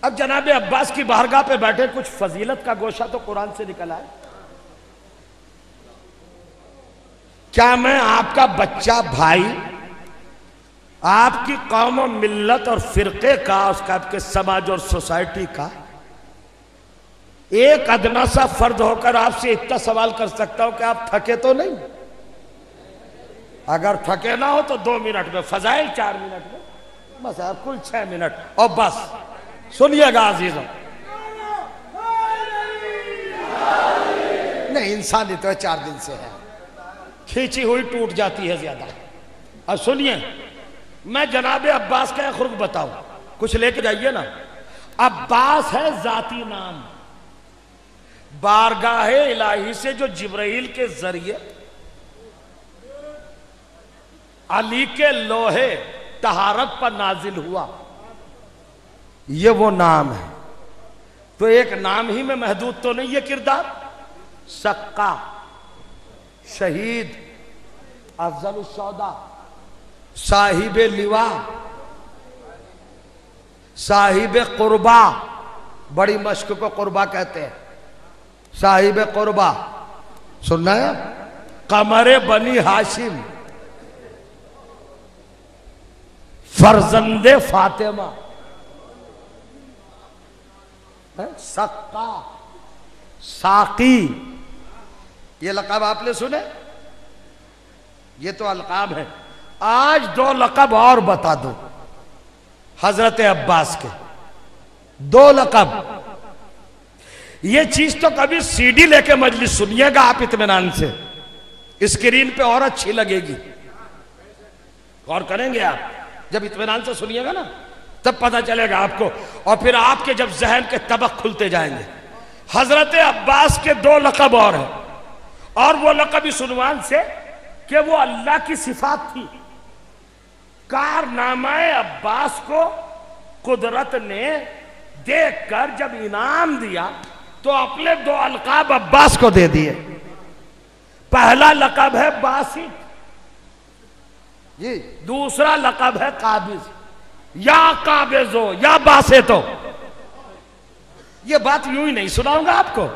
Speaker 2: اب جناب عباس کی بارگاہ پہ بیٹھے، کچھ فضیلت کا گوشہ تو قرآن سے نکل آئے کیا میں آپ کا بچہ بھائی، آپ کی قوم و ملت اور فرقے کا، اس کا آپ کے سماج اور سوسائٹی کا ایک ادنا سا فرد ہو کر آپ سے اتنا سوال کر سکتا ہوں کہ آپ تھکے تو نہیں۔ اگر تھکے نہ ہو تو دو منٹ میں، فضائل چار منٹ میں۔ بس آپ کل چھ منٹ۔ اور بس۔ سنیے گا عزیزوں۔ نہیں، انسانی تو چار دن سے ہے۔ کھینچی ہوئی ٹوٹ جاتی ہے زیادہ۔ اب سنیے، میں جناب عباس کا ایک رخ بتاؤں۔ کچھ لے کے جائیے نا۔ عباس ہے ذاتی نام۔ بارگاہ الہی سے جو جبرائیل کے ذریعے علی کے لوہے تہارت پر نازل ہوا، یہ وہ نام ہے۔ تو ایک نام ہی میں محدود تو نہیں، یہ کردار۔ سکا شہید، افضل السودا صاحب لوا، صاحب قربا بڑی مشق کو قربا کہتے ہیں۔ صاحب قربا سننا ہے قمر بنی ہاشم۔ فرزند فاطمہ۔ سکا ساقی۔ یہ لقب آپ نے سنے؟ یہ تو القاب ہے۔ آج دو لقب اور بتا دو۔ حضرت عباس کے۔ دو لقب۔ یہ چیز تو کبھی سی ڈی لے کے مجلس سنیے گا آپ اطمینان سے۔ اسکرین پہ اور اچھی لگے گی۔ غور کریں گے آپ؟ جب اطمینان سے سنیے گا نا، تب پتہ چلے گا آپ کو۔ اور پھر آپ کے جب ذہن کے طبق کھلتے جائیں گے۔ حضرت عباس کے دو لقب اور ہیں۔ اور وہ لقب اس عنوان سے کہ وہ اللہ کی صفات تھی۔ کارنامہ عباس کو قدرت نے دیکھ کر جب انعام دیا تو اپنے دو القاب عباس کو دے دیے۔ پہلا لقب ہے باسط جی۔ دوسرا لقب ہے قابض۔ یا قابض ہو یا باسط ہو یہ بات یوں ہی نہیں سناؤں گا آپ کو۔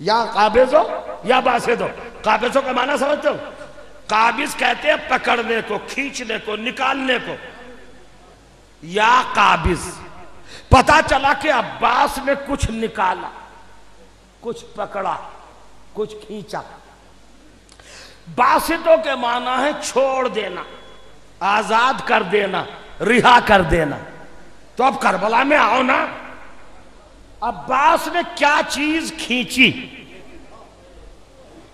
Speaker 2: یا قابض ہو یا باسط ہو قابض ہو کا معنی سمجھتے ہو؟ قابض کہتے ہیں پکڑنے کو کھینچنے کو نکالنے کو۔ یا قابض۔ پتا چلا کہ عباس نے کچھ نکالا، کچھ پکڑا، کچھ کھینچا۔ باسطوں کے معنی ہے چھوڑ دینا، آزاد کر دینا، رہا کر دینا۔ تو اب کربلا میں آؤ نا۔ عباس نے کیا چیز کھینچی؟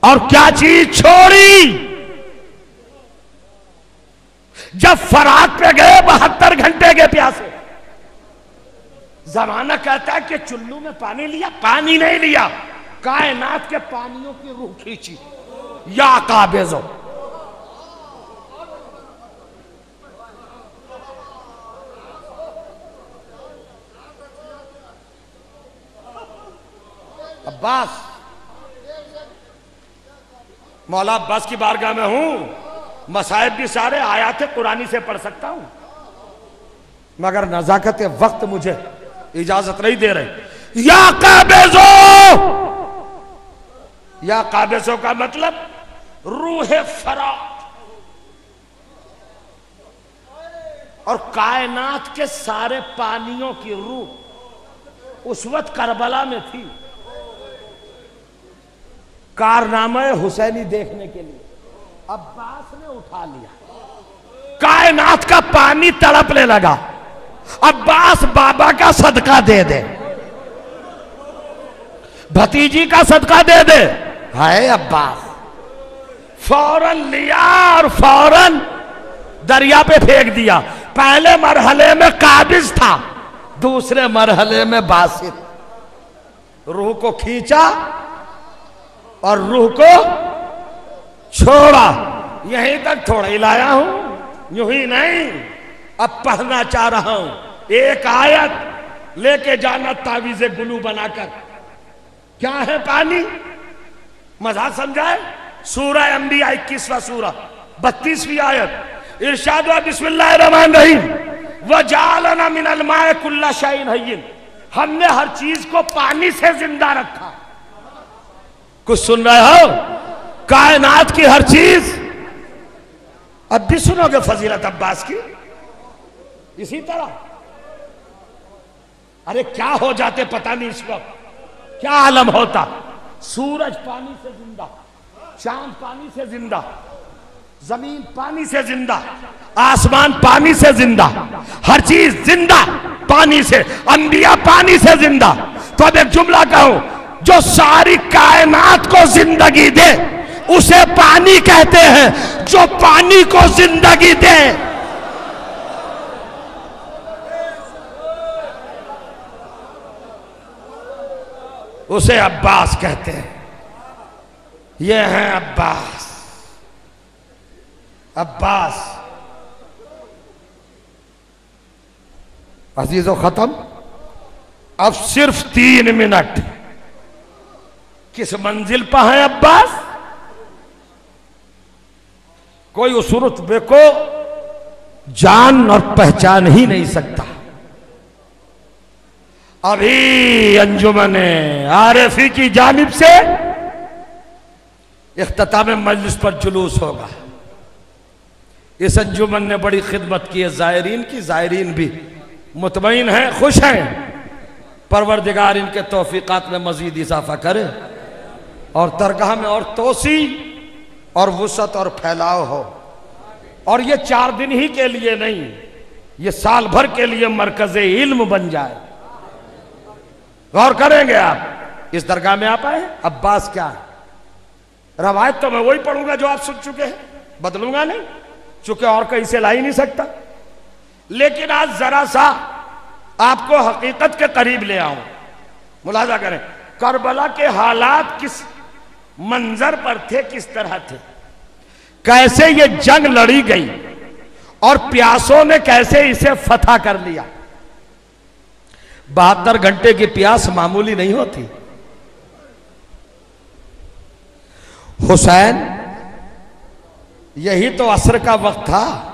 Speaker 2: اور کیا چیز چھوڑی؟ جب فرات پہ گئے، بہتر گھنٹے کے پیاسے۔ زمانہ کہتا ہے کہ چلو میں پانی لیا، پانی نہیں لیا۔ کائنات کے پانیوں کی روح کھینچی۔ یا قابض۔ ہو عباس۔ مولا عباس کی بارگاہ میں ہوں۔ مسائب بھی سارے آیات قرآنی سے پڑھ سکتا ہوں۔ مگر نزاکت وقت مجھے اجازت نہیں دے رہے۔ یا قابضو! یا قابضو کا مطلب روح فرات اور کائنات کے سارے پانیوں کی روح اس وقت کربلا میں تھی۔ کارنامہ حسینی دیکھنے کے لیے۔ عباس نے اٹھا لیا۔ کائنات کا پانی تڑپنے لگا۔ عباس بابا کا صدقہ دے دے۔ بھتیجی کا صدقہ دے دے۔ ہائے عباس۔ فوراً لیا اور فوراً دریا پہ پھینک دیا۔ پہلے مرحلے میں قابض تھا، دوسرے مرحلے میں باسط روح کو کھینچا اور روح کو چھوڑا۔ یہیں تک تھوڑا ہی لایا ہوں، یوں ہی نہیں۔ اب پڑھنا چاہ رہا ہوں۔ ایک آیت لے کے جانا تعویز گلو بنا کر۔ کیا ہے پانی؟ مزہ سمجھائے؟ سورہ انبیاء اکیسواں سورہ۔ بتیسوی آیت۔ ارشاد و بسم اللہ الرحمن الرحیم۔ وَجَعَلَنَا مِنَ الْمَائِ كُلَّ شَائِنْ حَيٍّ ہم نے ہر چیز کو پانی سے زندہ رکھا۔ کچھ سن رہے ہو؟ کائنات کی ہر چیز۔ اب بھی سنو گے فضیلت عباس کی۔ اسی طرح۔ ارے، کیا ہو جاتے پتہ نہیں اس وقت۔ کیا عالم ہوتا۔ سورج پانی سے زندہ، چاند پانی سے زندہ، زمین پانی سے زندہ، آسمان پانی سے زندہ، ہر چیز زندہ پانی سے، انبیاء پانی سے زندہ۔ تو اب ایک جملہ کہوں، جو ساری کائنات کو زندگی دے، اسے پانی کہتے ہیں۔ جو پانی کو زندگی دے اسے عباس کہتے ہیں۔
Speaker 1: یہ ہیں
Speaker 2: عباس۔ عباس۔ عزیز و ختم، اب صرف تین منٹ۔ کس منزل پہ ہیں عباس؟ کوئی اس رتبے کو جان اور پہچان ہی نہیں سکتا۔ ابھی انجمن عارفی کی جانب سے اختتام مجلس پر جلوس ہوگا۔ اس انجمن نے بڑی خدمت کی ہے، زائرین کی، زائرین بھی۔ مطمئن ہیں، خوش ہیں۔ پروردگار ان کے توفیقات میں مزید اضافہ
Speaker 1: کرے۔ اور درگاہ میں اور
Speaker 2: توسیع اور وسعت اور پھیلاؤ ہو۔ اور یہ چار دن ہی کے لیے نہیں، یہ سال بھر کے لیے مرکز علم بن جائے۔ غور کریں گے آپ۔ اس درگاہ میں آپ آئے عباس کیا ہے؟ روایت تو میں وہی پڑھوں گا جو آپ سن چکے ہیں۔ بدلوں گا نہیں، چونکہ اور کہیں سے لا ہی نہیں سکتا۔ لیکن آج ذرا سا آپ کو حقیقت کے قریب لے آؤں۔ ملاحظہ کریں، کربلا کے حالات کس منظر پر تھے، کس طرح تھے؟ کیسے یہ جنگ لڑی گئی؟ اور پیاسوں نے کیسے اسے فتح کر لیا؟ بہتر گھنٹے کی پیاس معمولی نہیں ہوتی۔ حسین، یہی تو عصر کا وقت تھا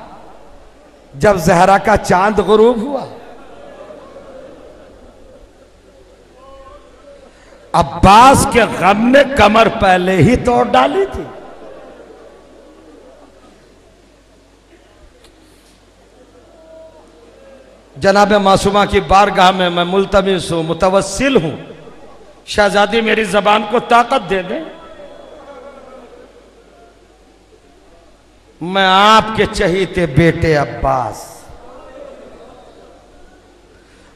Speaker 2: جب زہرا کا چاند غروب ہوا۔ عباس کے غم نے کمر پہلے ہی توڑ ڈالی تھی۔ جناب معصومہ کی بارگاہ میں میں ملتمس ہوں متوسل ہوں۔ شہزادی میری زبان کو طاقت دے دیں۔ میں آپ کے چہیتے بیٹے عباس۔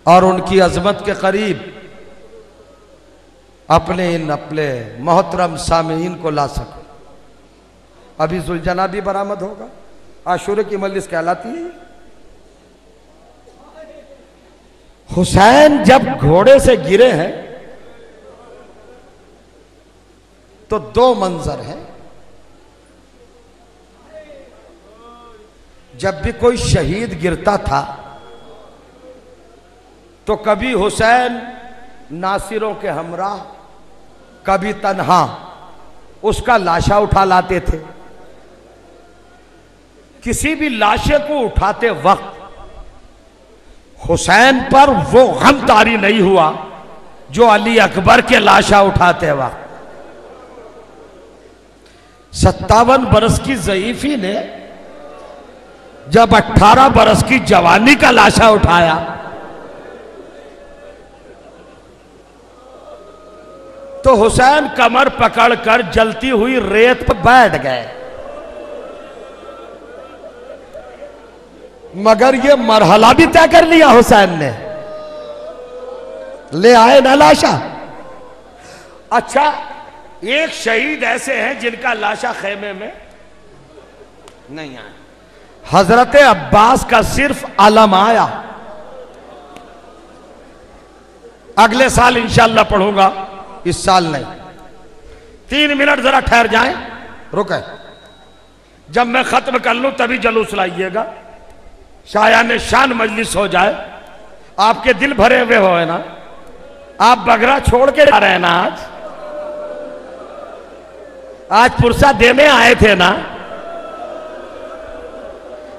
Speaker 2: اور ان کی عظمت کے قریب اپنے ان اپنے محترم سامعین کو لا سکوں۔ ابھی زلجنہ بھی برآمد ہوگا۔ آشور کی ملس کہلاتی ہے۔ حسین جب گھوڑے سے گرے ہیں تو دو منظر ہیں۔ جب بھی کوئی شہید گرتا تھا تو کبھی حسین ناصروں کے ہمراہ، کبھی تنہا، اس کا لاشا اٹھا لاتے تھے۔ کسی بھی لاشے کو اٹھاتے وقت حسین پر وہ غم تاری نہیں ہوا جو علی اکبر کے لاشا اٹھاتے وقت۔ ستاون برس کی ضعیفی نے جب اٹھارہ برس کی جوانی کا لاشا اٹھایا۔ تو حسین کمر پکڑ کر جلتی ہوئی ریت پر بیٹھ گئے۔ مگر یہ مرحلہ بھی طے کر لیا حسین نے۔ لے آئے نہ لاشا اچھا ایک شہید ایسے ہیں جن کا لاشا خیمے میں نہیں آئے حضرت عباس کا صرف علم آیا۔ اگلے سال انشاءاللہ پڑھوں گا۔
Speaker 1: اس سال نہیں۔
Speaker 2: تین منٹ ذرا ٹھہر جائیں۔
Speaker 1: رکے۔
Speaker 2: جب میں ختم کر لوں تبھی جلوس لائیے گا۔ شایان شان مجلس ہو جائے۔ آپ کے دل بھرے ہوئے ہوئے نا۔ آپ بگرا چھوڑ کے جا رہے ہیں نا آج۔ آج پرسا دینے آئے تھے نا۔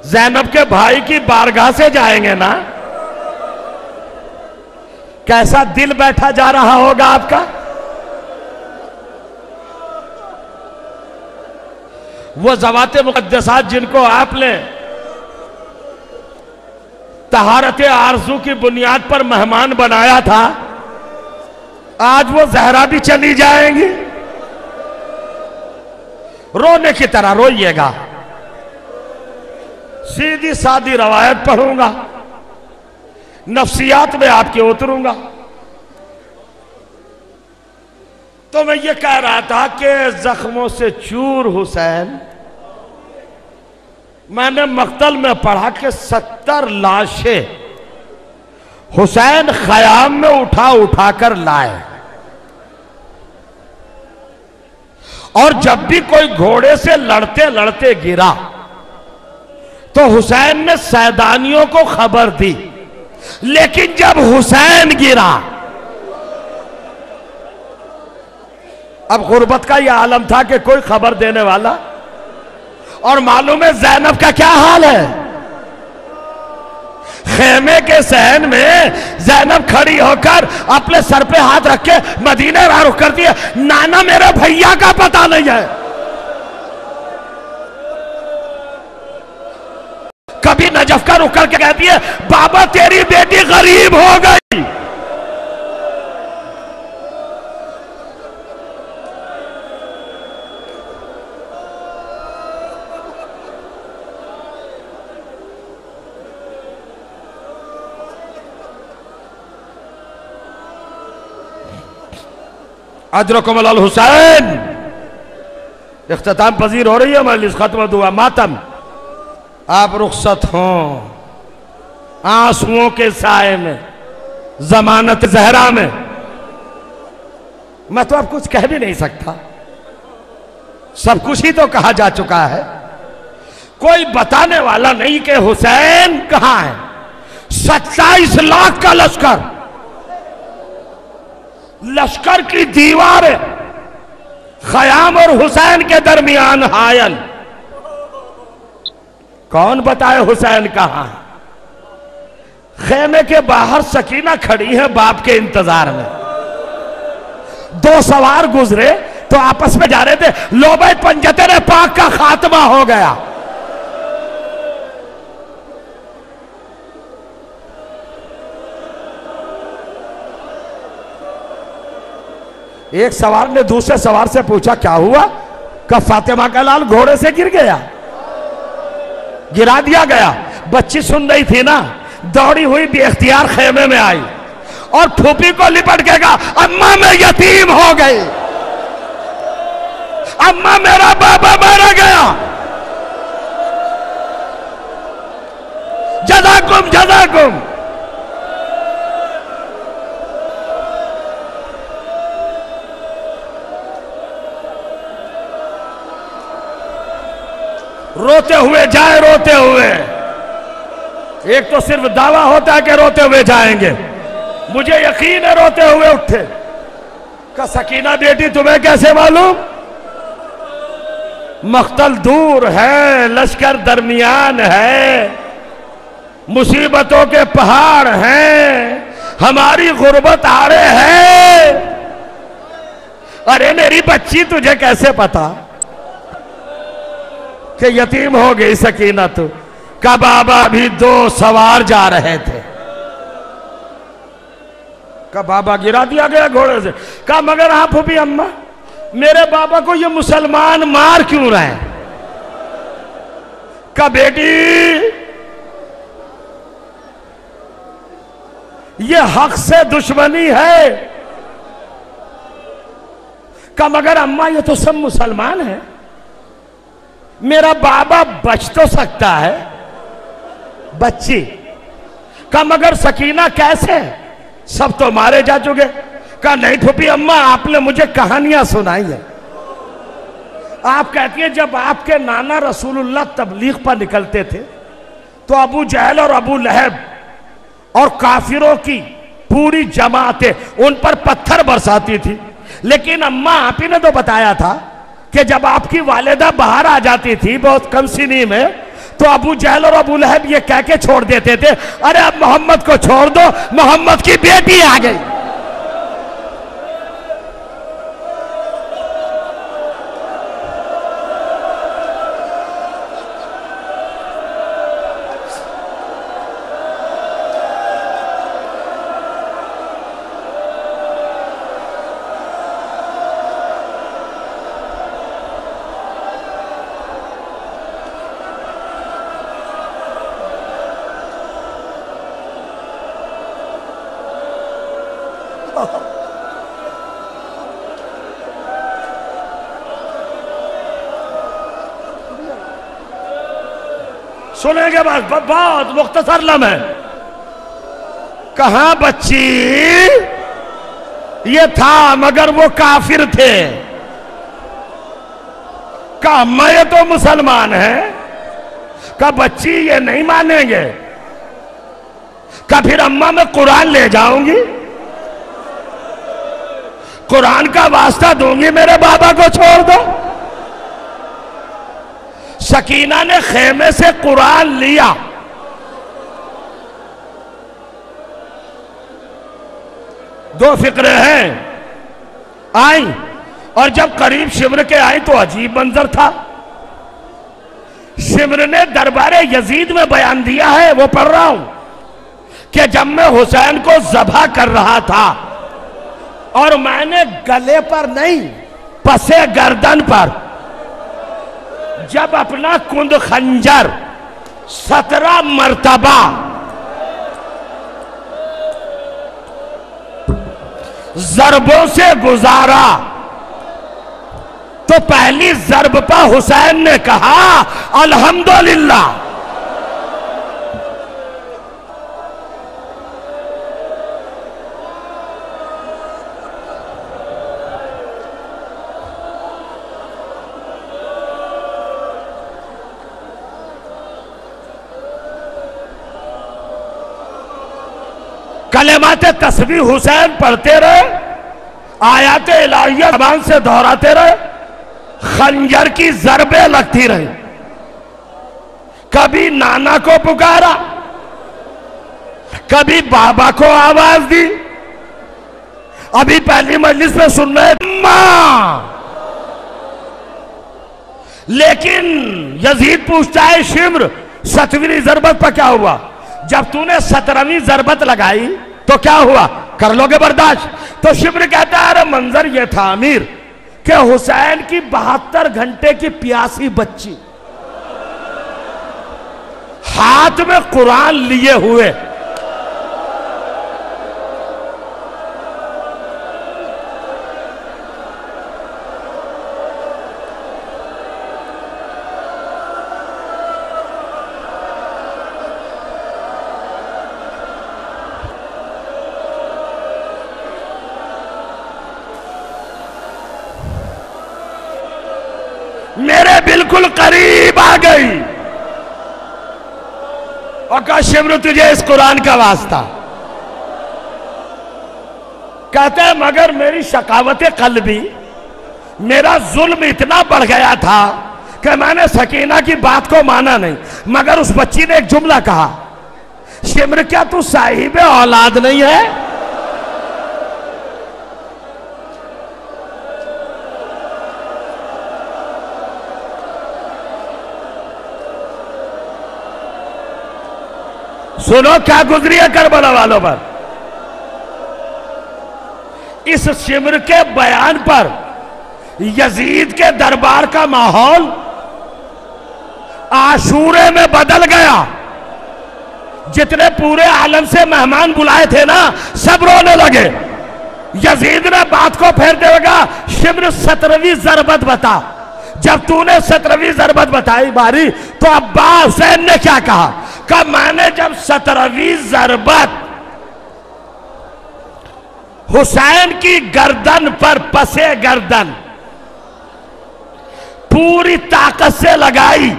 Speaker 2: زینب کے بھائی کی بارگاہ سے جائیں گے نا۔ کیسا دل بیٹھا جا رہا ہوگا آپ کا۔ وہ زوات مقدسات جن کو آپ نے تہارت آرزو کی بنیاد پر مہمان بنایا تھا، آج وہ زہرا بھی چلی جائیں گی۔ رونے کی طرح روئیے گا۔ سیدھی سادی روایت پڑھوں گا۔ نفسیات میں آپ کے اتروں گا۔ تو میں یہ کہہ رہا تھا کہ زخموں سے چور حسین میں نے مقتل میں پڑھا کہ ستر لاشیں حسین خیام میں اٹھا اٹھا کر لائے۔ اور جب بھی کوئی گھوڑے سے لڑتے لڑتے گرا تو حسین نے سیدانیوں کو خبر دی۔ لیکن جب حسین گرا، اب غربت کا یہ عالم تھا کہ کوئی خبر دینے والا اور معلوم ہے زینب کا کیا حال ہے؟ خیمے کے سہن میں زینب کھڑی ہو کر اپنے سر پہ ہاتھ رکھ کے مدینہ راہ رخ کرتی ہے نانا میرے بھیا کا پتہ نہیں ہے۔ کبھی نجف کا رخ کر کے کہتی ہے، بابا تیری بیٹی غریب ہو گئی۔ ادرکم الحسین اختتام پذیر ہو رہی ہے مجلس ختم دعا ماتم. آپ رخصت ہوں. آنسوؤں کے سائے میں زمانت زہرا میں. میں تو اب کچھ کہہ بھی نہیں سکتا. سب کچھ ہی تو کہا جا چکا ہے. کوئی بتانے والا نہیں کہ حسین کہاں ہے؟ ستائیس لاکھ کا لشکر. لشکر کی دیوار خیام اور حسین کے درمیان حائل۔ کون بتائے حسین کہاں خیمے کے باہر سکینہ کھڑی ہے باپ کے انتظار میں۔ دو سوار گزرے تو آپس میں جا رہے تھے لوبے پنجتر پاک کا خاتمہ ہو گیا۔ ایک سوار نے دوسرے سوار سے پوچھا، کیا ہوا؟ کہ فاطمہ کا لال گھوڑے سے گر گیا؟ گرا دیا گیا۔ بچی سن رہی تھی نا، دوڑی ہوئی بھی اختیار خیمے میں آئی اور پھوپی کو لپٹ کے گا اماں میں یتیم ہو گئی۔ اماں میرا بابا مارا گیا۔ جزاکم جزاکم۔ روتے ہوئے جائیں، روتے ہوئے۔ ایک تو صرف دعویٰ ہوتا ہے کہ روتے ہوئے جائیں گے۔ مجھے یقین ہے روتے ہوئے اٹھے۔ کہ سکینہ بیٹی، تمہیں کیسے معلوم؟ مختل دور ہے، لشکر درمیان ہے۔ مصیبتوں کے پہاڑ ہیں۔ ہماری غربت آڑے ہے۔ ارے میری بچی، تجھے کیسے پتا؟ کہ یتیم ہو گئی سکینہ تو کا بابا بھی دو سوار جا رہے تھے۔ کا بابا گرا دیا گیا گھوڑے سے۔ کہا، مگر آپ بھی اممہ میرے بابا کو یہ مسلمان مار کیوں رہے کا بیٹی، یہ حق سے دشمنی ہے۔ کہا، مگر اماں، یہ تو سب مسلمان ہیں۔ میرا بابا بچ تو سکتا ہے۔ بچی۔ کہا، مگر سکینہ کیسے؟ سب تو مارے جا چکے۔ کہا، نہیں پھوپی اماں، آپ نے مجھے کہانیاں سنائی ہیں۔ آپ کہتی ہیں، جب آپ کے نانا رسول اللہ تبلیغ پر نکلتے تھے، تو ابو جہل اور ابو لہب اور کافروں کی پوری جماعتیں ان پر پتھر برساتی تھی۔ لیکن اماں، آپ ہی نے تو بتایا تھا کہ جب آپ کی والدہ باہر آ جاتی تھی بہت کم سنی میں، تو ابو جہل اور ابو لہب یہ کہہ کے چھوڑ دیتے تھے، ارے اب محمد کو چھوڑ دو، محمد کی بیٹی آ گئی۔ بس بہت مختصر لمحے۔ کہاں بچی؟ یہ تھا مگر وہ کافر تھے۔ کہا اماں یہ تو مسلمان ہے۔ کہا، بچی یہ نہیں مانیں گے۔ کہا، پھر اماں، میں قرآن لے جاؤں گی۔ قرآن کا واسطہ دوں گی، میرے بابا کو چھوڑ دو۔ سکینہ نے خیمے سے قرآن لیا۔ دو فکرے ہیں۔ آئیں۔ اور جب قریب شمر کے آئیں تو عجیب منظر تھا۔ شمر نے دربار یزید میں بیان دیا ہے، وہ پڑھ رہا ہوں کہ جب میں حسین کو ذبح کر رہا تھا اور میں نے گلے پر نہیں، پسے گردن پر جب اپنا کند خنجر، سترہ مرتبہ۔ ضربوں سے گزارا۔ تو پہلی ضرب پہ حسین نے کہا، الحمدللہ۔ کلمات تسبیح حسین پڑھتے رہے، آیات الہیہ زبان سے دہراتے رہے، خنجر کی ضربیں لگتی رہی کبھی نانا کو پکارا، کبھی بابا کو آواز دی۔ ابھی پہلی مجلس میں سن رہے ماں۔ لیکن یزید پوچھتا ہے، شمر، ستویں ضربت پر کیا ہوا؟ جب تو نے سترویں ضربت لگائی تو کیا ہوا؟ کر لو گے برداشت۔ تو شبر کہتا ہے، ارے منظر یہ تھا امیر کہ حسین کی بہتر گھنٹے کی پیاسی بچی۔ ہاتھ میں قرآن لیے ہوئے۔ شمر تجھے اس قرآن کا واسطہ۔ کہتے ہے مگر میری شکاوت قلبی، میرا ظلم اتنا بڑھ گیا تھا کہ میں نے سکینہ کی بات کو مانا نہیں، مگر اس بچی نے ایک جملہ کہا، شمر کیا تو صاحب اولاد نہیں ہے؟ سنو کیا گزری ہے کربلا والوں پر؟ اس شمر کے بیان پر یزید کے دربار کا ماحول آشورے میں بدل گیا۔ جتنے پورے عالم سے مہمان بلائے تھے نا، سب رونے لگے۔ یزید نے بات کو پھیر دے گا شمر ستروی ضربت بتا۔ جب تو نے ستروی ضربت بتائی باری، تو ابا حسین نے کیا کہا؟ کہ میں نے جب ستروی ضربت حسین کی گردن پر پسے گردن، پوری طاقت سے لگائی،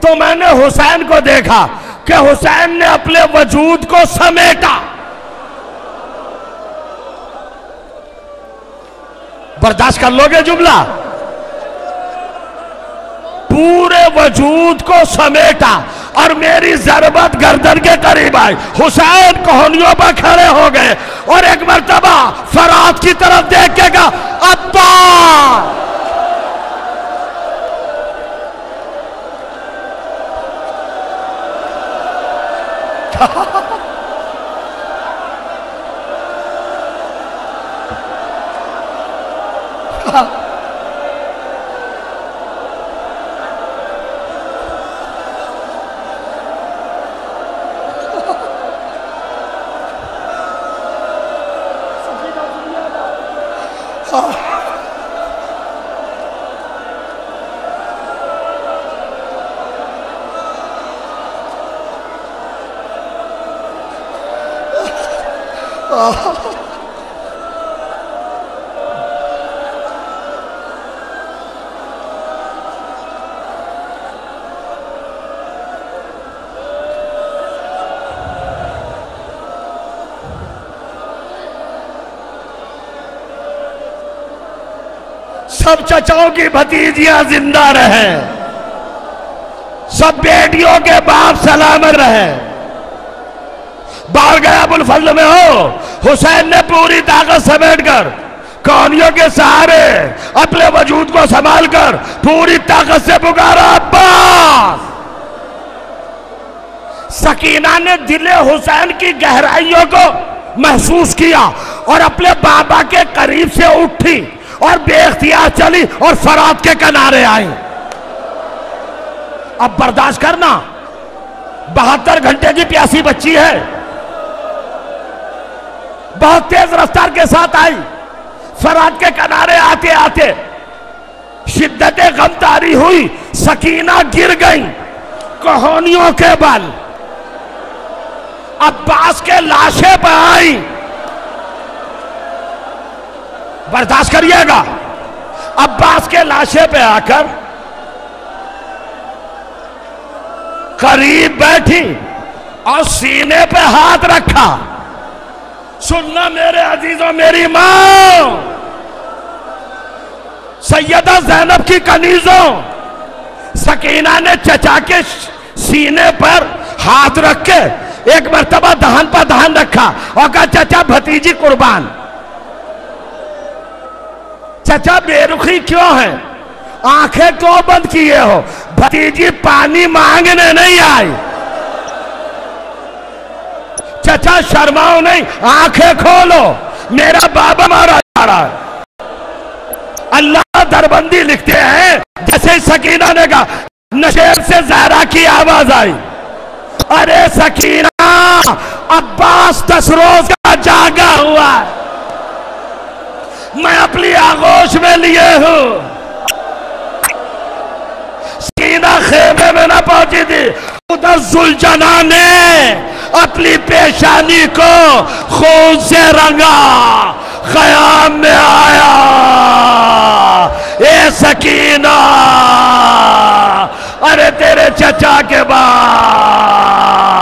Speaker 2: تو میں نے حسین کو دیکھا کہ حسین نے اپنے وجود کو سمیٹا۔ برداشت کر لو گے جملہ۔ پورے وجود کو سمیٹا۔ اور میری ضربت گردن کے قریب آئی حسین کہنیوں پر کھڑے ہو گئے اور ایک مرتبہ فرات کی طرف دیکھ کے گا، ابا ha! چچاؤں کی بھتیجیاں زندہ رہے۔ سب بیٹیوں کے باپ سلامت رہے۔ بار گیا ابو الفضل میں ہو۔ حسین نے پوری طاقت سمیٹ کر کونیوں کے سہارے اپنے وجود کو سنبھال کر پوری طاقت سے پکارا۔ عباس سکینہ نے دل حسین کی گہرائیوں کو محسوس کیا اور اپنے بابا کے قریب سے اٹھی۔ اور بے اختیار چلی اور فرات کے کنارے آئی اب برداشت کرنا۔ بہتر گھنٹے کی پیاسی بچی ہے۔ بہت تیز رفتار کے ساتھ آئی۔ فرات کے کنارے آتے آتے شدت غمتاری ہوئی۔ سکینہ گر گئی کہونیوں کے بل۔ عباس کے لاشے پہ آئی برداشت کریے گا۔ عباس کے لاشے پہ آ کر قریب بیٹھی اور سینے پہ ہاتھ رکھا۔ سننا میرے عزیزوں، میری ماں۔ سیدہ زینب کی کنیزوں۔ سکینہ نے چچا کے سینے پر ہاتھ رکھ کے ایک مرتبہ دہن پر دہن رکھا اور کہا، چچا بھتیجی قربان۔ چچا بے رخی کیوں ہے؟ آنکھیں کیوں بند کیے ہو؟ بھتیجی پانی مانگنے نہیں آئی۔ چچا شرماؤ نہیں، آنکھیں کھولو۔ میرا بابا مارا جا رہا ہے۔ اللہ دربندی لکھتے ہیں، جیسے سکینہ نے کہا، نشیر سے زہرہ کی آواز آئی۔ ارے سکینہ، عباس دس روز کا جاگا ہوا ہے۔ میں اپنی آغوش میں لیے ہوں۔ سکینہ خیمے میں نہ پہنچی تھی۔ ادھر زلجنہ نے اپنی پیشانی کو خون سے رنگا۔ خیام میں آیا۔ اے سکینہ۔ ارے تیرے چچا کے بعد